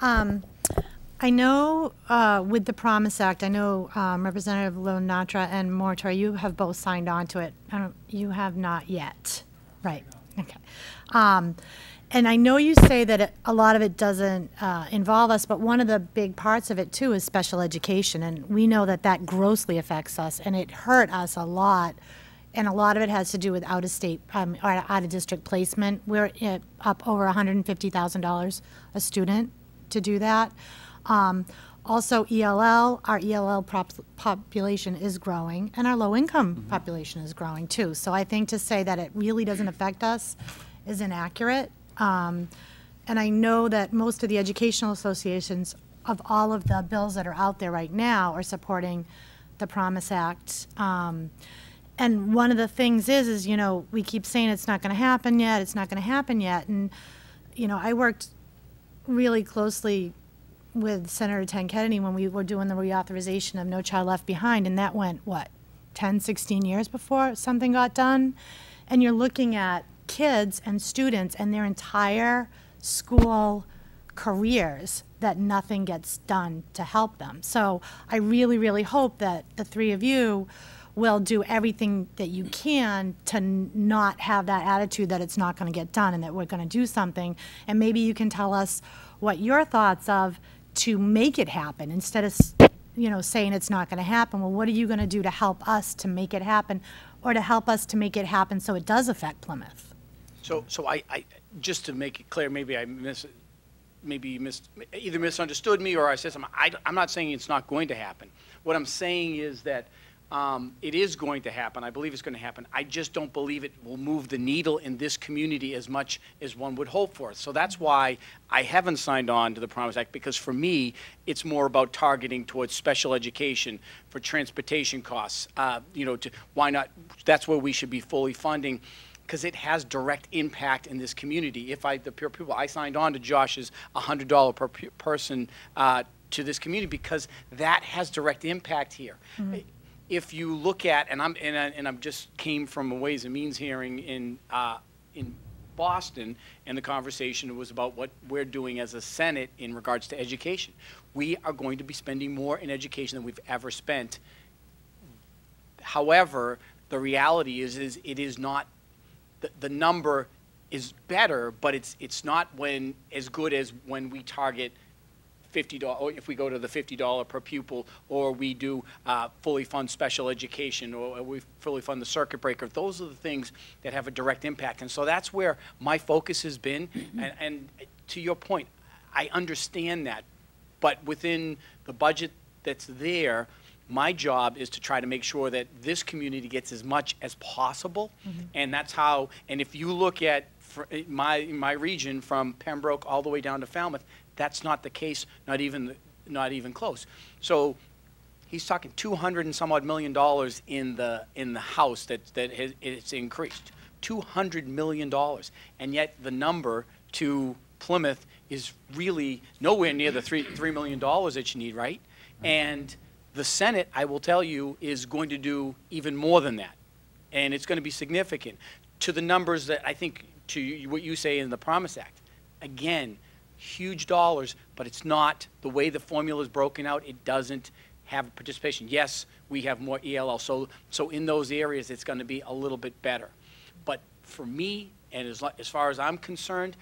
Um, I know uh, with the Promise Act, I know um, Representative LaNatra and Muratore, you have both signed on to it. I don't, you have not yet. Right, okay. Um, And I know you say that it- a lot of it doesn't uh, involve us, but one of the big parts of it too is special education. And we know that that grossly affects us and it hurt us a lot. And a lot of it has to do with out-of-state, um, or out-of-district placement. We're uh, up over $150,000 a student to do that. Um, Also ELL, our ELL population is growing, and our low-income population is growing too. So I think to say that it really doesn't affect us is inaccurate. Um, And I know that most of the educational associations of all of the bills that are out there right now are supporting the Promise Act. Um, And one of the things is, is, you know, we keep saying it's not going to happen yet, it's not going to happen yet. And, you know, I worked really closely with Senator Ted Kennedy when we were doing the reauthorization of No Child Left Behind, and that went, what, 10, 16 years before something got done? And you're looking at kids and students and their entire school careers that nothing gets done to help them. So I really, really hope that the three of you will do everything that you can to not have that attitude that it's not going to get done and that we're going to do something. And maybe you can tell us what your thoughts of to make it happen instead of, you know, saying it's not going to happen. Well, what are you going to do to help us to make it happen or to help us to make it happen so it does affect Plymouth? So, so I, I, just to make it clear, maybe I mis, maybe you mis, either misunderstood me or I said something. I, am not saying it's not going to happen. What I'm saying is that um, it is going to happen. I believe it's going to happen. I just don't believe it will move the needle in this community as much as one would hope for. So that's why I haven't signed on to the Promise Act because for me, it's more about targeting towards special education for transportation costs. Uh, you know, to, why not? That's where we should be fully funding because it has direct impact in this community. If I, the pure people, I signed on to Josh's $100 per person uh, to this community because that has direct impact here. If you look at, and I'm, and, I, and I'm just came from a Ways and Means hearing in, uh, in Boston, and the conversation was about what we're doing as a Senate in regards to education. We are going to be spending more in education than we've ever spent. However, the reality is, is it is not the, the number is better, but it's, it's not when, as good as when we target fifty dollars, if we go to the fifty dollar per pupil, or we do, uh, fully fund special education, or we fully fund the circuit breaker. Those are the things that have a direct impact. And so that's where my focus has been. And, and to your point, I understand that. But within the budget that's there, my job is to try to make sure that this community gets as much as possible. Mm-hmm. And that's how, and if you look at fr- eh, my, my region from Pembroke all the way down to Falmouth, that's not the case, not even, not even close. So he's talking 200 and some odd million dollars in the, in the house that, that has, it's increased. 200 million dollars. And yet the number to Plymouth is really nowhere near the three, $3 million that you need, right? And the Senate, I will tell you, is going to do even more than that. And it's going to be significant to the numbers that I think, to what you say in the Promise Act. Again, huge dollars, but it's not, the way the formula is broken out, it doesn't have participation. Yes, we have more ELL, so, so in those areas, it's going to be a little bit better. But for me, and as, as far as I'm concerned,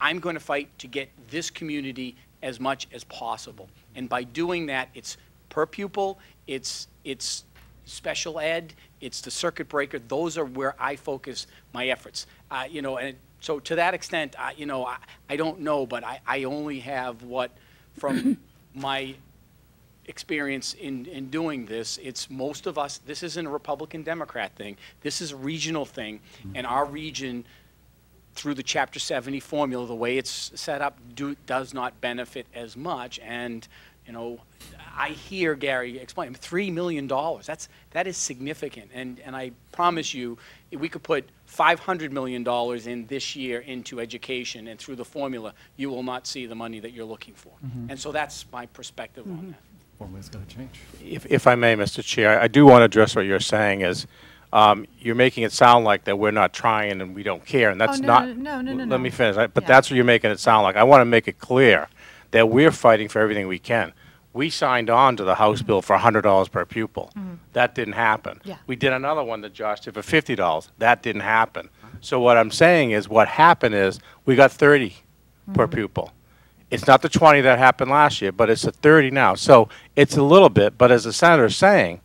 I'm going to fight to get this community as much as possible. And by doing that, it's per pupil, it's, it's special ed, it's the circuit breaker. Those are where I focus my efforts. Uh, you know, and so to that extent, I, you know, I, I don't know, but I, I only have what from my experience in, in doing this. It's most of us, this isn't a Republican Democrat thing. This is a regional thing. And our region, through the Chapter 70 formula, the way it's set up, do, does not benefit as much. And, you know, I hear Gary explain, $3 million, that's, that is significant. And, and I promise you, we could put $500 million in this year into education and through the formula, you will not see the money that you're looking for. Mhm. And so that's my perspective on that. Formula's got to change. If, if I may, Mr. Chair, I do want to address what you're saying is, um, you're making it sound like that we're not trying and we don't care, and that's no, not. no, no, no, Let me finish, I- but Yeah. that's what you're making it sound like. I want to make it clear that we're fighting for everything we can. We signed on to the House mm-hmm. bill for hundred dollars per pupil. Mm-hmm. That didn't happen. Yeah. We did another one that Josh did for fifty dollars. That didn't happen. So what I'm saying is, what happened is, we got thirty mm-hmm. per pupil. It's not the 20 that happened last year, but it's the 30 now. So it's a little bit, but as the senator's saying,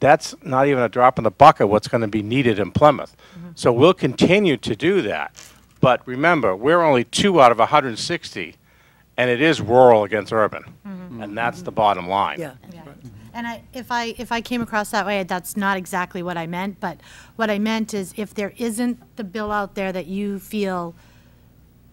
that's not even a drop in the bucket what's going to be needed in Plymouth. So we'll continue to do that. But remember, we're only two out of 160, and it is rural against urban. Mm-hmm. And that's the bottom line. Yeah. And I, if I, if I came across that way, that's not exactly what I meant, but what I meant is if there isn't the bill out there that you feel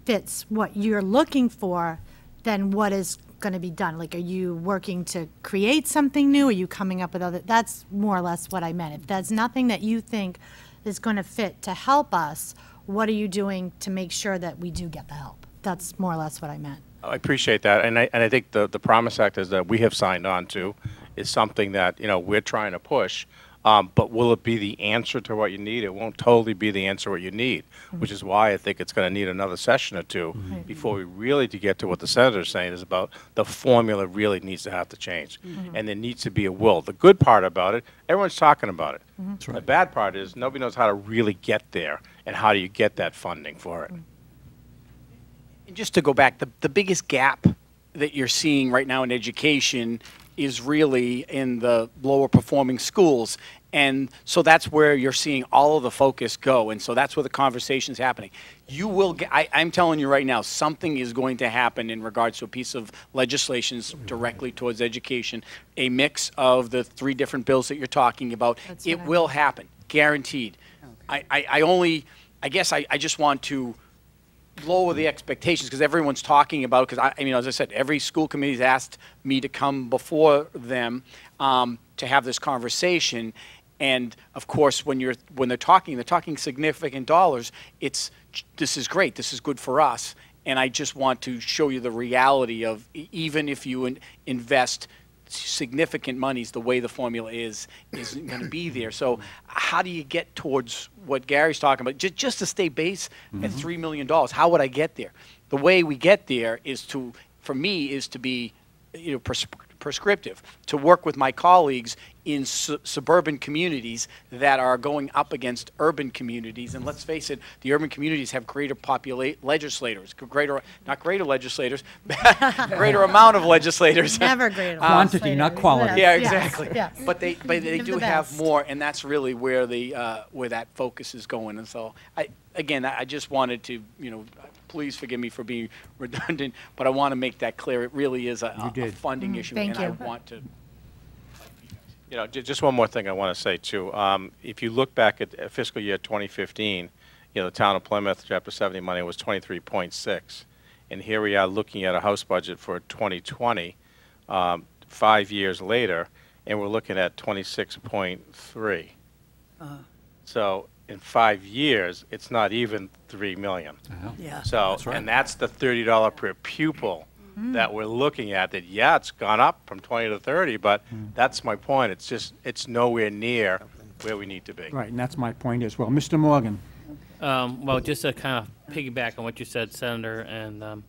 fits what you're looking for, then what is going to be done? Like, are you working to create something new? Are you coming up with other, that's more or less what I meant. If there's nothing that you think is going to fit to help us, what are you doing to make sure that we do get the help? That's more or less what I meant. I appreciate that, and I, and I think the, the Promise Act is that we have signed on to is something that, you know, we're trying to push. Um, but will it be the answer to what you need? It won't totally be the answer what you need, which is why I think it's going to need another session or 2 before we really to get to what the senator's saying is about the formula really needs to have to change, Mhm. and there needs to be a will. The good part about it, everyone's talking about it. Mhm. That's The bad part is nobody knows how to really get there, and how do you get that funding for it? Just to go back, the, the biggest gap that you're seeing right now in education is really in the lower performing schools. And so that's where you're seeing all of the focus go. And so that's where the conversation's happening. You will get, I, I'm telling you right now, something is going to happen in regards to a piece of legislation directly towards education, a mix of the three different bills that you're talking about. That's It will happen, guaranteed. I, I, I only, I guess I, I just want to lower the expectations because everyone's talking about because I, I mean as I said every school committee's asked me to come before them um, to have this conversation. And of course when you're when they're talking they're talking significant dollars. It's this is great. This is good for us. And I just want to show you the reality of even if you in, invest significant monies the way the formula is isn't going to be there. So how do you get towards what gary's talking about? Just, just to stay base at Mhm. $3 million how would i get there? The way we get there is to for me is to be you know pres- prescriptive to work with my colleagues in su- suburban communities that are going up against urban communities. And let's face it the urban communities have greater populate legislators greater not greater legislators greater amount of legislators. Never greater. Um, Quantity, not quality. yeah exactly. yes. but they but they do the have more and that's really where the uh, where that focus is going. And so i again i I just wanted to you know please forgive me for being redundant but i want to make that clear it really is a, a- a funding issue Thank and i you. want to You know, ju- just one more thing I want to say too. Um, if you look back at uh, fiscal year 2015, you know, the town of Plymouth, Chapter 70 money was 23.6. And here we are looking at a house budget for 2020, um, five years later, and we're looking at 26.3. Uh, So in five years, it's not even 3 million. Yeah. So, That's right. and that's the $30 per pupil Mm. that we're looking at, that, yeah, it's gone up from 20 to 30, but Mm. that's my point. It's just, it's nowhere near where we need to be. Right, and that's my point as well. Mr. Morgan? Um, well, just to kind of piggyback on what you said, Senator, and um,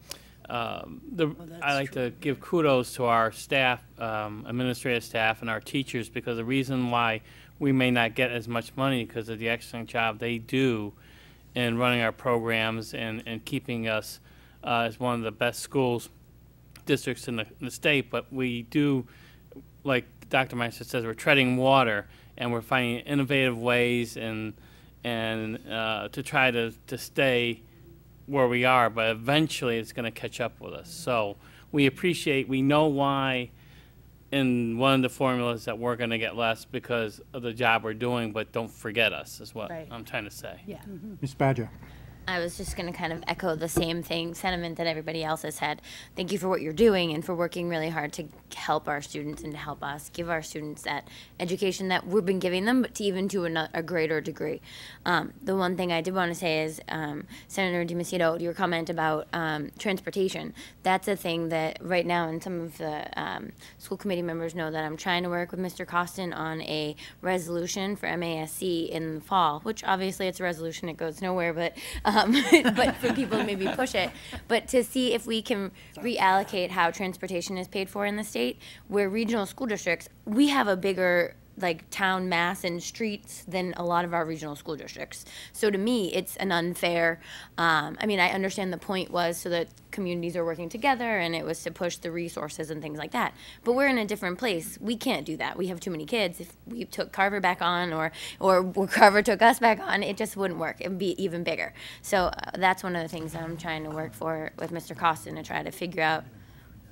um, the, I like to give kudos to our staff, um, administrative staff, and our teachers because the reason why we may not get as much money because of the excellent job they do in running our programs and, and keeping us uh, as one of the best schools districts in the, in the state, but we do, like Dr. Maestas says, we're treading water and we're finding innovative ways and and uh, to try to, to stay where we are, but eventually it's going to catch up with us. So we appreciate, we know why in one of the formulas that we're going to get less because of the job we're doing, but don't forget us, is what Right. I'm trying to say. Yeah. Mm-hmm. Ms. Beder? I was just going to kind of echo the same thing, sentiment that everybody else has had. Thank you for what you're doing and for working really hard to help our students and to help us give our students that education that we've been giving them, but to even to a, greater degree. Um, the one thing I did want to say is, um, Senator deMacedo, your comment about um, transportation. That's a thing that right now, and some of the um, school committee members know that I'm trying to work with Mr. Costin on a resolution for MASC in the fall, which obviously it's a resolution, it goes nowhere, but um, but for people maybe push it, but to see if we can reallocate how transportation is paid for in the state, where regional school districts, we have a bigger like town mass and streets than a lot of our regional school districts. So to me, it's an unfair. Um, I mean, I understand the point was so that communities are working together and it was to push the resources and things like that. But we're in a different place. We can't do that. We have too many kids. If we took Carver back on or or Carver took us back on, it just wouldn't work. It would be even bigger. So uh, that's one of the things I'm trying to work for with Mr. Costin to try to figure out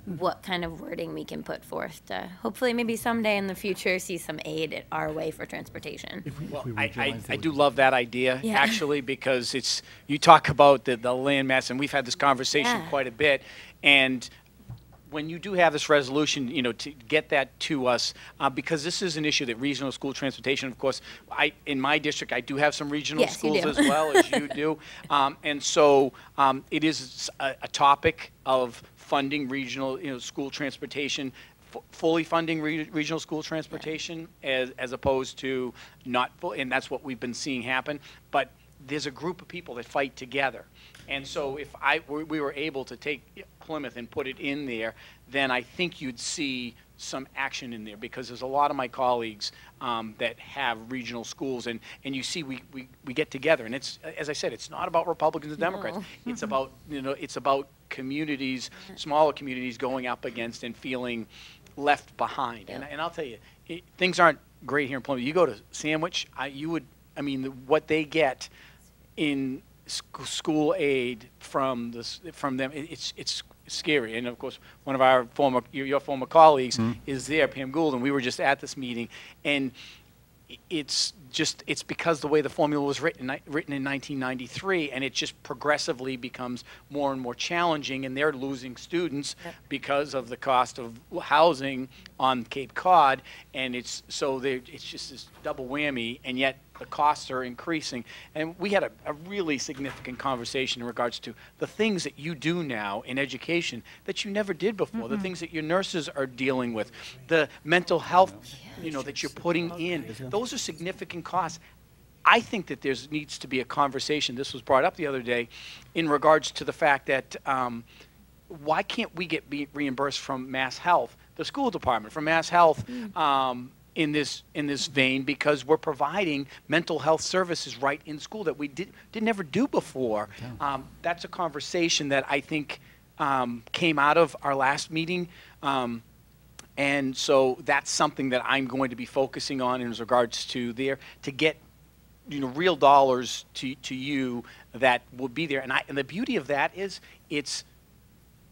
what kind of wording we can put forth to hopefully maybe someday in the future see some aid our way for transportation. Well, I, I, I do love that idea, Yeah. actually, because it's, you talk about the, the land mass, and we've had this conversation Yeah. quite a bit, and when you do have this resolution, you know, to get that to us, uh, because this is an issue that regional school transportation, of course, I, in my district, I do have some regional Yes, schools as well, as you do. Um, and so, um, it is a, a topic of funding regional, you know, school transportation fully funding re- regional school transportation as, as opposed to not full, and that's what we've been seeing happen. But there's a group of people that fight together. And so if I, we we were able to take Plymouth and put it in there, then I think you'd see some action in there, because there's a lot of my colleagues um, that have regional schools, and, and you see, we, we, we get together, and it's, as I said, it's not about Republicans and Democrats. No. It's about, you know, it's about communities, smaller communities going up against and feeling left behind. And, and I'll tell you, it, things aren't great here in Plymouth. You go to Sandwich, I, you would, I mean, the, what they get in sc- school aid from the, from them, it- it's, it's scary. And of course, one of our former, your, your former colleagues Mhm. is there, Pam Gould, and we were just at this meeting. And it's just, it's because the way the formula was written, written in 1993, and it just progressively becomes more and more challenging, and they're losing students because of the cost of housing on Cape Cod, and it's, so they, it's just this double whammy, and yet the costs are increasing. And we had a, a really significant conversation in regards to the things that you do now in education that you never did before, the mm-hmm. things that your nurses are dealing with, the mental health, you know, that you're putting in. Those are significant costs. I think that there needs to be a conversation. This was brought up the other day in regards to the fact that um, why can't we get be reimbursed from Mass Health, the school department, from Mass Health, um, in this in this vein because we're providing mental health services right in school that we did did never do before. Um, that's a conversation that I think um, came out of our last meeting. And so that's something that I'm going to be focusing on in regards to there to get you know real dollars to to you that will be there. And I and the beauty of that is it's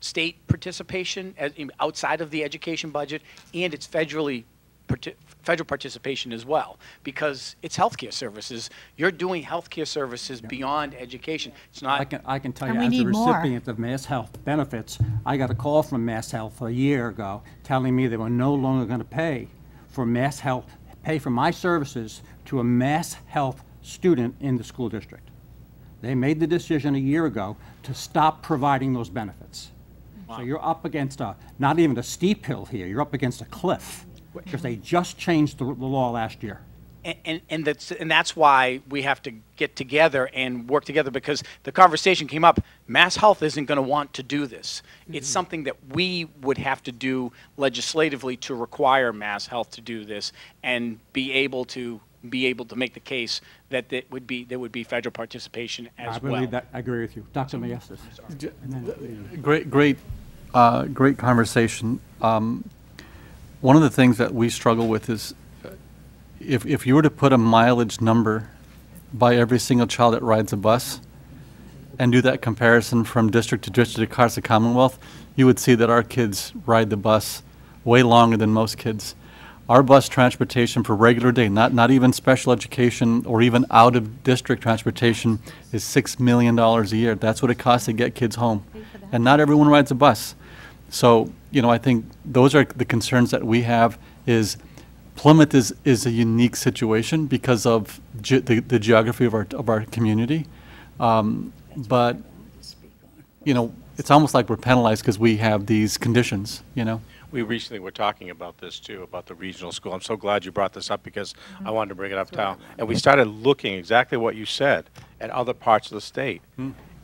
state participation as, outside of the education budget, and it's federally parti- federal participation as well because it's healthcare services. You're doing healthcare services beyond education. It's not. I can, I can tell And you, we as a need more. recipient of Mass Health benefits, I got a call from Mass Health a year ago telling me they were no longer going to pay for Mass Health, pay for my services to a Mass Health student in the school district. They made the decision a year ago to stop providing those benefits. So you're up against a, not even a steep hill here, you're up against a cliff, because they just changed the, the law last year. and, and, and that's and that's why we have to get together and work together because the conversation came up. Mass Health isn't going to want to do this. It's something that we would have to do legislatively to require Mass Health to do this and be able to be able to make the case that it would be there would be federal participation as well. I well. believe that, I agree with you. Dr. Maestas. And then the- Great, great, uh, great conversation. Um, One of the things that we struggle with is uh, if, if you were to put a mileage number by every single child that rides a bus and do that comparison from district to district across the Commonwealth, you would see that our kids ride the bus way longer than most kids. Our bus transportation for regular day, not, not even special education or even out-of-district transportation, is $6 million a year. That's what it costs to get kids home. And not everyone rides a bus. So, you know, I think those are the concerns that we have is Plymouth is, is a unique situation because of ge- the, the geography of our, of our community. Um, But, you know, it's almost like we're penalized because we have these conditions, you know? We recently were talking about this too, about the regional school. I'm so glad you brought this up because I wanted to bring it up now. And we started looking exactly what you said at other parts of the state.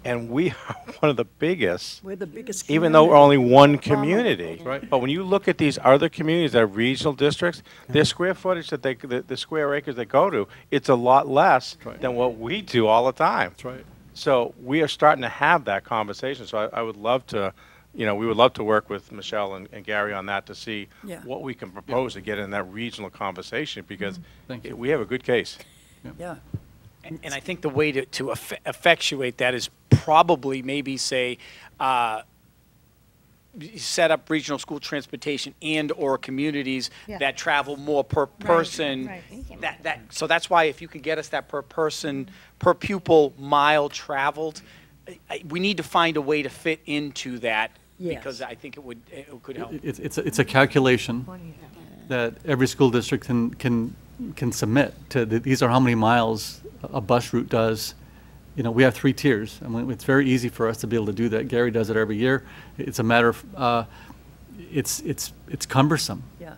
And we are one of the biggest, We're the biggest. even though we're only one community. community. Right. But when you look at these other communities that are regional districts, their square footage that they, the, the square acres they go to, it's a lot less right. than what we do all the time. That's right. So we are starting to have that conversation. So I, I would love to, you know, we would love to work with Michelle and, and Gary on that to see Yeah. what we can propose to get in that regional conversation because mm-hmm. Thank you. it- we have a good case. Yeah. And, and I think the way to, to effectuate that is probably maybe say, uh, set up regional school transportation and/or communities Yeah. that travel more per person. right. That, that, so that's why if you could get us that per person, per pupil mile traveled, I- I- we need to find a way to fit into that because I think it would, it could help. It- It's, it's, a- it's a calculation that every school district can, can, can submit to, th- these are how many miles a bus route does. You know, we have three tiers. I mean, it's very easy for us to be able to do that. Gary does it every year. It's a matter of, uh, it's, it's, it's cumbersome. Yeah.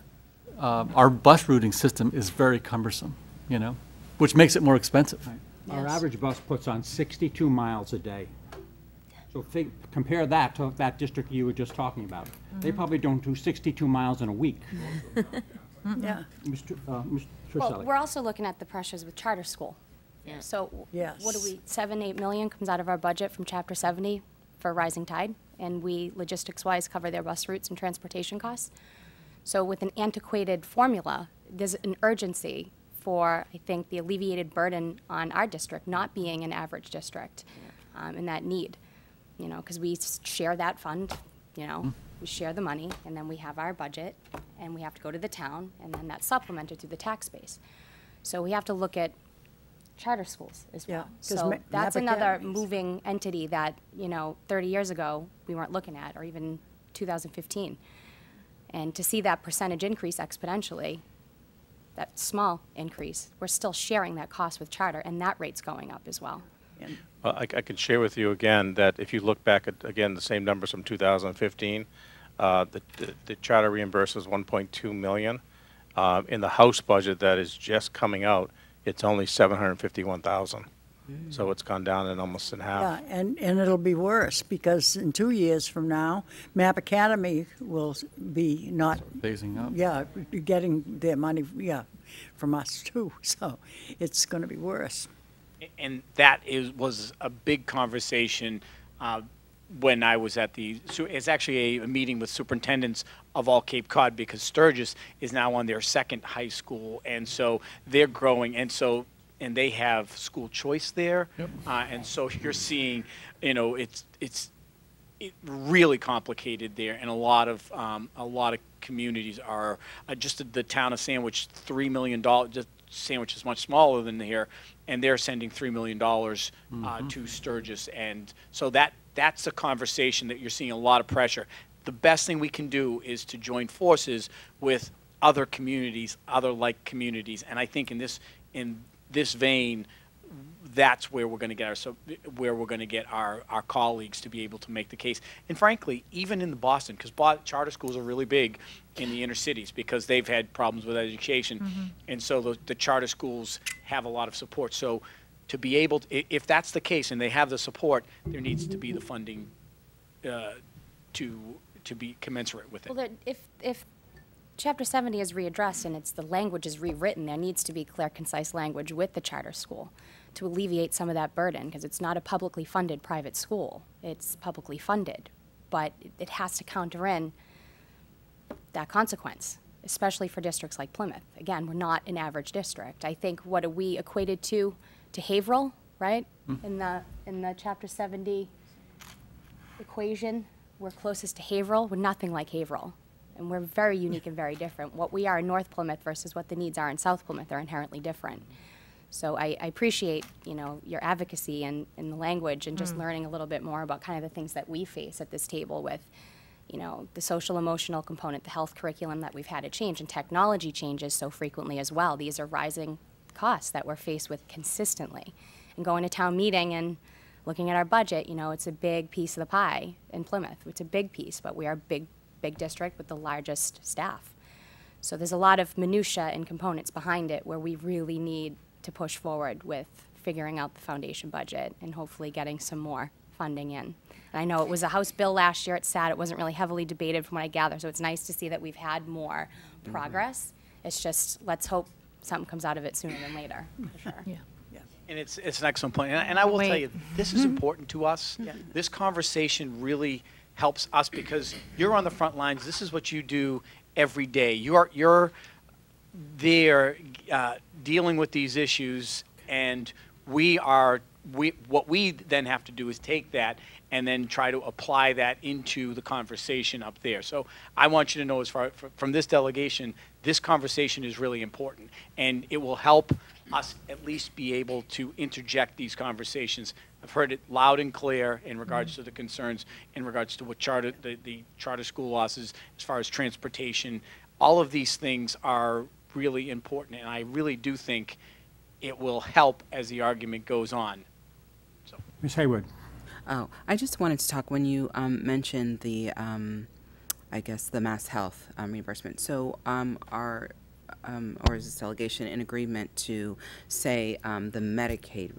Um, Our bus routing system is very cumbersome, you know, which makes it more expensive. Our Yes. average bus puts on 62 miles a day. So think, compare that to that district you were just talking about. They Mhm. probably don't do 62 miles in a week. Yeah. Mr. uh, Mr. Well, Trisselli. we're also looking at the pressures with charter school. So w- what do we, seven, eight million comes out of our budget from chapter seventy for Rising Tide, and we logistics-wise cover their bus routes and transportation costs. So with an antiquated formula, there's an urgency for, I think, the alleviated burden on our district not being an average district, um, and that need, you know, because we share that fund, you know, we share the money, and then we have our budget, and we have to go to the town, and then that's supplemented through the tax base. So we have to look at charter schools as Yeah, well. 'cause So ma- that's map another academies. moving entity that, you know, 30 years ago, we weren't looking at, or even 2015. And to see that percentage increase exponentially, that small increase, we're still sharing that cost with charter, and that rate's going up as well. Well, I, I can share with you again that if you look back at, again, the same numbers from 2015, uh, the, the- the charter reimburses 1.2 million. Uh, In the House budget that is just coming out, it's only 751,000. So it's gone down in almost in half. Yeah, and, and it'll be worse, because in two years from now, Map Academy will be not. Phasing up. Yeah, getting their money, yeah, from us too, so it's gonna be worse. and that is, was a big conversation uh, when I was at the, su- it's actually a, a meeting with superintendents of all Cape Cod because Sturgis is now on their second high school, and so they're growing, and so, and they have school choice there. Uh, and so you're seeing, you know, it's, it's, it really complicated there, and a lot of um, a lot of communities are uh, just the, the town of Sandwich, three million dollars. Sandwich is much smaller than here, and they're sending three million dollars uh, Mhm. to Sturgis, and so that that's a conversation that you're seeing a lot of pressure. The best thing we can do is to join forces with other communities, other like communities, and I think in this in this vein, that's where we're going to get our so where we're going to get our our colleagues to be able to make the case. And frankly, even in the Boston, because Bo- charter schools are really big in the inner cities because they've had problems with education, Mhm. and so the, the charter schools have a lot of support. So to be able, to, if that's the case and they have the support, there needs to be the funding uh, to to be commensurate with it. Well, if, if chapter seventy is readdressed and it's, the language is rewritten, there needs to be clear, concise language with the charter school to alleviate some of that burden, because it's not a publicly funded private school. It's publicly funded, but it- has to counter in that consequence, especially for districts like Plymouth. Again, we're not an average district. I think, what are we equated to, to Haverhill, right? Hmm. In the, in the chapter seventy equation, we're closest to Haverhill. We're nothing like Haverhill. And we're very unique and very different. What we are in North Plymouth versus what the needs are in South Plymouth are inherently different. So I, I appreciate, you know, your advocacy and, and the language and just Mm. learning a little bit more about kind of the things that we face at this table with, you know, the social emotional component, the health curriculum that we've had to change, and technology changes so frequently as well. These are rising costs that we're faced with consistently. And going to town meeting and looking at our budget, you know, it's a big piece of the pie in Plymouth. It's a big piece, but we are a big, big district with the largest staff. So there's a lot of minutia and components behind it where we really need to push forward with figuring out the foundation budget and hopefully getting some more funding in. And I know it was a House bill last year. It's sad it wasn't really heavily debated from what I gather. So it's nice to see that we've had more mm-hmm. progress. It's just let's hope something comes out of it sooner than later. For sure. Yeah. And it's, it's an excellent point. And, and I will tell you, this is important to us. This conversation really helps us because you're on the front lines. This is what you do every day. You're, you're there uh, dealing with these issues, and we are, we, what we then have to do is take that and then try to apply that into the conversation up there. So I want you to know as far, from this delegation, this conversation is really important, and it will help us at least be able to interject these conversations. I've heard it loud and clear in regards to the concerns, in regards to what charter, the, the charter school losses, as far as transportation. All of these things are really important, and I really do think it will help as the argument goes on. So. Ms. Haywood. Oh, I just wanted to talk when you um, mentioned the um, I guess, the Mass Health um, reimbursement. So um, our, um, or is this delegation in agreement to say um, the Medicaid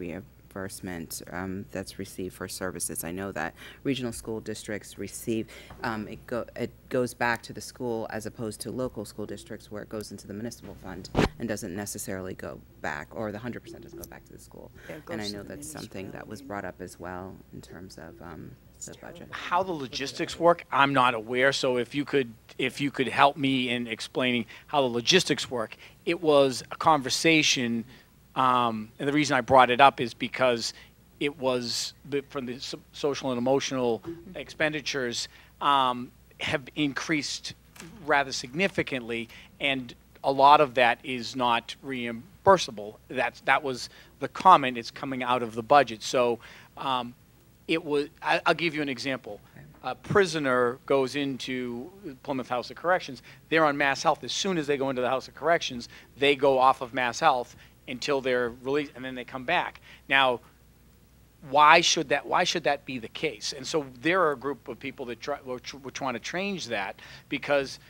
reimbursement um, that's received for services? I know that regional school districts receive, um, it go, it goes back to the school as opposed to local school districts where it goes into the municipal fund and doesn't necessarily go back, or the hundred percent doesn't go back to the school. Yeah, And I know that's something that was brought up as well in terms of um, the budget. How the logistics work, I'm not aware, so if you could, if you could help me in explaining how the logistics work. It was a conversation, um, and the reason I brought it up is because it was, from the so- social and emotional expenditures, um, have increased rather significantly, and a lot of that is not reimbursable. That's, that was the comment, it's coming out of the budget. So, um, it was, I, I'll give you an example. A prisoner goes into Plymouth House of Corrections, they're on Mass Health. As soon as they go into the House of Corrections, they go off of Mass Health until they're released, and then they come back. Now, why should that, why should that be the case? And so there are a group of people that try, we're, tr- we're trying to change that, because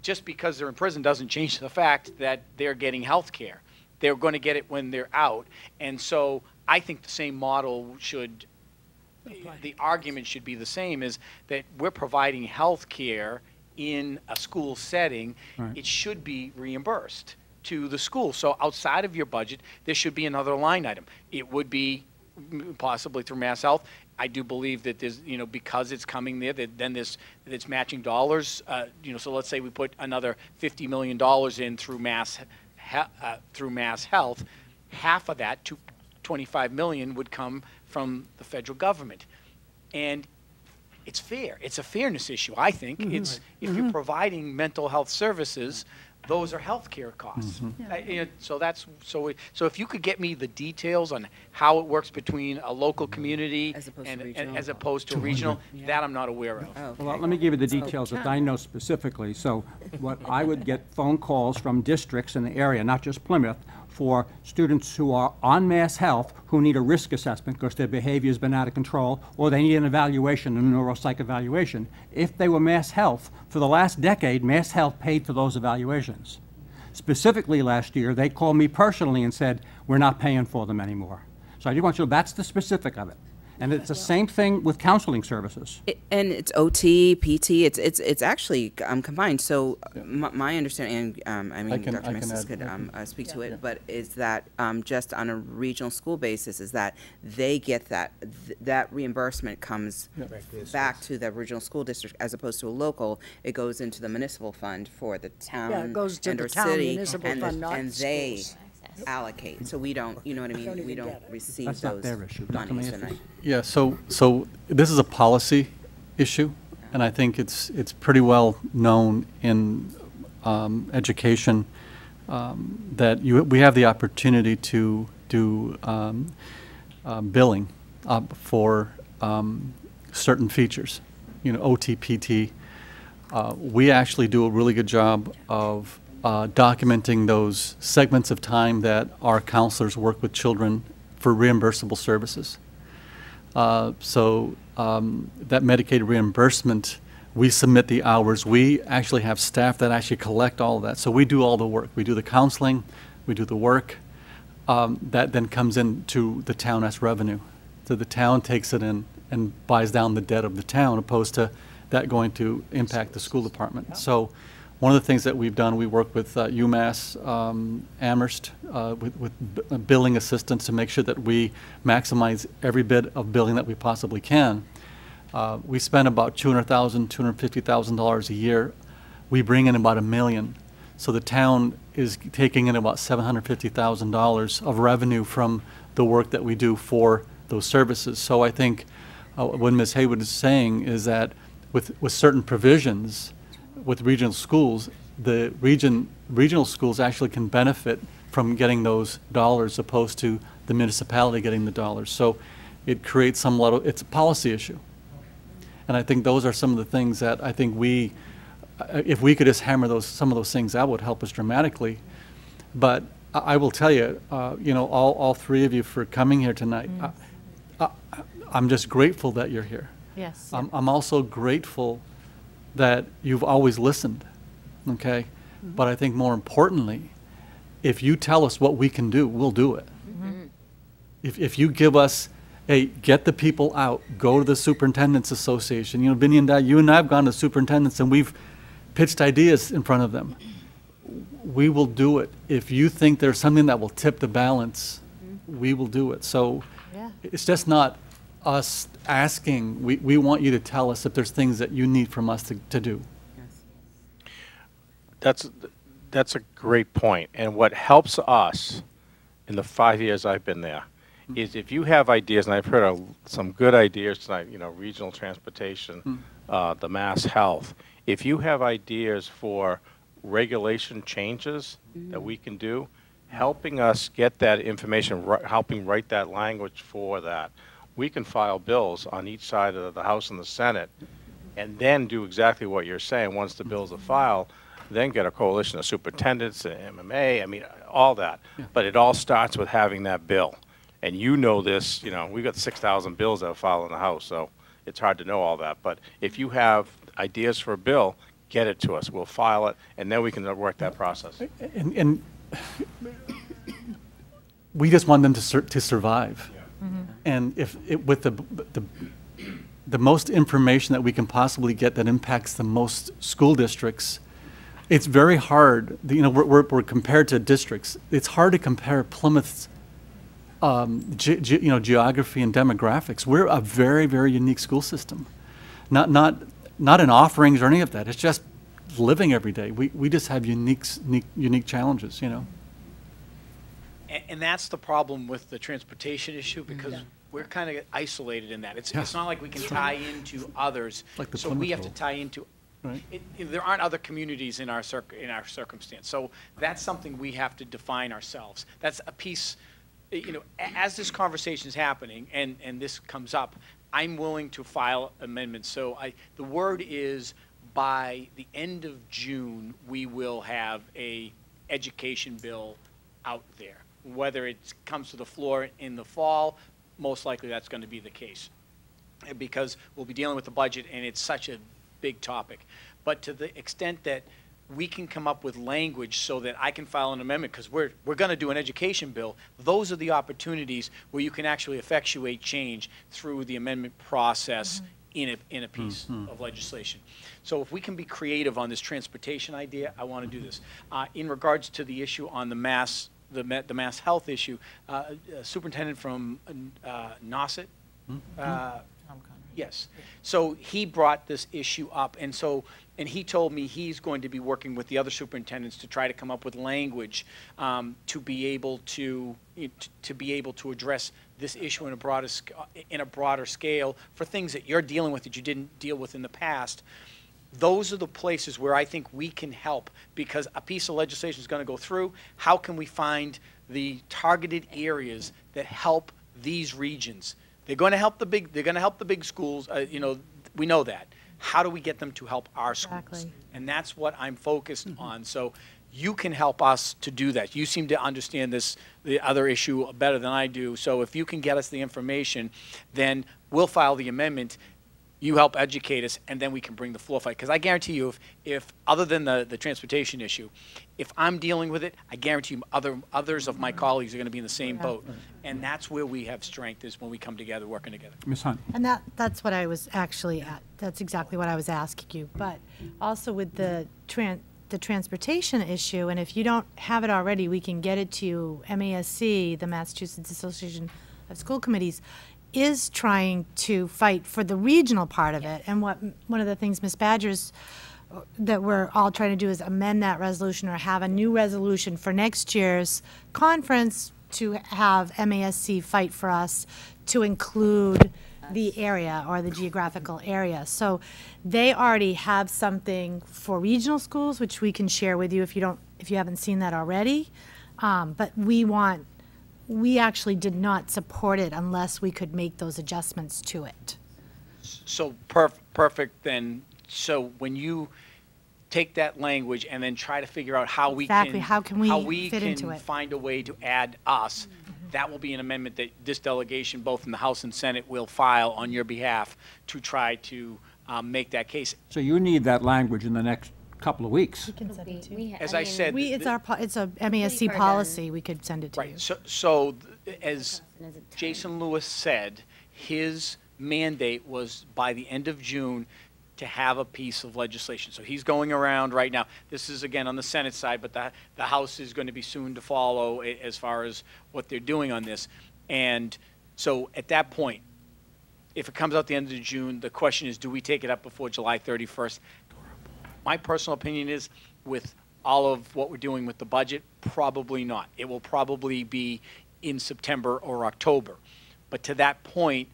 just because they're in prison doesn't change the fact that they're getting health care. They're going to get it when they're out. And so I think the same model should, the argument should be the same, is that we're providing health care in a school setting. Right. It should be reimbursed to the school. So outside of your budget, there should be another line item. It would be mm, possibly through Mass Health. I do believe that there's, you know, because it's coming there, that then this, it's matching dollars. Uh, you know, so let's say we put another fifty million dollars in through Mass, he- uh, through Mass Health. Half of that, to twenty-five million, would come from the federal government. And it's fair. It's a fairness issue, I think. It's, if you're providing mental health services, those are healthcare costs. Mm-hmm. Uh, you know, So that's, so, it- so if you could get me the details on how it works between a local community As opposed to and, and regional. as opposed to regional, that I'm not aware of. Oh, Well, let me give you the details that I know specifically. So what I would get phone calls from districts in the area, not just Plymouth, for students who are on Mass Health who need a risk assessment because their behavior's been out of control, or they need an evaluation, a neuropsych evaluation. If they were Mass Health, for the last decade, Mass Health paid for those evaluations. Specifically last year, they called me personally and said, we're not paying for them anymore. So I do want you to, that's the specific of it. And it's the same thing with counseling services. It- And it's OT, PT, it's, it's, it's actually um, combined. So my, my understanding, and um, I mean, Dr. I can Missis add- could I um, uh, speak to Yeah. it, but is that um, just on a regional school basis, is that they get that, th- that reimbursement comes back to the regional school district as opposed to a local, it goes into the municipal fund for the town goes to and the or town city, municipal and the- fund, not And the they schools. allocate. So we don't, you know what I Don't mean? We don't get it. receive That's not those their issue. Dr. monies Mathis? tonight. Yeah, so, so this is a policy issue, and I think it's, it's pretty well known in um, education um, that you, we have the opportunity to do um, uh, billing uh, for um, certain features, you know, OTPT. Uh, We actually do a really good job of uh, documenting those segments of time that our counselors work with children for reimbursable services. Uh, So um, that Medicaid reimbursement, we submit the hours. We actually have staff that actually collect all of that. So we do all the work. We do the counseling, we do the work. um, That then comes into the town as revenue. So the town takes it in and buys down the debt of the town opposed to that going to impact the school department. So one of the things that we've done, we work with uh, UMass um, Amherst uh, with with uh, billing assistance to make sure that we maximize every bit of billing that we possibly can. Uh, We spend about $200,000, $250,000 a year. We bring in about a million. So the town is taking in about $750,000 of revenue from the work that we do for those services. So I think uh, what Ms. Haywood is saying is that with, with certain provisions, with regional schools, the region, regional schools actually can benefit from getting those dollars opposed to the municipality getting the dollars. So it creates some level, it's a policy issue. And I think those are some of the things that I think we, if we could just hammer those, some of those things out would help us dramatically. But I, I will tell you, uh, you know, all, all three of you for coming here tonight. I- I, I'm just grateful that you're here. Yes. I'm, I'm also grateful that you've always listened, okay? Mm-hmm. But I think more importantly, if you tell us what we can do, we'll do it. Mm-hmm. If, if you give us, hey, get the people out, go to the superintendent's association, you know, Vinny and I, you and I have gone to superintendents and we've pitched ideas in front of them. We will do it. If you think there's something that will tip the balance, mm-hmm. we will do it. So Yeah. it's just not us asking, we, we want you to tell us if there's things that you need from us to, to do. That's, that's a great point. And what helps us in the five years I've been there hmm. is if you have ideas, and I've heard of some good ideas tonight, you know, regional transportation, hmm. uh, the mass health. If you have ideas for regulation changes that mm-hmm. we can do, helping us get that information, ri- helping write that language for that, we can file bills on each side of the House and the Senate and then do exactly what you're saying. Once the bills are mm-hmm. filed, then get a coalition of superintendents, and MMA, I mean, all that. But it all starts with having that bill. And you know this, you know, we've got 6,000 bills that are filed in the House, so it's hard to know all that. But if you have ideas for a bill, get it to us. We'll file it, and then we can work that process. And, and we just want them to sur- to survive. And if, it, with the, the, the most information that we can possibly get that impacts the most school districts, it's very hard, you know, we're, we're, compared to districts. It's hard to compare Plymouth's, um, you know, geography and demographics. We're a very, very unique school system. Not, not, not in offerings or any of that. It's just living every day. We, we just have unique, unique, unique challenges, you know? And, and that's the problem with the transportation issue, because we're kind of isolated in that. It's, Yeah. it's not like we can tie into others. Like the So we have to tie into, Right. it, it- there aren't other communities in our circ, in our circumstance. So that's something we have to define ourselves. That's a piece, eh, you know, as this conversation is happening and, and this comes up, I'm willing to file amendments. So I, the word is by the end of June, we will have a education bill out there. Whether it comes to the floor in the fall, most likely that's going to be the case. Because we'll be dealing with the budget and it's such a big topic. But to the extent that we can come up with language so that I can file an amendment, because we're, we're going to do an education bill, those are the opportunities where you can actually effectuate change through the amendment process in a, in a piece of legislation. So if we can be creative on this transportation idea, I want to do this. Uh, In regards to the issue on the mass, the ma- the mass health issue, uh, Superintendent from uh, Nauset, uh, Yes. So he brought this issue up, and so, and he told me he's going to be working with the other superintendents to try to come up with language um, to be able to, to be able to address this issue in a broader, in a broader scale for things that you're dealing with that you didn't deal with in the past. Those are the places where I think we can help, because a piece of legislation is going to go through. How can we find the targeted areas that help these regions? They're going to help the big, they're going to help the big schools, uh, you know, we know that. How do we get them to help our schools? Exactly. And that's what I'm focused on. So you can help us to do that. You seem to understand this, the other issue better than I do. So if you can get us the information, then we'll file the amendment. You help educate us, and then we can bring the floor fight. Because I guarantee you, if, if, other than the, the transportation issue, if I'm dealing with it, I guarantee you other, others of my colleagues are going to be in the same boat. And that's where we have strength, is when we come together, working together. Ms. Hunt? And that, that's what I was actually, at- that's exactly what I was asking you. But also with the tran, the transportation issue, and if you don't have it already, we can get it to you. MASC, the Massachusetts Association of School Committees, is trying to fight for the regional part of it. And what, one of the things Ms. Badger's, that we're all trying to do is amend that resolution or have a new resolution for next year's conference to have MASC fight for us to include the area or the geographical area. So they already have something for regional schools, which we can share with you if you don't, if you haven't seen that already. Um, but we want, we actually did not support it unless we could make those adjustments to it. So perf- perfect then, so when you take that language and then try to figure out how we can. Exactly, how can we fit into can it? find a way to add us, that will be an amendment that this delegation, both in the House and Senate, will file on your behalf to try to um, make that case. So you need that language in the next couple of weeks. We can send it to you. As I said, We, it's our, po- it's a MASC far policy, we could send it to you. Right, so, so th- as Jason Lewis said, his mandate was by the end of June to have a piece of legislation. So he's going around right now. This is again on the Senate side, but the, the House is going to be soon to follow a- as far as what they're doing on this. And so at that point, if it comes out the end of June, the question is, do we take it up before July 31st? My personal opinion is, with all of what we're doing with the budget, probably not. It will probably be in September or October. But to that point,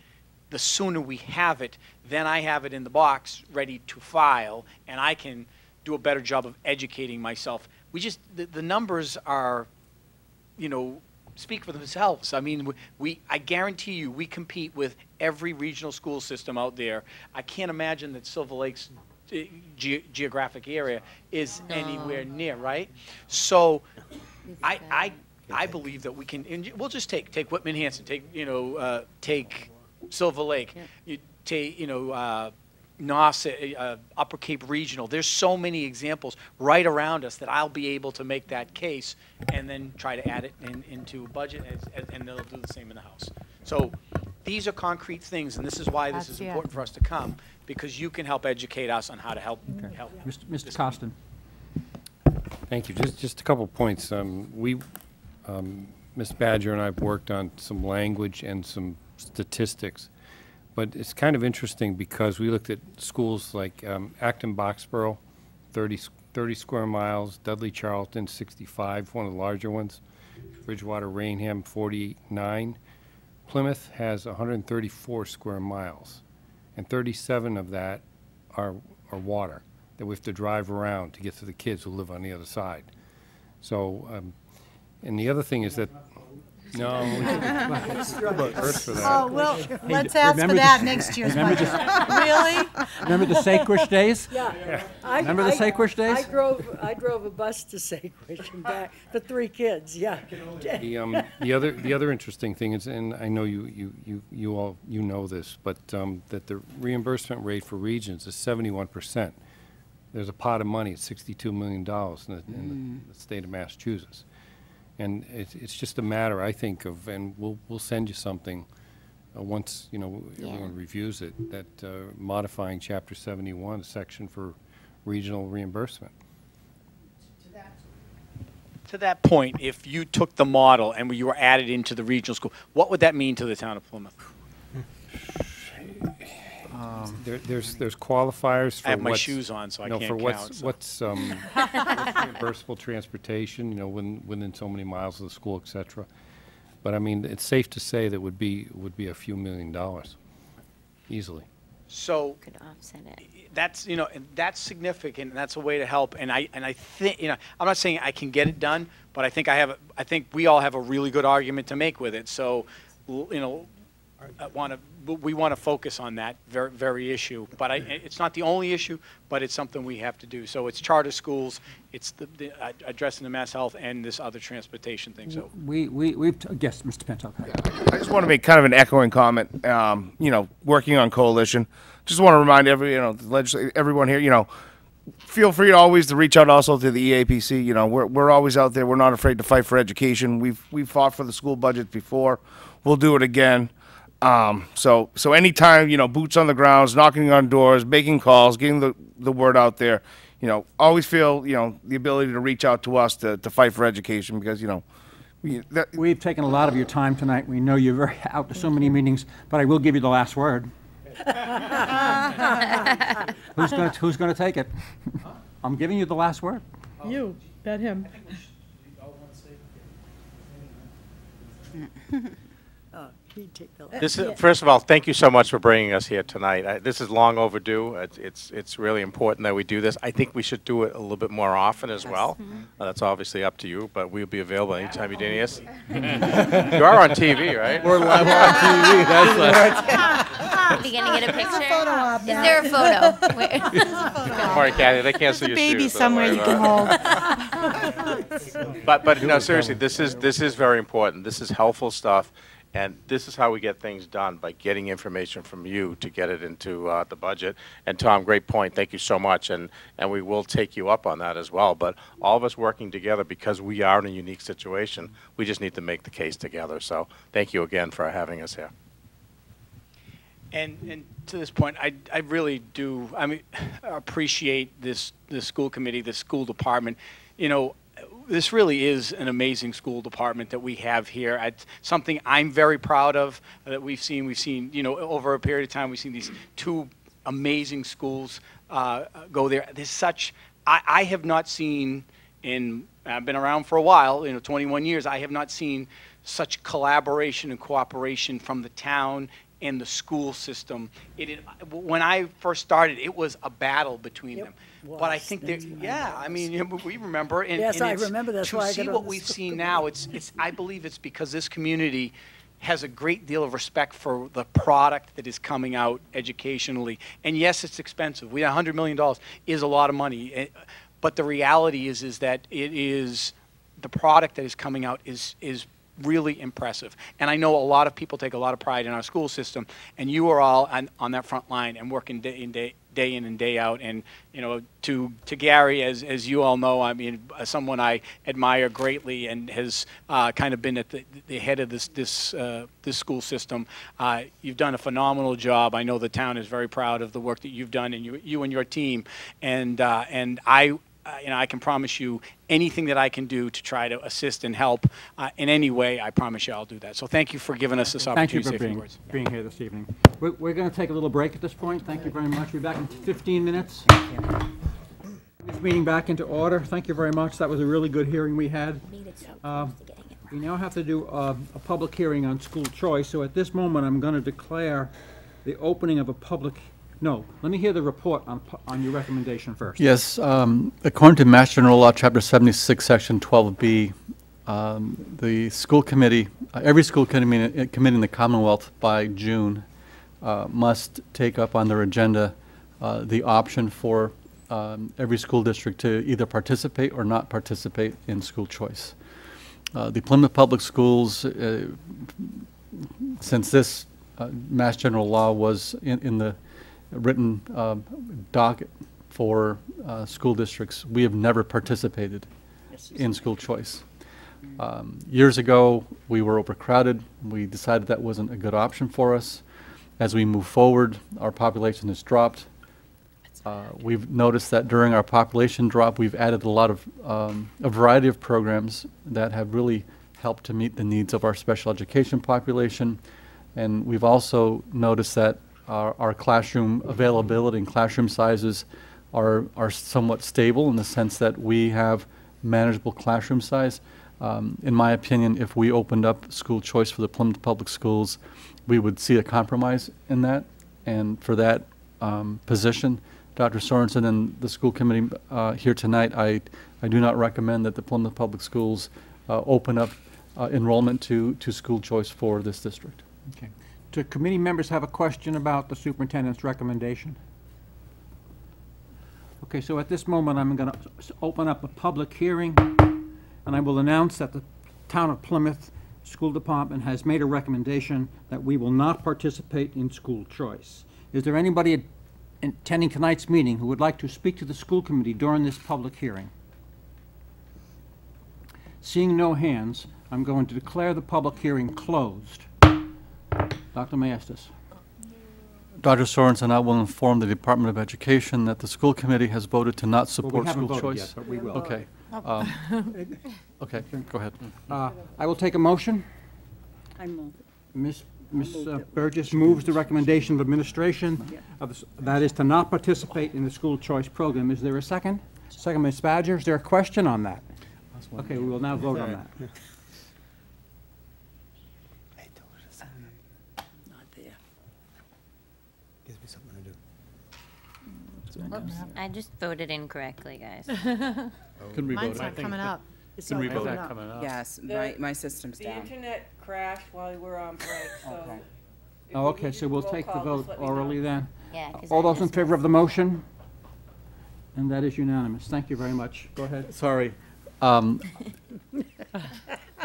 the sooner we have it, then I have it in the box, ready to file, and I can do a better job of educating myself. We just, the, the numbers are, you know, speak for themselves. I mean, we- we, I guarantee you, we compete with every regional school system out there. I can't imagine that Silver Lake's ge- geographic area is anywhere near, right? So, I, I, I believe that we can, and we'll just take, take Whitman Hanson, take, you know, uh, take Silver Lake, you take, you know, uh, NOS, uh, Upper Cape Regional. There's so many examples right around us that I'll be able to make that case and then try to add it in, into a budget, and they'll do the same in the House. So these are concrete things, and this is why this is That's- yeah. important for us to come, because you can help educate us on how to help, help. Mr. Mr. Costin? Thank you. Just, just a couple of points. Um, we, um, Ms. Badger and I have worked on some language and some statistics. But it's kind of interesting because we looked at schools like, um, Acton Boxborough, 30, s- 30 square miles, Dudley Charlton, sixty-five, one of the larger ones. Bridgewater Raynham, forty-nine. Plymouth has hundred and thirty-four square miles, and thirty-seven of that are, are water that we have to drive around to get to the kids who live on the other side. So, um, and the other thing is that, no. But first for that. Oh, well, let's ask for remember that the- next year's remember budget. the- Really? Remember the Saquish days? Yeah. I- Remember the I- Saquish days? I drove, I drove a bus to Saquish and back for three kids, yeah. The, um, the other, the other interesting thing is, and I know you, you, you, you all, you know this, but, um, that the reimbursement rate for regions is seventy-one percent. There's a pot of money, it's sixty-two million dollars in the, in the- the state of Massachusetts. And it's, it's just a matter, I think, of, and we'll, we'll send you something, uh, once, you know, everyone reviews it, that, uh, modifying chapter seventy-one, section for regional reimbursement. To that point, if you took the model and you were added into the regional school, what would that mean to the town of Plymouth? There, there's, there's qualifiers for I have my what's- shoes on, so I no, can't for what's, count, so. What's, um, what's reimbursable transportation, you know, within, within so many miles of the school, et cetera. But I mean, it's safe to say that would be, would be a few million dollars, easily. So Could offset it. that's, you know, and that's significant, and that's a way to help. And I, and I think, you know, I'm not saying I can get it done, but I think I have, a- I think we all have a really good argument to make with it. So, l- you know, I want to, we want to focus on that very, very issue. But I, it's not the only issue, but it's something we have to do. So it's charter schools, it's the, the, uh, addressing the mass health and this other transportation thing, so. We, we, we've, t- yes, Mr. Pinto. I just want to make kind of an echoing comment. Um, you know, working on coalition. Just want to remind every, you know, the legisl- everyone here, you know, feel free to always to reach out also to the EAPC. You know, we're, we're always out there. We're not afraid to fight for education. We've we've fought for the school budget before. We'll do it again. Um, so so anytime you know, boots on the grounds, knocking on doors, making calls, getting the the word out there. You know, always feel you know the ability to reach out to us to, to fight for education because you know. We, that, We've taken a lot of your time tonight. We know you're very out to so many meetings, but I will give you the last word. Who's going to, who's going to take it? I'm giving you the last word. You, bet him. He'd take the- This is, first of all, thank you so much for bringing us here tonight. I- This is long overdue. It's- It's, it's really important that we do this. I think we should do it a little bit more often as well. Uh, That's obviously up to you, but we'll be available anytime you need us. You are on TV, right? We're live on TV, that's Are we gonna get a picture? Is there a photo? Wait. Don't worry, Kathy, they can't see There's your a baby shoes, somewhere you can hold. But, but no, seriously, this is, this is very important. This is helpful stuff. And this is how we get things done, by getting information from you to get it into uh, the budget. And Tom, great point, thank you so much, and, and we will take you up on that as well. But all of us working together, because we are in a unique situation, we just need to make the case together. So thank you again for having us here. And, and to this point, I, I really do, I mean, appreciate this, this school committee, this school department. You know, this really is an amazing school department that we have here. It's something I'm very proud of that we've seen. We've seen, you know, over a period of time, we've seen these two amazing schools uh, go there. There's such, I, I have not seen in, I've been around for a while, you know, 21 years, I have not seen such collaboration and cooperation from the town and the school system. It, it, when I first started, it was a battle between them. But I think there, yeah, I mean, you know, we remember. And, Yes, and I remember. That's why I To see got what we've seen now, it's, it's, I believe it's because this community has a great deal of respect for the product that is coming out educationally. And yes, it's expensive. We, $100 million is a lot of money. eh, But the reality is, is that it is, the product that is coming out is, is really impressive. And I know a lot of people take a lot of pride in our school system, and you are all on, on that front line and working day in, day, day in and day out. And, you know, to, to Gary, as, as you all know, I mean, uh, someone I admire greatly and has uh, kind of been at the, the head of this, this, uh, this school system. Uh, you've done a phenomenal job. I know the town is very proud of the work that you've done and you, you and your team. And, uh, and I, you know, I can promise you anything that I can do to try to assist and help uh, in any way, I promise you I'll do that. So thank you for giving us this Thank you opportunity to for a being, words. being here this evening. We're, we're going to take a little break at this point. Thank you very much. We'll be back in 15 minutes. This meeting back into order. Thank you very much. That was a really good hearing we had. Um, We now have to do uh, a public hearing on school choice, so at this moment, I'm going to declare the opening of a public, no, let me hear the report on, on your recommendation first. Yes, um, according to Mass General Law, Chapter 76, Section 12B, um, the school committee, uh, every school committee committee in the Commonwealth by June uh, must take up on their agenda uh, the option for um, every school district to either participate or not participate in school choice. Uh, The Plymouth Public Schools, uh, since this uh, Mass General Law was in in the written um, docket for uh, school districts, we have never participated in school choice. Um, Years ago, we were overcrowded. We decided that wasn't a good option for us. As we move forward, our population has dropped. Uh, We've noticed that during our population drop, we've added a lot of, um, a variety of programs that have really helped to meet the needs of our special education population. And we've also noticed that our, our classroom availability and classroom sizes are, are somewhat stable in the sense that we have manageable classroom size. Um, in my opinion, if we opened up school choice for the Plymouth Public Schools, we would see a compromise in that. And for that um, position, Dr. Sorensen and the school committee uh, here tonight, I, I do not recommend that the Plymouth Public Schools uh, open up uh, enrollment to, to school choice for this district. Okay. Do committee members have a question about the superintendent's recommendation? Okay, so at this moment, I'm going to open up a public hearing, and I will announce that the Town of Plymouth School Department has made a recommendation that we will not participate in school choice. Is there anybody attending tonight's meeting who would like to speak to the school committee during this public hearing? Seeing no hands, I'm going to declare the public hearing closed. Dr. Maestas. Dr. Sorensen, and I will inform the Department of Education that the school committee has voted to not support Well, we support haven't school voted choice. yet, but we will. Okay. um, Okay, go ahead. Uh, I will take a motion. I move. Ms. Ms. uh, Burgess moves the recommendation of administration, of the s- that is to not participate in the school choice program. Is there a second? Second, Ms. Badger. Is there a question on that? Okay, we will now vote on that. Not there. Gives me something to do. Whoops, I just voted incorrectly, guys. Can we Mine's vote? not coming up. It's Can we all vote? coming up. coming up? Yes, my, my system's The down. internet crashed while we were on break, so. Okay. if Oh, we okay, need so we'll roll take the call, vote let me know. orally then. Yeah, 'cause All I those in just favor of the motion? And that is unanimous. Thank you very much. Go ahead. Sorry. Um,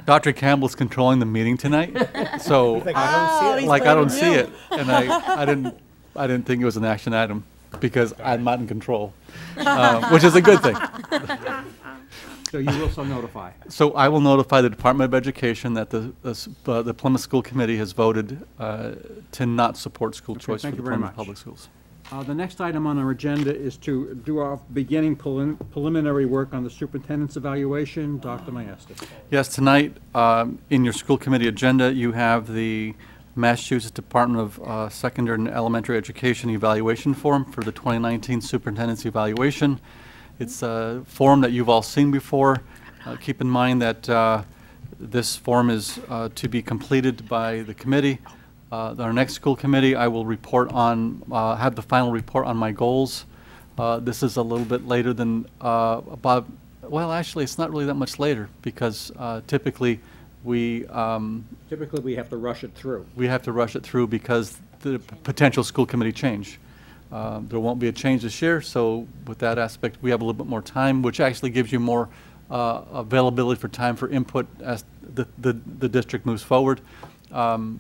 Dr. Campbell's controlling the meeting tonight, so. Like, I don't see it. Oh, Like, I don't see it, and I, I didn't, I didn't think it was an action item, because I'm not in control, um, which is a good thing. So you will so notify. So I will notify the Department of Education that the, the s- uh, the Plymouth School Committee has voted uh, to not support school Okay, choice for thank the you very Plymouth much. Public Schools. Uh, The next item on our agenda is to do our beginning prelim- preliminary work on the superintendent's evaluation. Dr. Maestas. Yes, tonight, um, in your school committee agenda, you have the Massachusetts Department of uh, Secondary and Elementary Education Evaluation Form for the 2019 Superintendent's Evaluation. It's a form that you've all seen before. Uh, Keep in mind that uh, this form is uh, to be completed by the committee. Uh, Our next school committee, I will report on, uh, have the final report on my goals. This is a little bit later than, about, well, actually, it's not really that much later, because typically, we, um, Typically, we have to rush it through. we have to rush it through because the potential school committee change. Uh, There won't be a change this year, so with that aspect, we have a little bit more time, which actually gives you more uh, availability for time for input as the, the, the district moves forward. Um,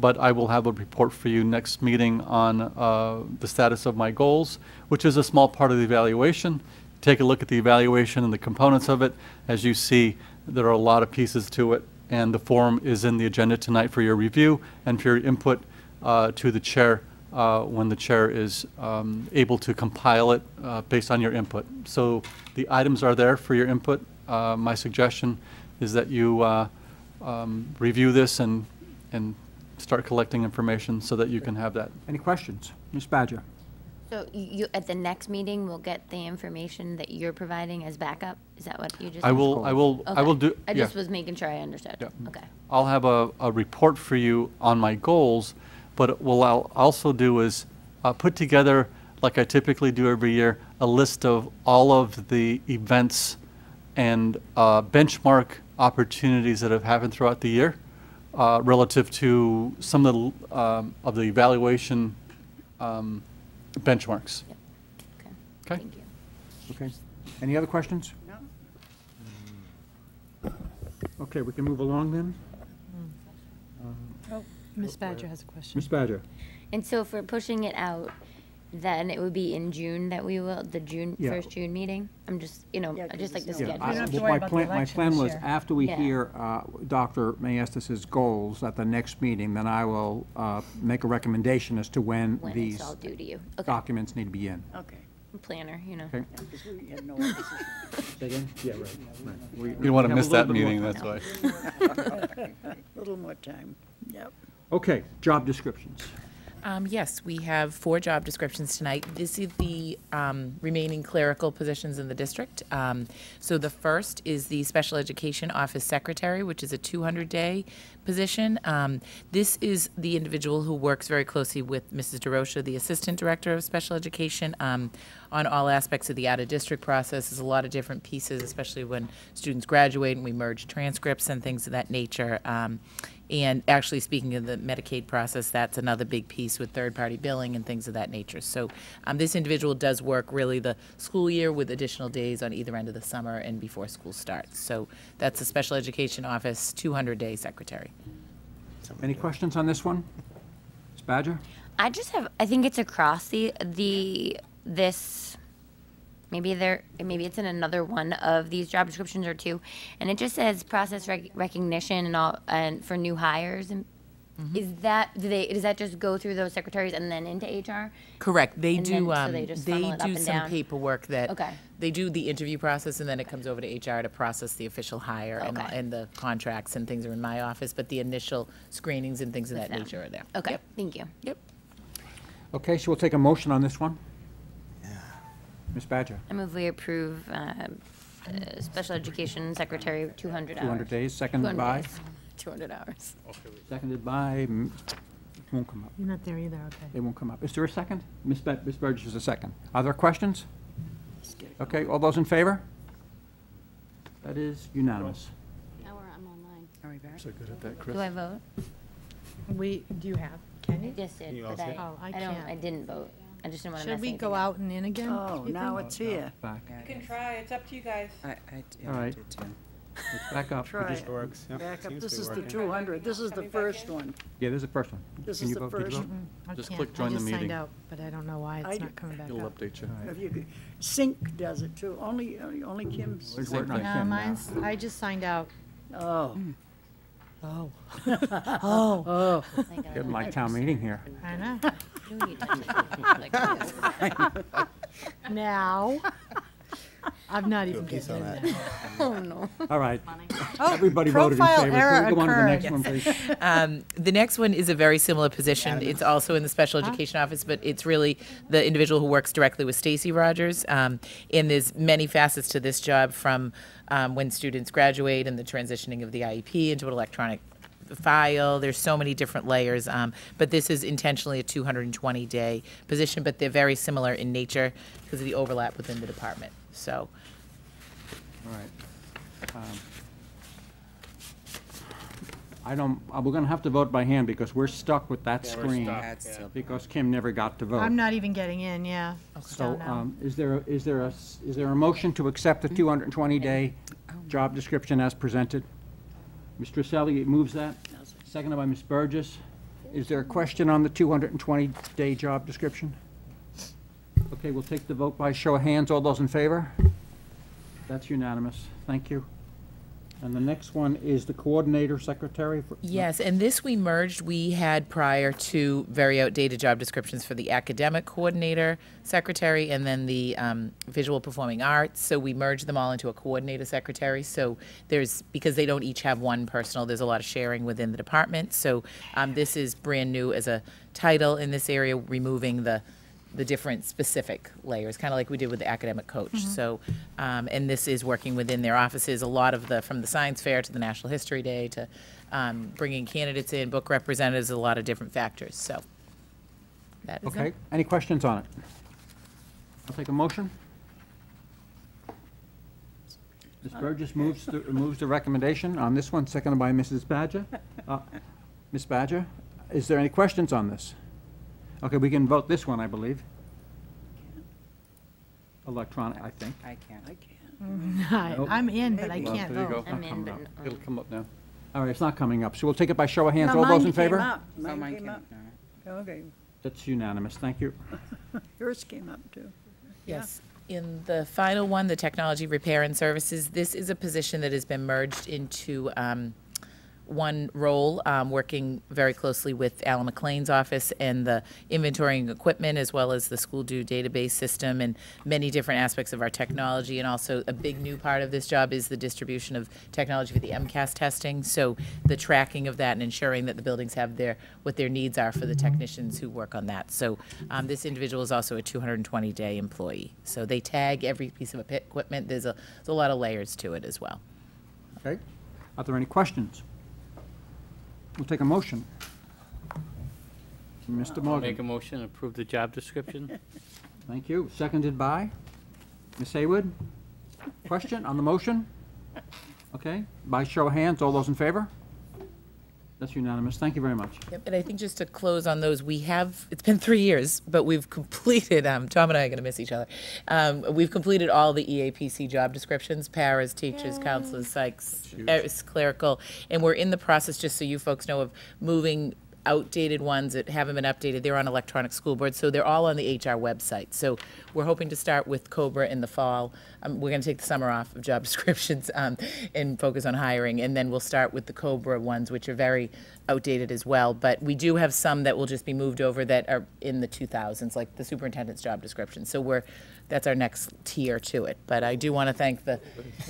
But I will have a report for you next meeting on uh, the status of my goals, which is a small part of the evaluation. Take a look at the evaluation and the components of it. As you see, there are a lot of pieces to it, and the form is in the agenda tonight for your review and for your input uh, to the chair uh, when the chair is um, able to compile it uh, based on your input. So the items are there for your input. Uh, My suggestion is that you uh, um, review this and, and start collecting information so that you can have that. Any questions? Ms. Badger? So you, at the next meeting, we'll get the information that you're providing as backup? Is that what you just? I will- I will- I will do- I yeah. just was making sure I understood. Okay. I'll have a, a report for you on my goals, but what I'll also do is uh, put together, like I typically do every year, a list of all of the events and uh, benchmark opportunities that have happened throughout the year uh, relative to some of the, um, of the evaluation um, benchmarks. Okay? Thank you. Okay. Any other questions? No. Okay, we can move along then. Oh, Ms. Badger has a question. Ms. Badger? And so if we're pushing it out, then it would be in June that we will, the June, Yeah. first June meeting? I'm just, you know, I just like the Yeah, schedule. I- well, my plan, my plan was after we Yeah. hear uh, Dr. Maestas's goals at the next meeting, then I will uh, make a recommendation as to when When it's these all due to you. Okay. documents need to be in. Okay. Planner, you know. Okay. Because we had no decision. Yeah, right. right. We- You don't wanna have a miss that bit more meeting, time. that's why. A little more time, yep. Okay, job descriptions. Um, yes, we have four job descriptions tonight. This is the um, remaining clerical positions in the district. Um, so the first is the special education office secretary, which is a 200-day position. Um, this is the individual who works very closely with Mrs. DeRocha, the assistant director of special education, um, on all aspects of the out-of-district process. There's a lot of different pieces, especially when students graduate and we merge transcripts and things of that nature. And actually, speaking of the Medicaid process, that's another big piece with third-party billing and things of that nature. So um, this individual does work really the school year with additional days on either end of the summer and before school starts. So that's a special education office, 200-day secretary. Any questions on this one? Ms. Badger? I just have, I think it's across the, the, this, maybe there, maybe it's in another one of these job descriptions or two, and it just says process rec- recognition and all, and for new hires, and is that, do they, does that just go through those secretaries and then into HR? Correct. They And do. then- so um, they just they funnel it up do and some down? paperwork that. Okay. They do the interview process, and then it comes over to HR to process the official hire and, Okay. and the contracts and things are in my office. But the initial screenings and things of that them. nature are there. Okay, Yep. thank you. Yep. Okay, so we'll take a motion on this one. Ms. Badger? I move we approve, uh, uh, special education secretary, two hundred hours. 200 days, seconded 200 by? days. Two hundred hours. Seconded by, mm, it won't come up. You're not there either, okay. It won't come up. Is there a second? Ms. Bad- Ms. Burgess is a second. Are there questions? Okay, all those in favor? That is unanimous. Now we're, I'm online. Are we back? So good at that, Chris. Do I vote? We, do you have, can I you? just did, You but I, set? Oh, I I don't, can't. I didn't vote. I just didn't want to mess Should we anything go up. out and in again? Oh, do you now think? it's here. Oh, back. You can try, it's up to you guys. I, I, yeah, All I right. did too. It's back up. Try Just- it. Back up, this is the 200, this is the first one. Yeah, this is the first one. This Can is you the vote? Did you first vote? one. Mm, I Just can't. click join the I just signed meeting. out, but I don't know why I it's do- not coming back It'll up. update you. If you could- Sync does it too, only, only Kim's. Where's working on No, Kim now? mine's, I just signed out. Oh. Mm. Oh. oh. Oh. Oh. Getting like town meeting here. I know. Now, I'm not even piece getting on in that. Oh, no. All right. Oh, Everybody voted in profile favor. error Can we go on to the occurred. next one, please? Um, the next one is a very similar position. It's also in the special education office, but it's really the individual who works directly with Stacy Rogers. Um, and there's many facets to this job from um, when students graduate and the transitioning of the IEP into an electronic file. There's so many different layers. Um, but this is intentionally a 220 day position, but they're very similar in nature because of the overlap within the department. So All right. Um, I don't, uh, we're gonna have to vote by hand because we're stuck with that Yeah, we're screen. stuck, That's still- Because Kim never got to vote. I'm not even getting in, yeah. So, Don't um, is there, a- is there a, s- is there a motion to accept the two hundred and twenty day job description as presented? Mr. Selly moves that, seconded by Ms. Burgess. Is there a question on the two hundred and twenty day job description? Okay, we'll take the vote by show of hands. All those in favor? That's unanimous. Thank you. And the next one is the coordinator secretary for. Yes, and this we merged. We had prior to very outdated job descriptions for the academic coordinator, secretary, and then the um, visual performing arts. So we merged them all into a coordinator secretary. So there's, because they don't each have one personal, there's a lot of sharing within the department. So um, this is brand new as a title in this area, removing the the different specific layers, kind of like we did with the academic coach. So, um, and this is working within their offices. A lot of the, from the science fair to the National History Day to um, bringing candidates in, book representatives, a lot of different factors. So, that is Okay, it. any questions on it? I'll take a motion. Ms. Burgess moves, the- moves the recommendation on this one, seconded by Mrs. Badger. Uh, Ms. Badger, is there any questions on this? Okay, we can vote this one, I believe. Electronic, I think. I can't. I can't. I- Nope. I'm in, but I Well, can't there you go. vote. I'm in, but It'll come up now. All right, it's not coming up, so we'll take it by show of hands. No, All those mine in came favor? up. Oh, Mine mine came came- up. Okay, That's unanimous, thank you. yours came up too. Yes. In the final one, the technology repair and services, this is a position that has been merged into um, one role, um, working very closely with Alan McLean's office and the inventorying equipment, as well as the SchoolDude database system and many different aspects of our technology. And also, a big new part of this job is the distribution of technology for the MCAS testing. So the tracking of that and ensuring that the buildings have their, what their needs are for the technicians who work on that. So um, this individual is also a 220-day employee. So they tag every piece of equipment. There's a, there's a lot of layers to it as well. Okay, are there any questions? We'll take a motion. Mr. I'll make a Morgan, motion, to approve the job description. thank you. Seconded by? Ms. Haywood? Question on the motion? Okay, by show of hands, all those in favor? That's unanimous, thank you very much. Yep, and I think just to close on those, we have, it's been three years, but we've completed, um, Tom and I are gonna miss each other. Um, we've completed all the EAPC job descriptions, paras, teachers, counselors, psychs, uh, clerical, and we're in the process, just so you folks know, of moving outdated ones that haven't been updated. They're on electronic school board, so they're all on the HR website. So we're hoping to start with Cobra in the fall. Um, we're going to take the summer off of job descriptions um, and focus on hiring, and then we'll start with the Cobra ones, which are very outdated as well. But we do have some that will just be moved over that are in the 2000s, like the superintendent's job description. So we're that's our next tier to it. But I do want to thank the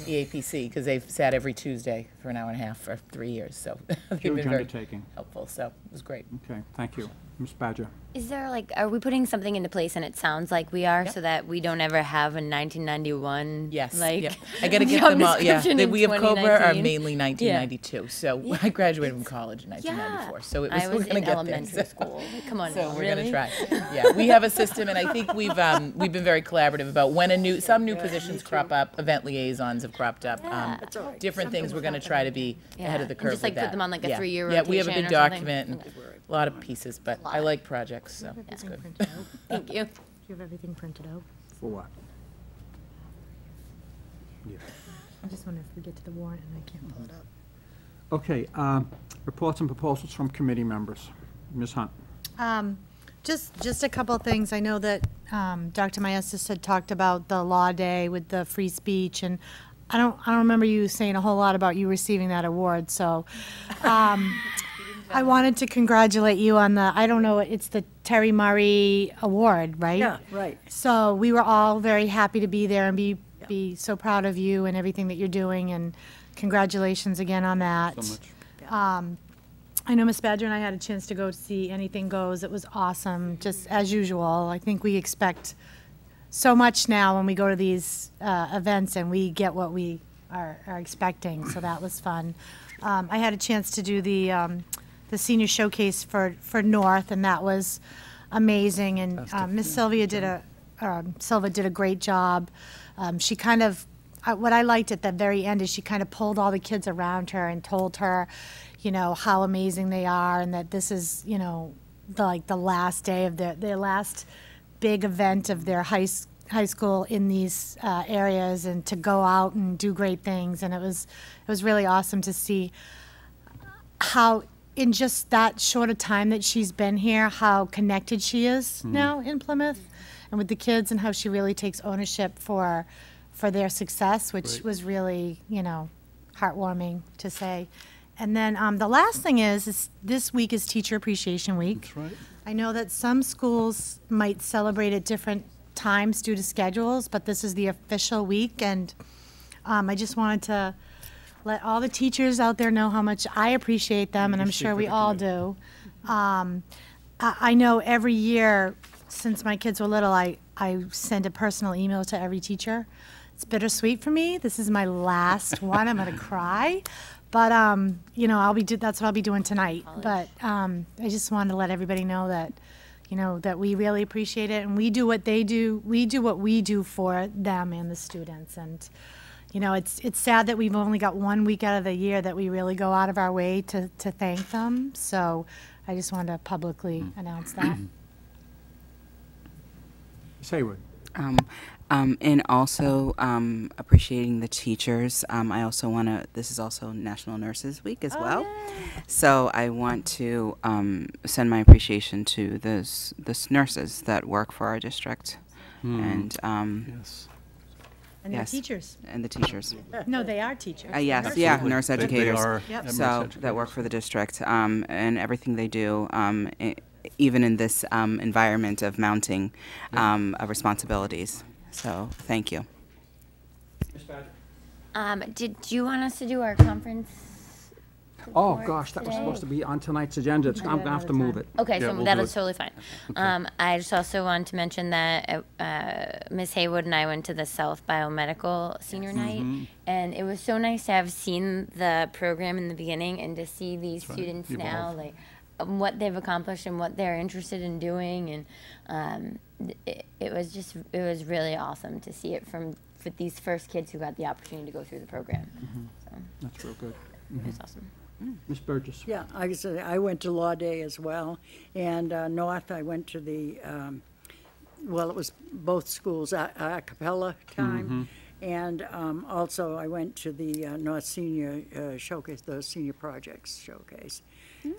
EAPC because they've sat every Tuesday for an hour and a half for three years. So they've Huge been very undertaking. helpful. So it was great. Okay, thank you. Ms. Badger? Is there like, are we putting something into place, and it sounds like we are, so that we don't ever have a 1991? Yes, like yeah. I got to get them all. Yeah, description we have Cobra are 2019? mainly Yeah. 1992. So I graduated from college in 1994. So it was, I we're was gonna in get elementary there. school. Come on, So now, we're gonna really? try. Yeah, we have a system, and I think we've um, we've been very collaborative about when a new some new positions crop up. Event liaisons have cropped up. Um, That's all right. different things. We're going to try to be ahead of the Yeah, and curve just, with like, put that. them on, like, a three-year Yeah, we have a rotation good document and a lot of pieces, but I like projects, so it's good. Thank you. Do you have everything printed out? For what? I just wonder if we get to the warrant and I can't pull it up. Okay, um, reports and proposals from committee members. Ms. Hunt? Um, just, just a couple of things. I know that, um, Dr. Maestas had talked about the law day with the free speech, and I don't, I don't remember you saying a whole lot about you receiving that award, so, um, I wanted to congratulate you on the, I don't know, it's the Terry Murray Award, right? Yeah, right. So we were all very happy to be there and be, be so proud of you and everything that you're doing, and congratulations again on that. So much. Um, I know Miss Badger and I had a chance to go see Anything Goes. It was awesome, just as usual. I think we expect so much now when we go to these uh, events and we get what we are, are expecting, so that was fun. Um, I had a chance to do the, um, the senior showcase for, for North, and that was amazing. And um, Miss Sylvia did a, um, Silva did a great job. Um, She kind of, uh, what I liked at the very end is she kind of pulled all the kids around her and told her, you know, how amazing they are and that this is, you know, the, like the last day of their, their last big event of their high, s- high school in these uh, areas and to go out and do great things. And it was, it was really awesome to see how in just that short a time that she's been here, how connected she is now in Plymouth and with the kids and how she really takes ownership for, for their success, which Great. was really, you know, heartwarming to say. And then um, the last thing is, is this week is Teacher Appreciation Week. That's right. I know that some schools might celebrate at different times due to schedules, but this is the official week, and um, I just wanted to let all the teachers out there know how much I appreciate them, and I'm sure we all do. Um, I, I know every year, since my kids were little, I, I send a personal email to every teacher. It's bittersweet for me. This is my last one. I'm gonna cry. But, um, you know, I'll be, do- that's what I'll be doing tonight. But, um, I just wanted to let everybody know that, you know, that we really appreciate it and we do what they do, we do what we do for them and the students. And, you know, it's, it's sad that we've only got one week out of the year that we really go out of our way to, to thank them. So I just wanted to publicly announce that. Ms. Haywood? Um, um, and also um, appreciating the teachers. Um, I also want to. This is also National Nurses Week as well, so I want to um, send my appreciation to those those nurses that work for our district, Hmm. and um, Yes. And the yes, teachers. and the teachers. No, they are teachers. Uh, yes, Nurses. yeah, nurse They- they educators. are Yep. nurse So that work for the district um, and everything they do, um, i- even in this um, environment of mounting um, of responsibilities. So thank you. Um, did you want us to do our conference? Oh, gosh, that was today? supposed to be on tonight's agenda. It's- I'm gonna have to move it. Okay, Yeah, so we'll that do is it. totally fine. Um, I just also wanted to mention that uh, uh, Ms. Haywood and I went to the South Biomedical Senior Night, Mm-hmm. and it was so nice to have seen the program in the beginning and to see these right. students Evolve. now, like um, what they've accomplished and what they're interested in doing, and um, th- it, it was just it was really awesome to see it from for these first kids who got the opportunity to go through the program. So That's real good. it was awesome. Ms. Burgess? Yeah, I said, I went to Law Day as well, and uh, North, I went to the, um, well, it was both schools, a a cappella time, and um, also I went to the uh, North Senior uh, Showcase, the Senior Projects Showcase. So,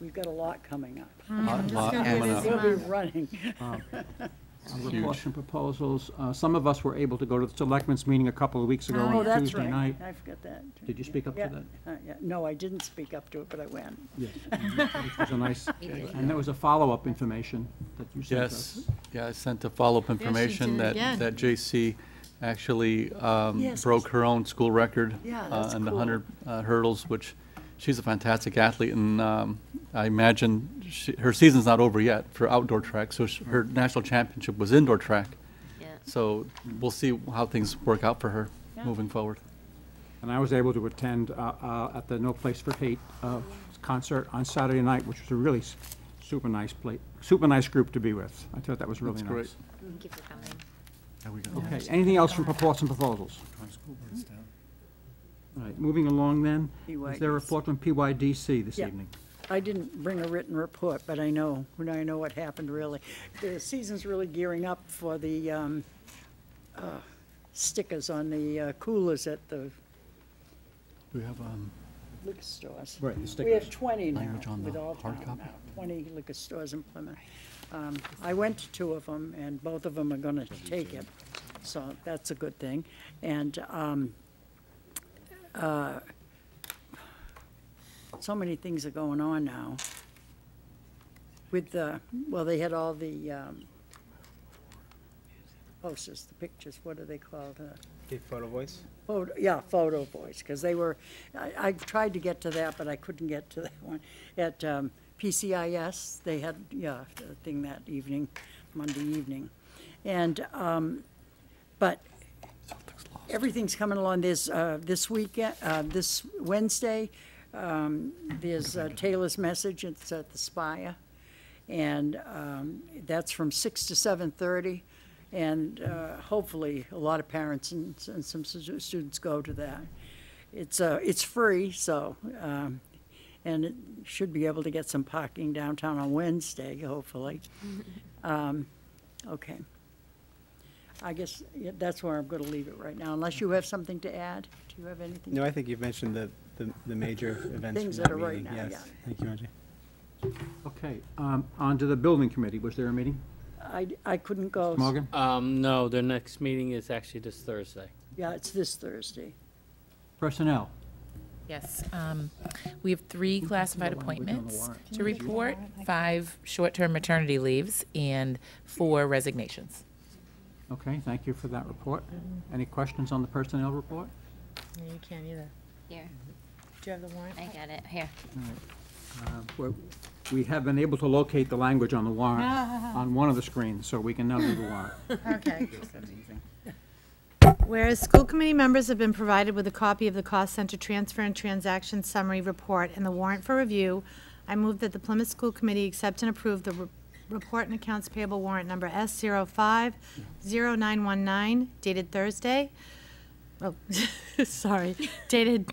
We've got a lot coming up. Lot- lot gonna be a coming up. We'll be running. On and proposals, uh, some of us were able to go to the selectmen's meeting a couple of weeks ago Oh, on that's Tuesday right. night. I forgot that. Did you speak up to Yeah, that? uh, yeah. No, I didn't speak up to it, but I went. Yes, which was a nice, and there was a follow-up information that you sent us. Yes, yeah, I sent a follow-up information did, that, yeah. that JC actually um, Yes. broke her own school record Yeah, uh, that's in the cool. 100 uh, hurdles, which she's a fantastic athlete, and um, I imagine she- her season's not over yet for outdoor track, so sh- her national championship was indoor track. Yeah. So we'll see how things work out for her moving forward. And I was able to attend uh, uh, at the No Place for Hate uh, concert on Saturday night, which was a really super nice play, super nice group to be with. I thought that was really That's great. nice. Thank you for coming. Okay, anything else from reports and proposals? All right, moving along then, is there a PYDC. report from PYDC this Yeah. evening? I didn't bring a written report, but I know, I know what happened really. The season's really gearing up for the um, uh, stickers on the uh, coolers at the We have, um, liquor stores. Right, the We stickers. have 20 now, Language on the with all hard town copy? now, 20 liquor stores in Plymouth. Um, I went to two of them, and both of them are going to take it, so that's a good thing. And um, uh, so many things are going on now. With the, well, they had all the um, posters, the pictures, what are they called? Uh, Okay, photo voice. Photo, yeah, photo voice, because they were, I, I tried to get to that, but I couldn't get to that one. At um, PCIS, they had, yeah, the thing that evening, Monday evening. And, um, but everything's coming along. There's, uh, this weekend, uh, this Wednesday, um, there's uh, Taylor's Message, it's at the Spire. And um, that's from six to seven-thirty. And uh, hopefully, a lot of parents and, and some students go to that. It's, uh, it's free, so, um, and it should be able to get some parking downtown on Wednesday, hopefully. Um, okay. I guess that's where I'm gonna leave it right now, unless you have something to add. Do you have anything? No, I think you've mentioned the, the, the major events. Things from that are right meeting. now, Yes. yeah. Thank you, Angie. Okay, um, on to the building committee. Was there a meeting? I, I couldn't go. Morgan? Um, no, their next meeting is actually this Thursday. Yeah, it's this Thursday. Personnel. Yes, um, we have three classified the language on the appointments warrant? to report, five short-term maternity leaves, and four resignations. Okay, thank you for that report. Any questions on the personnel report? No, you can't either. Here, Do you have the warrant? I got it, here. Uh, we're- We have been able to locate the language on the warrant on one of the screens, so we can now do the warrant. Okay. Whereas school committee members have been provided with a copy of the cost center transfer and transaction summary report and the warrant for review, I move that the Plymouth School Committee accept and approve the re- report and accounts payable warrant number S 50919 dated Thursday. Oh, sorry, dated,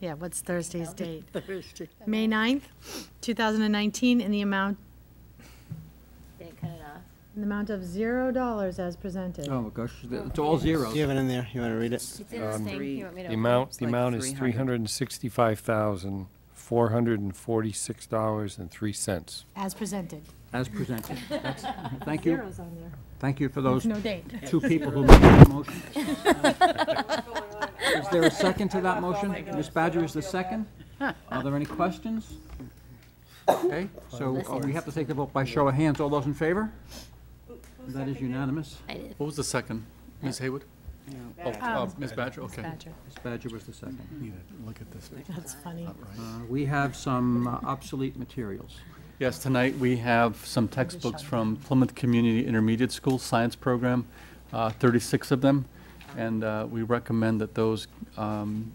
yeah, what's Thursday's date? Thursday. May 9th, 2019, in the amount, Didn't cut it off. in the amount of zero dollars as presented. Oh, my gosh, it's all zeros. You have it in there. You want to read it? It's in this um, thing. You want me to The amount, the like amount is 300. three hundred and sixty-five thousand, four hundred and forty-six dollars and three cents. As presented. As presented. That's- Thank you. Zeros on there. Thank you for those No date. two people who made that motion. Is there a second to that motion? Ms. Badger is the second. Are there any questions? Okay, so uh, we have to take the vote by show of hands. All those in favor? That is unanimous. I did. What was the second? Ms. Haywood? Oh, uh, Ms. Badger, okay. Badger. Ms. Badger was the second. Need to look at this. That's funny. Uh, We have some uh, obsolete materials. Yes, tonight we have some textbooks from Plymouth Community Intermediate School Science Program, uh, 36 of them, and uh, we recommend that those um,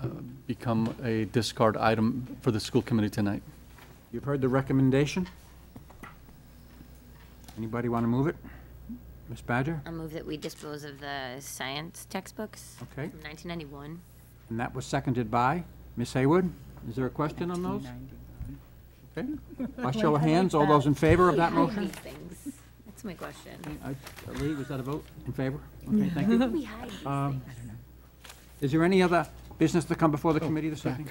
uh, become a discard item for the school committee tonight. You've heard the recommendation? Anybody want to move it? Ms. Badger? I'll move that we dispose of the science textbooks Okay. from 1991. And that was seconded by Ms. Haywood. Is there a question on those? Okay. By show of hands, all those in favor of that motion? These things. That's my question. I- Lee, was that a vote? In favor? Okay, thank you. We hide. Um, is there any other business to come before the oh, committee this evening?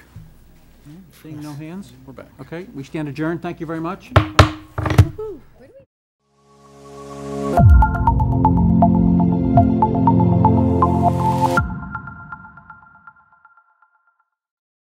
Seeing no hands? We're back. Okay, we stand adjourned. Thank you very much.